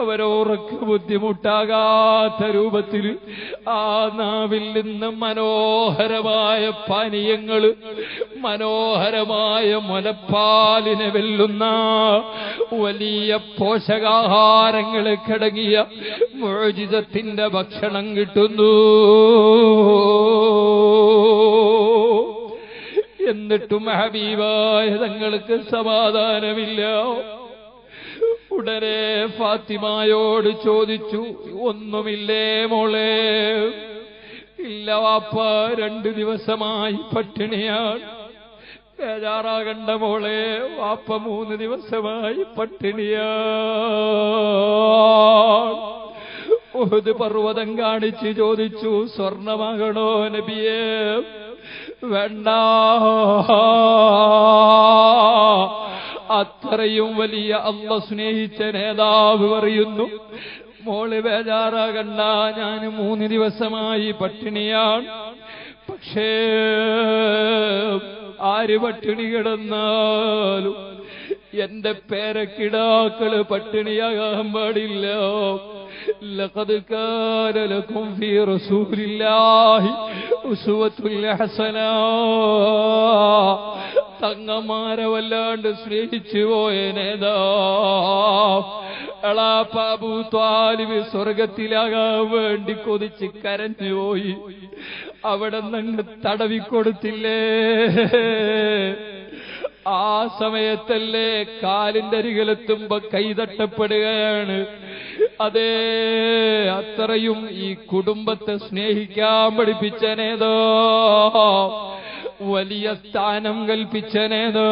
അവരോർക്ക് ബുദ്ധിമുട്ടാകാത്ത രൂപത്തിൽ ആ നാവിൽ നിന്ന് മനോഹരമായ പാനീയങ്ങൾ മനോഹരമായ മുലപ്പാലിനെ വെല്ലുന്ന വലിയ പോഷകാഹാരങ്ങൾ കിടങ്ങിയ മോചിതത്തിന്റെ ഭക്ഷണം കിട്ടുന്നു. എന്നിട്ടും ഹബീബായ തങ്ങൾക്ക് സമാധാനമില്ല. ഉടനെ ഫാത്തിമായോട് ചോദിച്ചു ഒന്നുമില്ലേ മോളെ? ഇല്ല വാപ്പ രണ്ടു ദിവസമായി പട്ടിണിയാണ്. ബേജാറാകണ്ട മോളെ വാപ്പ മൂന്ന് ദിവസമായി പട്ടിണിയത് പർവതം കാണിച്ച് ചോദിച്ചു സ്വർണമാകണോ നബിയേ? വേണ്ട. അത്രയും വലിയ അമ്മ സ്നേഹിച്ച നേതാവ് പറയുന്നു. മോൾ ബേജാറാകണ്ട. ഞാൻ മൂന്ന് ദിവസമായി പട്ടിണിയാണ്. പക്ഷേ ആര് പട്ടിണി കിടന്നാലും എന്റെ പേരക്കിടാക്കൾ പട്ടിണിയാകാൻ പാടില്ല. لقد كان لكم في رسول الله أسوة حسنة തങ്ങന്മാരെ വല്ലാണ്ട് സ്നേഹിച്ചു പോയ നേതാ എളാപ്പാബു ത്വാലിബ് സ്വർഗത്തിലാകാൻ വേണ്ടി കൊതിച്ച് കരഞ്ഞുപോയി അവിടെ നിന്ന് തടവിക്കൊടുത്തില്ലേ ആ സമയത്തല്ലേ കാലിന്റെ അരികിലെത്തുമ്പോ കൈതട്ടപ്പെടുകയാണ് അതേ അത്രയും ഈ കുടുംബത്തെ സ്നേഹിക്കാൻ പഠിപ്പിച്ചനേതോ? വലിയ സ്ഥാനം കൽപ്പിച്ചനേതോ?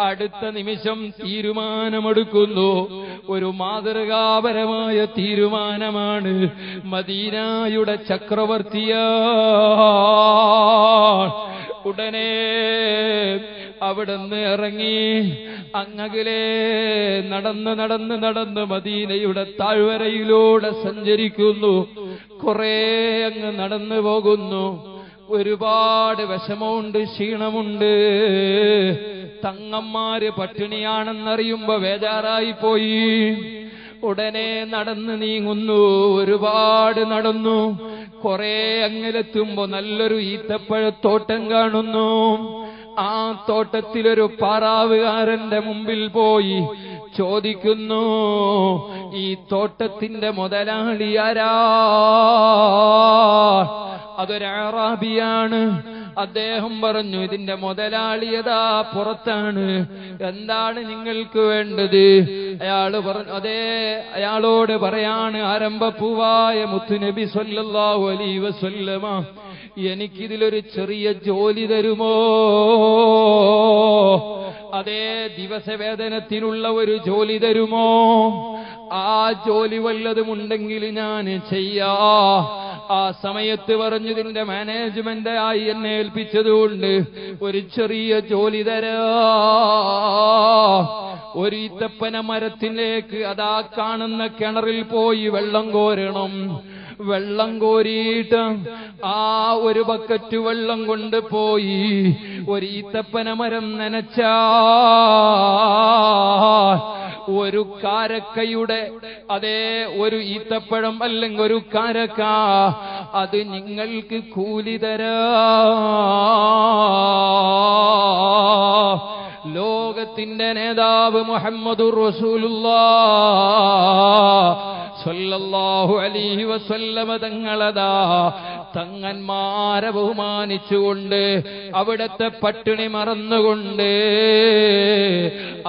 അടുത്ത നിമിഷം തീരുമാനമെടുക്കുന്നു. ഒരു മാതൃകാപരമായ തീരുമാനമാണ്. മദീനായുടെ ചക്രവർത്തിയ ഉടനെ അവിടുന്ന് ഇറങ്ങി അങ്ങകലെ നടന്ന് നടന്ന് നടന്ന് മദീനയുടെ താഴ്വരയിലൂടെ സഞ്ചരിക്കുന്നു. കുറെ അങ്ങ് നടന്നു പോകുന്നു. ഒരുപാട് വിഷമമുണ്ട് ക്ഷീണമുണ്ട്. തങ്ങന്മാര് പട്ടിണിയാണെന്നറിയുമ്പോ ബേജാറായി പോയി ഉടനെ നടന്ന് നീങ്ങുന്നു. ഒരുപാട് നടന്നു. കുറെ അങ്ങിലെത്തുമ്പോ നല്ലൊരു ഈത്തപ്പഴത്തോട്ടം കാണുന്നു. ആ തോട്ടത്തിലൊരു പാറാവുകാരന്റെ മുമ്പിൽ പോയി ചോദിക്കുന്നു ഈ തോട്ടത്തിന്റെ മുതലാളി ആരാ? അതൊരാറാബിയാണ് അദ്ദേഹം പറഞ്ഞു ഇതിന്റെ മുതലാളിയതാ പുറത്താണ്. എന്താണ് നിങ്ങൾക്ക് വേണ്ടത്? അയാൾ പറഞ്ഞു അതേ അയാളോട് പറയാണ് ആരംഭപ്പൂവായ മുത്തുനബി സല്ലല്ലാഹു അലൈഹി വസല്ലമ എനിക്കിതിലൊരു ചെറിയ ജോലി തരുമോ? അതേ ദിവസവേതനത്തിനുള്ള ഒരു ജോലി തരുമോ? ആ ജോലി വല്ലതുമുണ്ടെങ്കിൽ ഞാൻ ചെയ്യാ. ആ സമയത്ത് പറഞ്ഞതിന്റെ മാനേജ്മെന്റ് ആയി എന്നെ ഏൽപ്പിച്ചതുകൊണ്ട് ഒരു ചെറിയ ജോലി തരാ. ഒരു ഈത്തപ്പന മരത്തിലേക്ക് അതാ കാണുന്ന കിണറിൽ പോയി വെള്ളം കോരണം. വെള്ളം കോരിയിട്ട് ആ ഒരു ബക്കറ്റ് വെള്ളം കൊണ്ട് പോയി ഒരു ഈത്തപ്പന മരം നനച്ച. ഒരു കാരക്കയുടെ അതേ ഒരു ഈത്തപ്പഴം അല്ലെങ്കിൽ ഒരു കാരക്ക അത് നിങ്ങൾക്ക് കൂലി തരാ. ലോകത്തിന്റെ നേതാവ് മുഹമ്മദ് റസൂലുള്ളാ. സല്ലല്ലാഹു അലൈഹി വസല്ലമ തങ്ങളതാ തങ്ങന്മാരെ ബഹുമാനിച്ചുകൊണ്ട് അവിടത്തെ പട്ടിണി മറന്നുകൊണ്ട്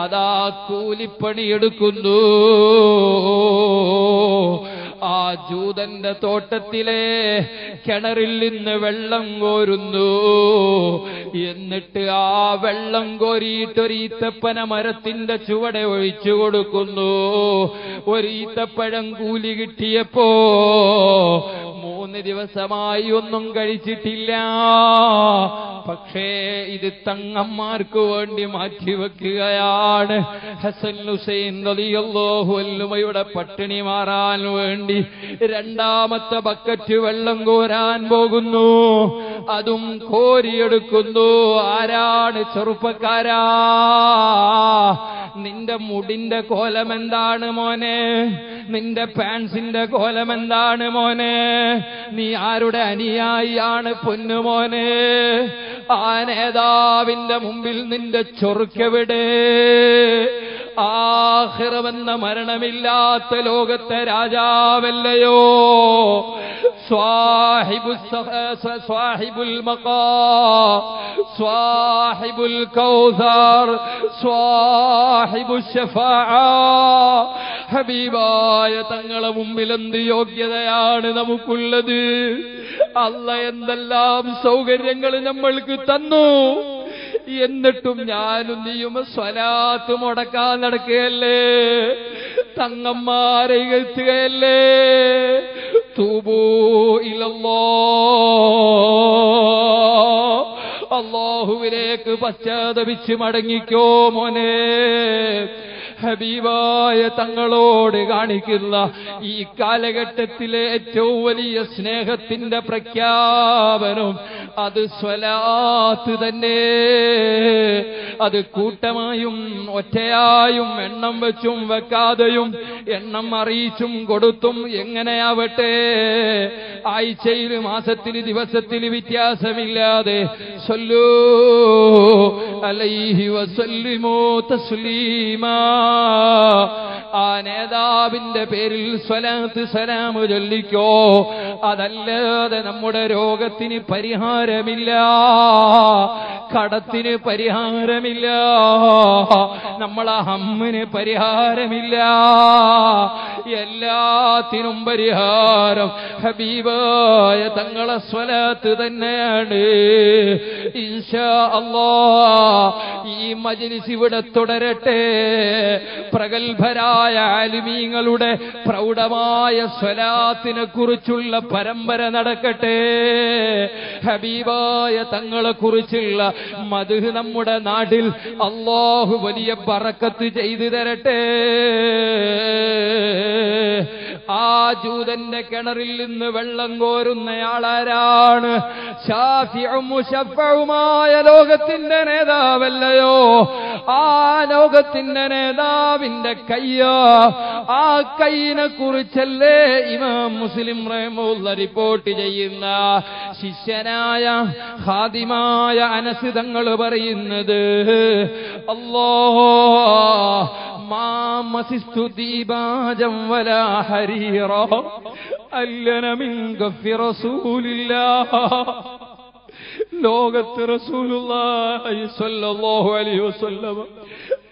അതാ കൂലിപ്പണിയെടുക്കുന്നു. ആ ജൂതന്റെ തോട്ടത്തിലെ കിണറിൽ നിന്ന് വെള്ളം കോരുന്നു. എന്നിട്ട് ആ വെള്ളം കോരിയിട്ടൊരു ഈത്തപ്പന മരത്തിന്റെ ചുവടെ ഒഴിച്ചു കൊടുക്കുന്നു. ഒരു ഈത്തപ്പഴം കൂലി കിട്ടിയപ്പോ മൂന്ന് ദിവസമായി ഒന്നും കഴിച്ചിട്ടില്ല. പക്ഷേ ഇത് തങ്ങന്മാർക്ക് വേണ്ടി മാറ്റിവെക്കുകയാണ് ഹസൻ ഹുസൈൻ റളിയല്ലാഹു ഹുല്ലുമയുടെ പട്ടിണി മാറാൻ വേണ്ടി രണ്ടാമത്തെ ബക്കറ്റ് വെള്ളം കോരാൻ പോകുന്നു. അതും കോരിയെടുക്കുന്നു. ആരാണ് ചെറുപ്പക്കാരാ? നിന്റെ മുടിന്റെ കോലം എന്താണ് മോനെ? നിന്റെ പാൻസിന്റെ കോലം എന്താണ് മോനെ? നീ ആരുടെ അനുയായിയാണ് പൊന്നുമോനെ ആ നേതാവിന്റെ മുമ്പിൽ നിന്റെ ചൊറുക്കെവിടെ? ആഹിറമെന്ന മരണമില്ലാത്ത ലോകത്തെ രാജാവല്ലയോ സ്വാഹിബു സ്വാഹിബുൽ മക്കാ സ്വാഹിബുൽ കൗസർ സ്വാഹിബു ഹബീബായ തങ്ങളെ മുമ്പിൽ എന്ത് യോഗ്യതയാണ് നമുക്കുള്ളത്? അല്ല എന്തെല്ലാം സൗകര്യങ്ങൾ നമ്മൾക്ക് തന്നു? എന്നിട്ടും ഞാനും നീയും സ്വലാത്ത് മുടക്കാൻ നടക്കുകയല്ലേ? തങ്ങന്മാരെ എത്തുകയല്ലേ തൂബൂ ഇല്ലല്ലോ അള്ളാഹുവിലേക്ക് പശ്ചാത്തപിച്ച് മടങ്ങിക്കോ മോനെ. ഹബീബായ തങ്ങളോട് കാണിക്കുന്ന ഈ കാലഘട്ടത്തിലെ ഏറ്റവും വലിയ സ്നേഹത്തിന്റെ പ്രഖ്യാപനം അത് സ്വലാത്ത് തന്നെ. അത് കൂട്ടമായും ഒറ്റയായും എണ്ണം വെച്ചും വെക്കാതെയും എണ്ണം അറിയിച്ചും കൊടുത്തും എങ്ങനെയാവട്ടെ? ആഴ്ചയിൽ മാസത്തിൽ ദിവസത്തിൽ വ്യത്യാസമില്ലാതെ സൊല്ലൂ അലൈഹി വസല്ലിമോ തസ്ലീമാ. ആ നേതാവിന്റെ പേരിൽ സ്വലാത്ത് സലാമു ചൊല്ലിക്കോ. അതല്ലാതെ നമ്മുടെ രോഗത്തിന് പരിഹാരമില്ല. കടത്തിന് പരിഹാരമില്ല. നമ്മളെ ഹമ്മിന് പരിഹാരമില്ല. എല്ലാത്തിനും പരിഹാരം ഹബീബായ തങ്ങളെ സ്വലാത്ത് തന്നെയാണ്. ഇൻഷാ അല്ലാ ഈ മജ്ലിസ് ഇവിടെ തുടരട്ടെ. പ്രഗത്ഭരായ ആലിമീങ്ങളുടെ പ്രൗഢമായ സ്വലാത്തിനെ കുറിച്ചുള്ള പരമ്പര നടക്കട്ടെ. ഹബീബായ തങ്ങളെ കുറിച്ചുള്ള മധു നമ്മുടെ നാട്ടിൽ അള്ളാഹു വലിയ പറക്കത്ത് ചെയ്തു തരട്ടെ. ആ ജൂതന്റെ കിണറിൽ നിന്ന് വെള്ളം കോരുന്നയാളാരാണ്? ലോകത്തിന്റെ നേതാവല്ലയോ? ആ ലോകത്തിന്റെ നേതാവിന്റെ കയ്യോ? ആ കൈയിനെ കുറിച്ചല്ലേ ഇമാം മുസ്ലിം റഹ്മുള്ള റിപ്പോർട്ട് ചെയ്യുന്ന? ശിഷ്യനായ ഹാദിമായ അനസിതങ്ങൾ പറയുന്നത് അല്ലോ മാമസിസ്തു ദീപാജം ഹരീറ അല്ലന മിൻ ഗഫി റസൂലില്ലാ ലോകത്ത്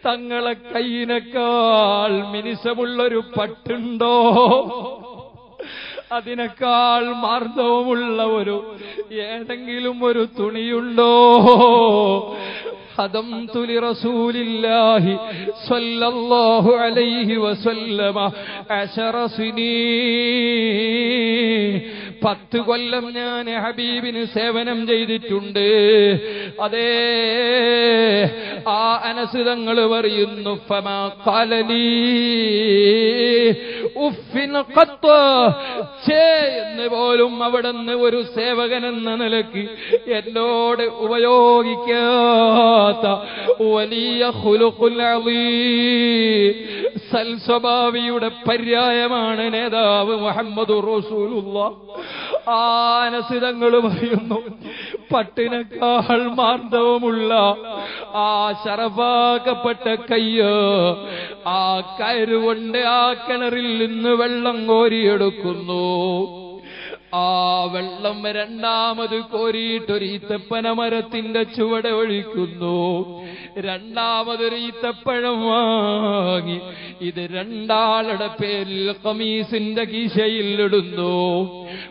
തങ്ങളെ കൈയിനേക്കാൾ മിനിസമുള്ളൊരു പട്ടുണ്ടോ? അതിനേക്കാൾ മാർദ്ദവമുള്ള ഒരു ഏതെങ്കിലും ഒരു തുണിയുണ്ടോ? خدمت لرسول الله صلى الله عليه وسلم عشر سنين പത്ത് കൊല്ലം ഞാൻ ഹബീബിന് സേവനം ചെയ്തിട്ടുണ്ട് അതേ ആ അനസുതങ്ങൾ പറയുന്നു ഫമാ ഖാലലീ ഉഫിൻ ഖത്ത് ഛേ എന്ന് പോലും അവിടുന്ന് ഒരു സേവകൻ എന്ന നിലക്ക് എന്നോട് ഉപയോഗിക്കാത്ത വലിയ സൽസ്വഭാവിയുടെ പര്യായമാണ് നേതാവ് മുഹമ്മദ് റസൂലുള്ള. ആനസിതങ്ങൾ പറയുന്നു പട്ടിനേക്കാൾ മാർദ്ദവമുള്ള ആ ശറഫാക്കപ്പെട്ട കയ്യ് ആ കയറുകൊണ്ട് ആ കിണറിൽ നിന്ന് വെള്ളം കോരിയെടുക്കുന്നു. ആ വെള്ളം രണ്ടാമത് കോരിയിട്ടൊരു ഈത്തപ്പന മരത്തിന്റെ ചുവടെ ഒഴിക്കുന്നു. രണ്ടാമതൊരു ഈത്തപ്പഴം വാങ്ങി ഇത് രണ്ടാളുടെ പേരിൽ കമീസിന്റെ കീശയിൽ ഇടുന്നു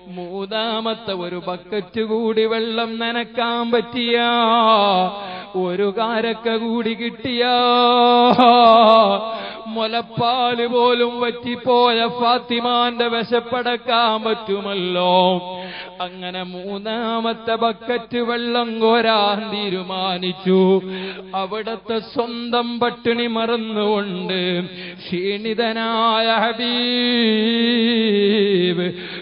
മൂന്നാമത്തെ ഒരു ബക്കറ്റ് കൂടി വെള്ളം നനക്കാൻ പറ്റിയ. ഒരു കാരക്ക കൂടി കിട്ടിയ. മുലപ്പാൽ പോലും വറ്റിപ്പോയ ഫാത്തിമാന്റെ വിശപ്പടക്കാൻ പറ്റുമല്ലോ. അങ്ങനെ മൂന്നാമത്തെ ബക്കറ്റ് വെള്ളം കോരാൻ തീരുമാനിച്ചു. അവിടത്തെ സ്വന്തം പട്ടിണി മറന്നുകൊണ്ട് ക്ഷീണിതനായ ഹബീബ്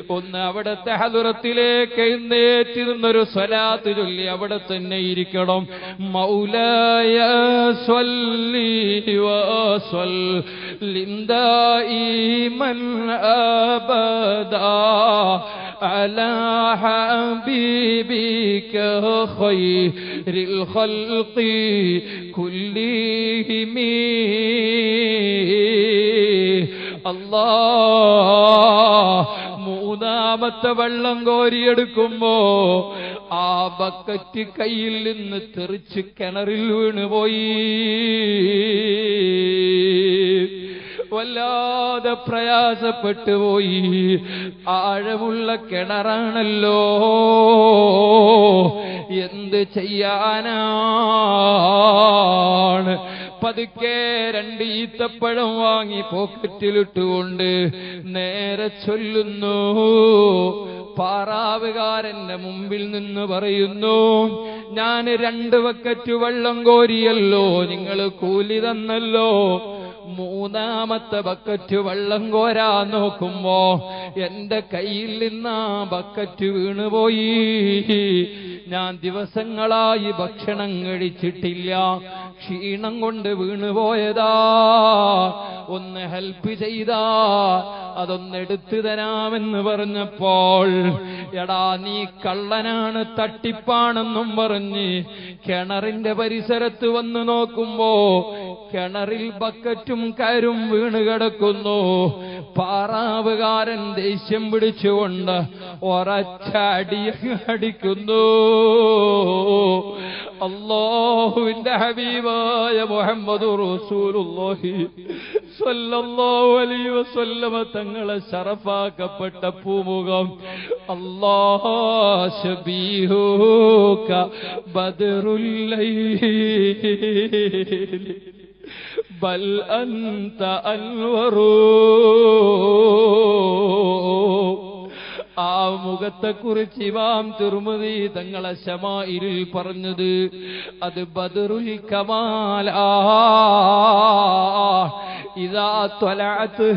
ഒന്ന് അവിടത്തെ ഹലുറത്തിലേക്ക് എഴുന്നേറ്റിരുന്നൊരു സ്വലാത്ത് ചൊല്ലി അവിടെ തന്നെ ഇരിക്കണം. മൗലായ സ്വല്ലി വൽ ലിന്ദ മൻ അബദാ على حبيبك خير الخلق كلهم الله മൂന്നാമത്തെ വെള്ളം കോരിയെടുക്കുമ്പോ ആ ബക്കറ്റ് കയ്യിൽ നിന്ന് തെറിച്ച് കിണറിൽ വീണുപോയി വല്ലാതെ പ്രയാസപ്പെട്ടു പോയി. ആഴമുള്ള കിണറാണല്ലോ. എന്ത് ചെയ്യാനാണ്? പതുക്കെ രണ്ട് ഈത്തപ്പഴം വാങ്ങി പോക്കറ്റിലിട്ടുകൊണ്ട് നേരെ ചൊല്ലുന്നു. പാറാവുകാരന്റെ മുമ്പിൽ നിന്ന് പറയുന്നു ഞാൻ രണ്ട് വക്കറ്റ് വെള്ളം കോരിയല്ലോ നിങ്ങൾ കൂലി തന്നല്ലോ. മൂന്നാമത്തെ ബക്കറ്റ് വെള്ളം കോരാ നോക്കുമ്പോ എന്റെ കയ്യിൽ നിന്ന് ആ ബക്കറ്റ് വീണുപോയി. ഞാൻ ദിവസങ്ങളായി ഭക്ഷണം കഴിച്ചിട്ടില്ല. ക്ഷീണം കൊണ്ട് വീണുപോയതാ. ഒന്ന് ഹെൽപ്പ് ചെയ്താ. അതൊന്നെടുത്തു തരാമെന്ന് പറഞ്ഞപ്പോൾ എടാ നീ കള്ളനാണ് തട്ടിപ്പാണെന്നും പറഞ്ഞ് കിണറിന്റെ പരിസരത്ത് വന്ന് നോക്കുമ്പോ കിണറിൽ ബക്കറ്റും കരും വീണ് കിടക്കുന്നു. പാറാവുകാരൻ ദേഷ്യം പിടിച്ചുകൊണ്ട് ഒരച്ച അടിക്കുന്നു. അള്ളാഹുവിന്റെ ഹബീബായ മുഹമ്മദ് റസൂലുള്ളാഹി വസല്ലമ തങ്ങളെ ശറഫാക്കപ്പെട്ട പൂമുഖം. അല്ലാഹ് ശബീഹുക بل أنت أنور. ആ മുഖത്തെക്കുറിച്ച് ഇമാം തിർമതി തങ്ങളെ ശമായിരിൽ പറഞ്ഞത് അത് ബദറുൽ കമാല ഇതാ തൊലാത്ത്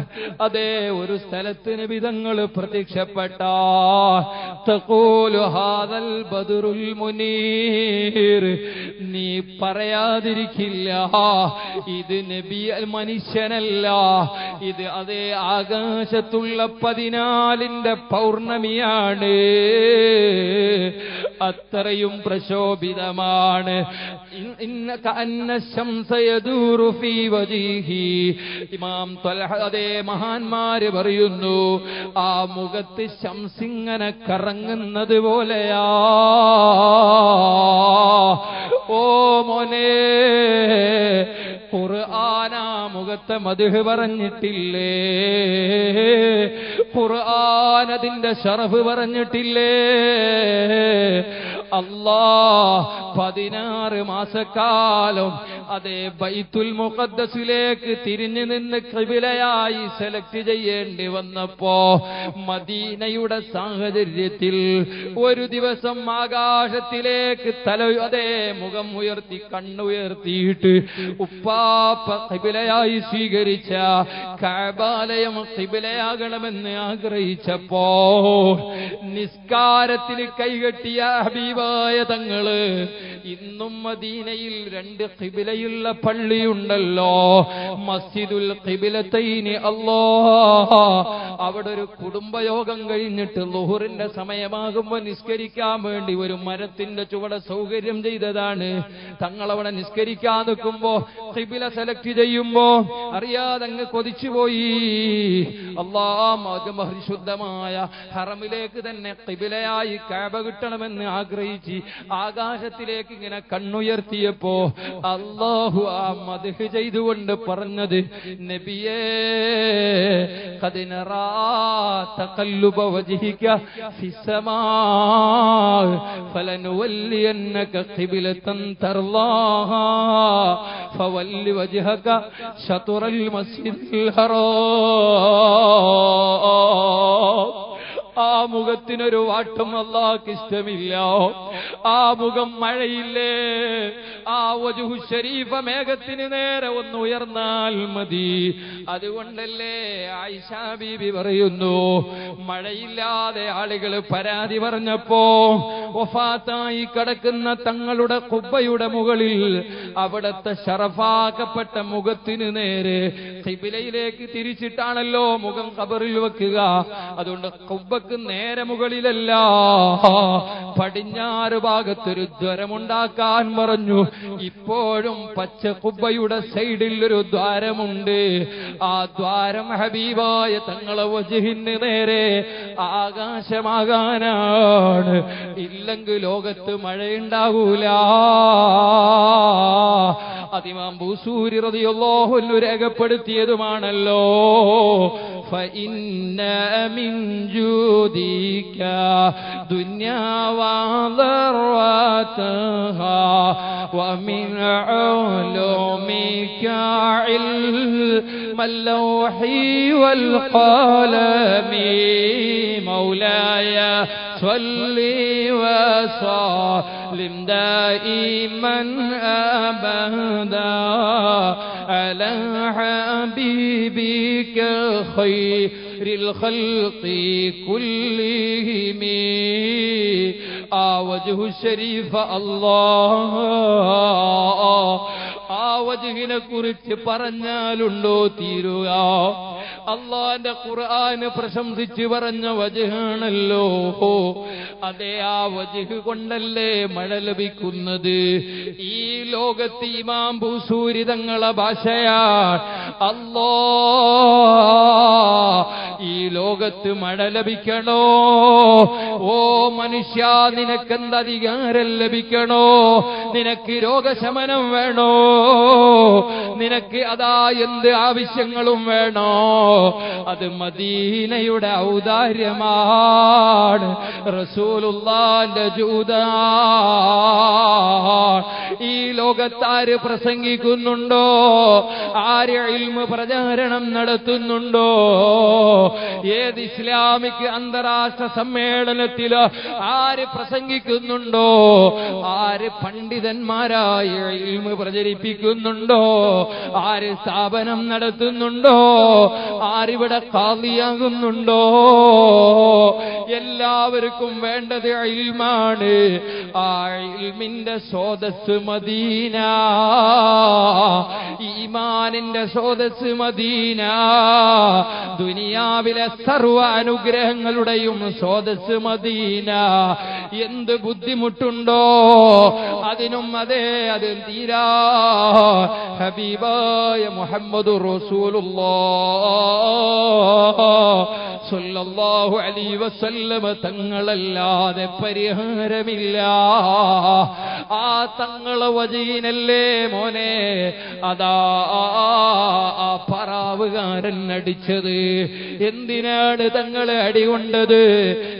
അതേ ഒരു സ്ഥലത്ത് നബിതങ്ങൾ പ്രത്യക്ഷപ്പെട്ട ഹാദൽ ബദറുൽ മുനീർ നീ പറയാതിരിക്കില്ല ഇത് നബി മനുഷ്യനല്ല ഇത് അതേ ആകാശത്തുള്ള പതിനാലിന്റെ പൗർണമിയാണ്. അത്രയും പ്രശോഭിതമാണ്. ഇമാം അതേ മഹാന്മാര് പറയുന്നു ആ മുഖത്ത് ശംസിങ്ങനെ കറങ്ങുന്നത് പോലെയാ. ഓ മോനെ ഖുർആന മുഖത്തെ മധുഹ് പറഞ്ഞിട്ടില്ലേ? ഖുർആൻ അതിന്റെ ഷറഫ് പറഞ്ഞിട്ടില്ലേ? അല്ലാ പതിനാറ് മാസക്കാലം അതേ ബൈത്തുൽ മുഖദ്ദസിലേക്ക് തിരിഞ്ഞു നിന്ന് കൃപിലയായി സെലക്ട് ചെയ്യേണ്ടി വന്നപ്പോ മദീനയുടെ സാഹചര്യത്തിൽ ഒരു ദിവസം ആകാശത്തിലേക്ക് തല അതേ മുഖം ഉയർത്തി കണ്ണുയർത്തിയിട്ട് ഉപ്പാപ്പ കിബിലയായി സ്വീകരിച്ച കാബാലയം കിബിലയാകണമെന്ന് ആഗ്രഹിച്ചപ്പോ നിസ്കാരത്തിൽ കൈകെട്ടിയ ഹബീബായ തങ്ങൾ ഇന്നും മദീനയിൽ രണ്ട് കിബിലയുള്ള പള്ളിയുണ്ടല്ലോ മസ്ജിദുൽ കിബിലത്തൈനി അല്ലോ. അവിടെ ഒരു കുടുംബയോഗം കഴിഞ്ഞിട്ട് ലുഹുറിന്റെ സമയമാകുമ്പോ നിസ്കരിക്കാൻ വേണ്ടി ഒരു മരത്തിന്റെ ചുവടെ സൗകര്യം ചെയ്തതാണ്. തങ്ങളവിടെ നിസ്കരിക്കാൻ നിൽക്കുമ്പോ കിബില സെലക്ട് ചെയ്യുമ്പോ അറിയാതെ അങ്ങ് കൊതിച്ചുപോയി. അള്ളാ പരിശുദ്ധമായ ഹറമിലേക്ക് തന്നെ കിബിലയായി കാബ കിട്ടണമെന്ന് ആഗ്രഹിച്ച് ആകാശത്തിലേക്ക് ഇങ്ങനെ കണ്ണുയർത്തിയപ്പോ അള്ളാഹു ആ മദ്ഹ് ചെയ്തുകൊണ്ട് പറഞ്ഞത് നബിയേ قد نرى تقلب وجهك في السماء فلنولينك قبلة ترضاها فول وجهك شطر المسجد الحرام ആ മുഖത്തിനൊരു വാട്ടം അള്ളാഹ്ക്ക് ഇഷ്ടമില്ല. ആ മുഖം മഴയില്ലേ? ആ വജുഹു ശരീഫ മേഘത്തിന് നേരെ ഒന്ന് ഉയർന്നാൽ മതി. അതുകൊണ്ടല്ലേ ആയിഷാ ബീബി പറയുന്നു മഴയില്ലാതെ ആളുകൾ പരാതി പറഞ്ഞപ്പോ ഒഫാത്തായി കിടക്കുന്ന തങ്ങളുടെ കുബ്ബയുടെ മുകളിൽ അവിടത്തെ ഷറഫാക്കപ്പെട്ട മുഖത്തിന് നേരെ ഖിബിലയിലേക്ക് തിരിച്ചിട്ടാണല്ലോ മുഖം കബറിൽ വെക്കുക. അതുകൊണ്ട് കുബ്ബക്ക് നേരെ മുകളിലല്ല. പടിഞ്ഞാറ് ഭാഗത്തൊരു ദ്വരമുണ്ടാക്കാൻ പറഞ്ഞു. ഇപ്പോഴും പച്ച കുബ്ബയുടെ സൈഡിൽ ഒരു ദ്വാരമുണ്ട്. ആ ദ്വാരം ഹബീബായ തങ്ങളെ വജുഹിന് നേരെ ആകാശമാകാനാണ്. ഇല്ലെങ്കിൽ ലോകത്ത് മഴയുണ്ടാകൂല അതിമാം ഭൂസൂരി റതിയുള്ളോഹുല്ലു രേഖപ്പെടുത്തിയതുമാണല്ലോ. فإن من جودك دنيا وضرتها ومن علومك علم اللوح والقلم مولاي صلي وسلم دائما أبدا على حبيبك خير الخلق كلهم. آه، وجه الشريف الله. ആ വജുഹിനെ കുറിച്ച് പറഞ്ഞാലുണ്ടോ തീരുക അള്ളാന്റെ ഖുർആന് പ്രശംസിച്ച് പറഞ്ഞ വജുഹാണല്ലോ. അതെ ആ വജുഹ് കൊണ്ടല്ലേ മഴ ലഭിക്കുന്നത്? ഈ ലോകത്ത് ഇമാം ഭൂസൂരിതങ്ങളെ ഭാഷയാ അല്ലോ ഈ ലോകത്ത് മഴ ലഭിക്കണോ? ഓ മനുഷ്യ നിനക്കെന്ത് അധികാരം ലഭിക്കണോ? നിനക്ക് രോഗശമനം വേണോ? നിനക്ക് അതാ എന്ത് ആവശ്യങ്ങളും വേണോ? അത് മദീനയുടെ ഔദാര്യമാണ്. റസൂലുള്ളാന്റെ ജൂത. ഈ ലോകത്താര് പ്രസംഗിക്കുന്നുണ്ടോ? ആര് ഇൽമ പ്രചാരണം നടത്തുന്നുണ്ടോ? ഏത് ഇസ്ലാമിക് അന്താരാഷ്ട്ര സമ്മേളനത്തിൽ ആര് പ്രസംഗിക്കുന്നുണ്ടോ? ആര് പണ്ഡിതന്മാരായ ഇൽമ പ്രചരിപ്പിക്കുന്നുണ്ടോ ആര് സ്ഥാപനം നടത്തുന്നുണ്ടോ? ആരിവിടെ കാലിയാകുന്നുണ്ടോ എല്ലാവർക്കും വേണ്ടത് അയിൽമാണ് ആ ഇൽമിന്റെ സ്രോതസ് മദീന. ഈമാനിന്റെ സ്രോതസ് മദീന. ദുനിയാവിലെ സർവ അനുഗ്രഹങ്ങളുടെയും സ്രോതസ് മദീന. എന്ത് ബുദ്ധിമുട്ടുണ്ടോ? അതിനും അതേ അത് തീരാ ഹബീബായ മുഹമ്മദ് റസൂലുള്ളാഹു അലൈഹി വസല്ലമ തങ്ങളല്ലാതെ പരിഹാരമില്ല. ആ തങ്ങളെ വജീനല്ലേ മോനെ? അതാ ആ പറാവുകാരൻ അടിച്ചത് എന്തിനാണ് തങ്ങളെ അടികൊണ്ടത്?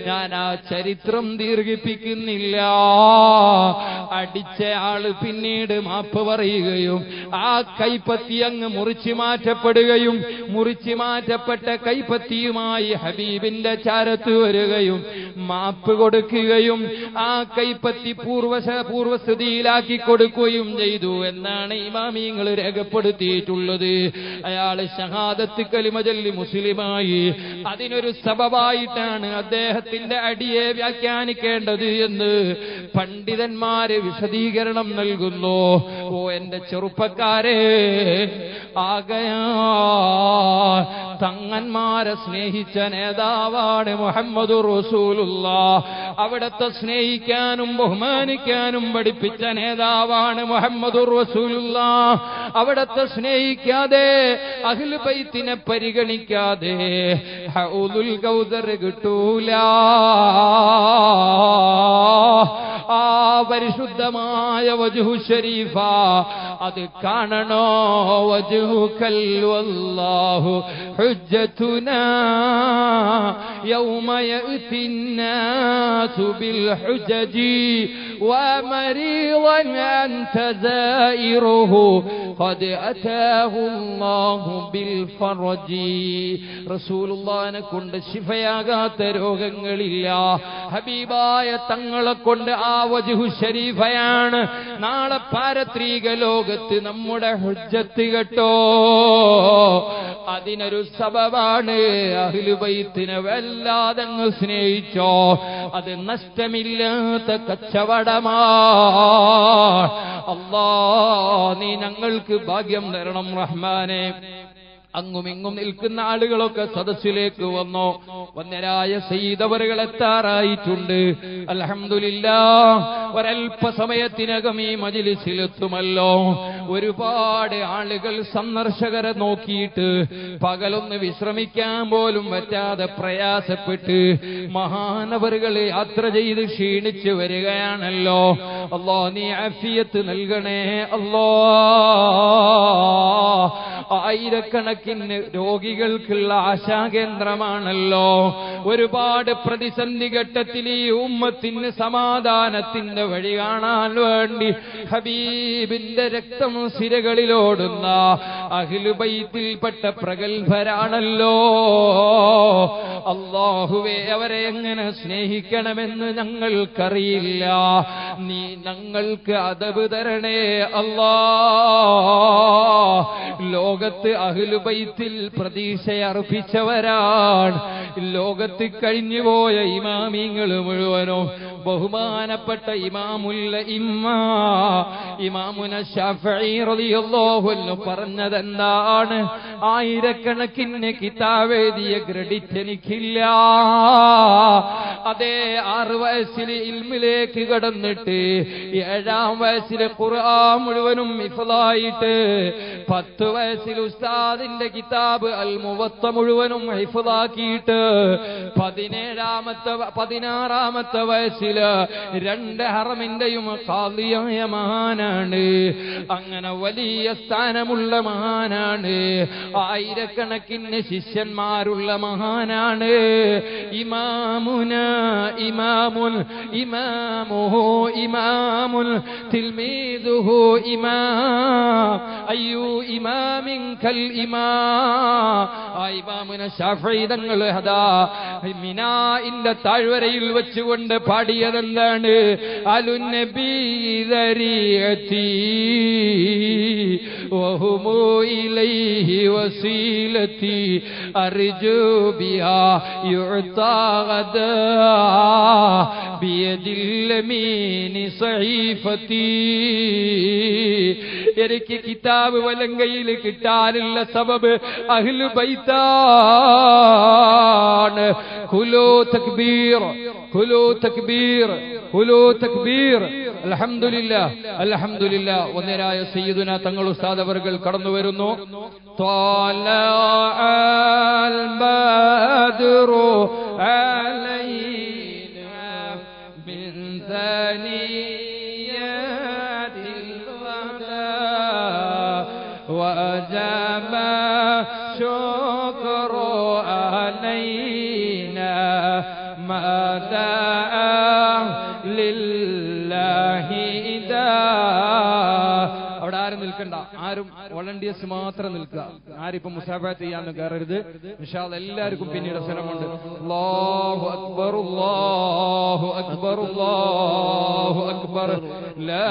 ഞാൻ ആ ചരിത്രം ദീർഘിപ്പിക്കുന്നില്ല. അടിച്ച ആൾ പിന്നീട് മാപ്പ് പറയുകയും ആ കൈപ്പത്തി അങ്ങ് മുറിച്ചു മാറ്റപ്പെടുകയും മുറിച്ചു മാറ്റപ്പെട്ട കൈപ്പത്തിയുമായി ഹബീബിന്റെ ചാരത്ത് വരികയും മാപ്പ് കൊടുക്കുകയും ആ കൈപ്പത്തി പൂർവശ പൂർവസ്ഥിതിയിലാക്കി കൊടുക്കുകയും ചെയ്തു എന്നാണ് ഇമാമിയങ്ങൾ രേഖപ്പെടുത്തിയിട്ടുള്ളത്. അയാൾ ഷഹാദത്ത് കലിമജല്ലി മുസ്ലിമായി അതിനൊരു സബബായിട്ടാണ് അദ്ദേഹത്തിന്റെ അടിയെ വ്യാഖ്യാനിക്കേണ്ടത് എന്ന് പണ്ഡിതന്മാര് വിശദീകരണം നൽകുന്നു. ഓ എന്റെ ചെറുപ്പക്കാരെ ആകയാ തങ്ങന്മാരെ സ്നേഹിച്ച നേതാവാണ് മുഹമ്മദ് റസൂലുള്ള അവിടത്തെ സ്നേഹിക്കാനും ബഹുമാനിക്കാനും പഠിപ്പിച്ച നേതാവാണ് മുഹമ്മദ് റസൂലുള്ള അവിടത്തെ സ്നേഹിക്കാതെ അഖിൽ ബൈത്തിനെ പരിഗണിക്കാതെ ഹൗദുൽ കൗദർ കിട്ടൂല. ആ പരിശുദ്ധമായ വജുഹു ഷരീഫ അത് കാണണോ വജുഹു കൽവല്ലാഹു ഹുജ്ജതുനാ യൗമ യഅതി الناس بالحجج ومريضا أنت زائره قد أتاه الله بالفرج رسول الله കൊണ്ട് ശിഫയാകാത്ത രോഗങ്ങളില്ല ഹബീബായ തങ്ങളെ കൊണ്ട് ആ വജുഹു ഷരീഫയാണ് നാളെ പാരത്രീക ലോകത്ത് നമ്മുടെ ഹുജ്ജത്ത് കേട്ടോ. അതിനൊരു സബബാണ് അഹിലുബൈത്തിനെ വല്ലാതെ സ്നേഹിച്ചോ. അത് നഷ്ടമില്ലാത്ത കച്ചവടമാ. അല്ലാ നീ ഞങ്ങൾക്ക് ഭാഗ്യം തരണം റഹ്മാനെ. അങ്ങും ഇങ്ങും നിൽക്കുന്ന ആളുകളൊക്കെ സദസ്സിലേക്ക് വന്നോ. വന്നരായ സീതവറുകൾ എത്താറായിട്ടുണ്ട്. അലഹമില്ല ഒരൽപ്പസമയത്തിനകം ഈ മജിലിസിലെത്തുമല്ലോ. ഒരുപാട് ആളുകൾ സന്ദർശകരെ നോക്കിയിട്ട് പകലൊന്ന് വിശ്രമിക്കാൻ പോലും പറ്റാതെ പ്രയാസപ്പെട്ട് മഹാനവറുകൾ യാത്ര ചെയ്ത് ക്ഷീണിച്ചു വരികയാണല്ലോ. അല്ലോ നീ അഫിയത്ത് നൽകണേ. അല്ലോ ആയിരക്കണക്കിന് രോഗികൾക്കുള്ള ആശാകേന്ദ്രമാണല്ലോ. ഒരുപാട് പ്രതിസന്ധി ഘട്ടത്തിൽ ഈ ഉമ്മത്തിന് സമാധാനത്തിന്റെ വഴി കാണാൻ വേണ്ടി ഹബീബിന്റെ രക്തം സിരകളിലോടുന്ന അഖിലുബൈത്തിൽപ്പെട്ട പ്രഗത്ഭരാണല്ലോ. അള്ളാഹുവെ അവരെ എങ്ങനെ സ്നേഹിക്കണമെന്ന് ഞങ്ങൾക്കറിയില്ല. നീ ഞങ്ങൾക്ക് അതവ് തരണേ അല്ലാ ലോകത്ത് അഖിലുബൈത്തിൽ പ്രതീക്ഷയർപ്പിച്ചവരാണ്. ലോകത്ത് കഴിഞ്ഞുപോയ ഇമാമിങ്ങൾ മുഴുവനോ ബഹുമാനപ്പെട്ട ഇമാമുല്ല ഇമ്മാ. ഇമാമുന അൻഹു പറഞ്ഞതെന്താണ്? ആയിരക്കണക്കിന് കിതാബ് എഴുതിയ ക്രെഡിറ്റ് എനിക്കില്ല. അതേ ആറ് വയസ്സിൽ ഇൽമിലേക്ക് കടന്നിട്ട് ഏഴാം വയസ്സിൽ ഖുർആൻ മുഴുവനും ഹിഫ്ളായിട്ട് പത്ത് വയസ്സിൽ ഉസ്താദിന്റെ കിതാബ് അൽ മുവത്ത മുഴുവനും ഹിഫ്ളാക്കിയിട്ട് പതിനേഴാമത്തെ പതിനാറാമത്തെ വയസ്സിൽ രണ്ട് ഹറമിന്റെയും കാതിയായ മഹാനാണ്. അങ്ങനെ വലിയ സ്ഥാനമുള്ള മഹാനാണ്. ആയിരക്കണക്കിന് ശിഷ്യന്മാരുള്ള മഹാനാണ്. ഇമാമുന ഇമാമുൻ ഇമാമുഹു ഇമാമുൻ തിൽമീദുഹു ഇമാം അയ്യോ ഇമാമിൻ കൽ ഇമാം ആ ഇമാമുന ഷാഫി തങ്ങൾ അതാ മിനായിന്റെ താഴ്വരയിൽ വെച്ചുകൊണ്ട് പാടിയതെന്താണ് അലുനബീതരീയത്തി وهموا إليه وسيلتي أرجو بها يعطى غدا بيد اليمين صحيفتي എനിക്ക് കിതാബ് വലങ്കയിൽ കിട്ടാനുള്ള സബബ് അഹ്ലു ബൈത്താണ് കുലോ തക്ബീർ കുലോ തക്ബീർ കുലോ തക്ബീർ അൽഹംദുലില്ലാ അൽഹംദുലില്ലാ ഒന്നരായ സയ്യിദുന തങ്ങൾ ഉസ്താദ് അവർകൾ കടന്നു വരുന്നു طلع വോളണ്ടിയേഴ്സ് മാത്രം നിൽക്കുക. ആരിപ്പം മുസാഫാത്ത് ചെയ്യാന്ന് കയറരുത്. വിശാൽ എല്ലാവർക്കും പിന്നീട് സ്ഥലമുണ്ട് അല്ലാഹു അക്ബർ അല്ലാഹു അക്ബർ അല്ലാഹു അക്ബർ. ലാ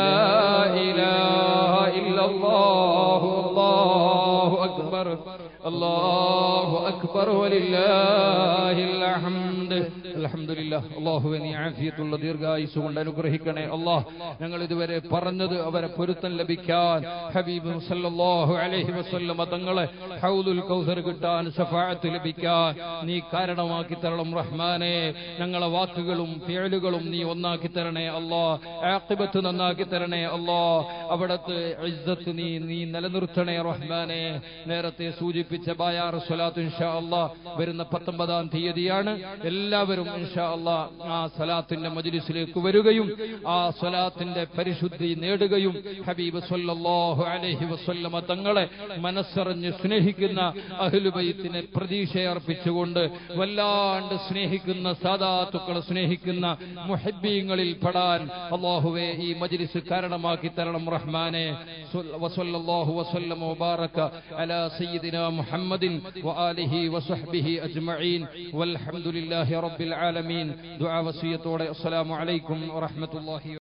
ഇലാഹ അല്ലാഹു അക്ബർ. അല്ലാഹു അക്ബർ അല്ലാഹുവേ നീ ആഫിയത്തുള്ള ദീർഘായുസ് കൊണ്ട് അനുഗ്രഹിക്കണേ. അല്ലാഹ് ഞങ്ങൾ ഇതുവരെ പറഞ്ഞത് അവരെ പൊരുത്തം ലഭിക്കാൻ. ഹബീബ് സല്ലല്ലാഹു അലൈഹി വസല്ലമ തങ്ങളെ ഹൗദുൽ കൗസർ കിട്ടാൻ സഫാഅത്ത് ലഭിക്കാൻ നീ കാരണമാക്കി തരണം റഹ്മാനെ. ഞങ്ങളെ വാക്കുകളും ഫിഅലുകളും നീ ഒന്നാക്കി തരണേ. അല്ലാഹ് ആഖിബത്ത് നന്നാക്കി തരണേ. അല്ലാഹ് അവിടത്തെ ഇസ്സത്ത് നീ നീ നിലനിർത്തണേ റഹ്മാനെ. നേരത്തെ സൂചിപ്പിച്ച ബായാർ സ്വലാത്ത് ഇൻഷാ അള്ളാ വരുന്ന പത്തൊമ്പതാം തീയതിയാണ്. എല്ലാവരും ഇൻഷാ അള്ളാ ആ സ്വലാത്തിന്റെ മജ്ലിസിലേക്ക് വരികയും ആ സ്വലാത്തിന്റെ പരിശുദ്ധി നേടുകയും ഹബീബ് സല്ലാഹു അലഹി വസല്ലമ തങ്ങളെ മനസ്സറിഞ്ഞ് സ്നേഹിക്കുന്ന അഹ്ലുബൈത്തിനെ പ്രതീക്ഷയർപ്പിച്ചുകൊണ്ട് വല്ലാണ്ട് സ്നേഹിക്കുന്ന സാദാത്തുക്കളെ സ്നേഹിക്കുന്ന മുഹബീങ്ങളിൽ പെടാൻ അള്ളാഹുവെ ഈ മജ്ലിസ് കാരണമാക്കി തരണം റഹ്മാനെ. വസല്ലല്ലാഹു വസല്ലമ മുബാറക്ക അലാ സയ്യിദിനാ محمد وآله وصحبه أجمعين والحمد لله رب العالمين. دعاء وسيطة السلام عليكم ورحمة الله وبركاته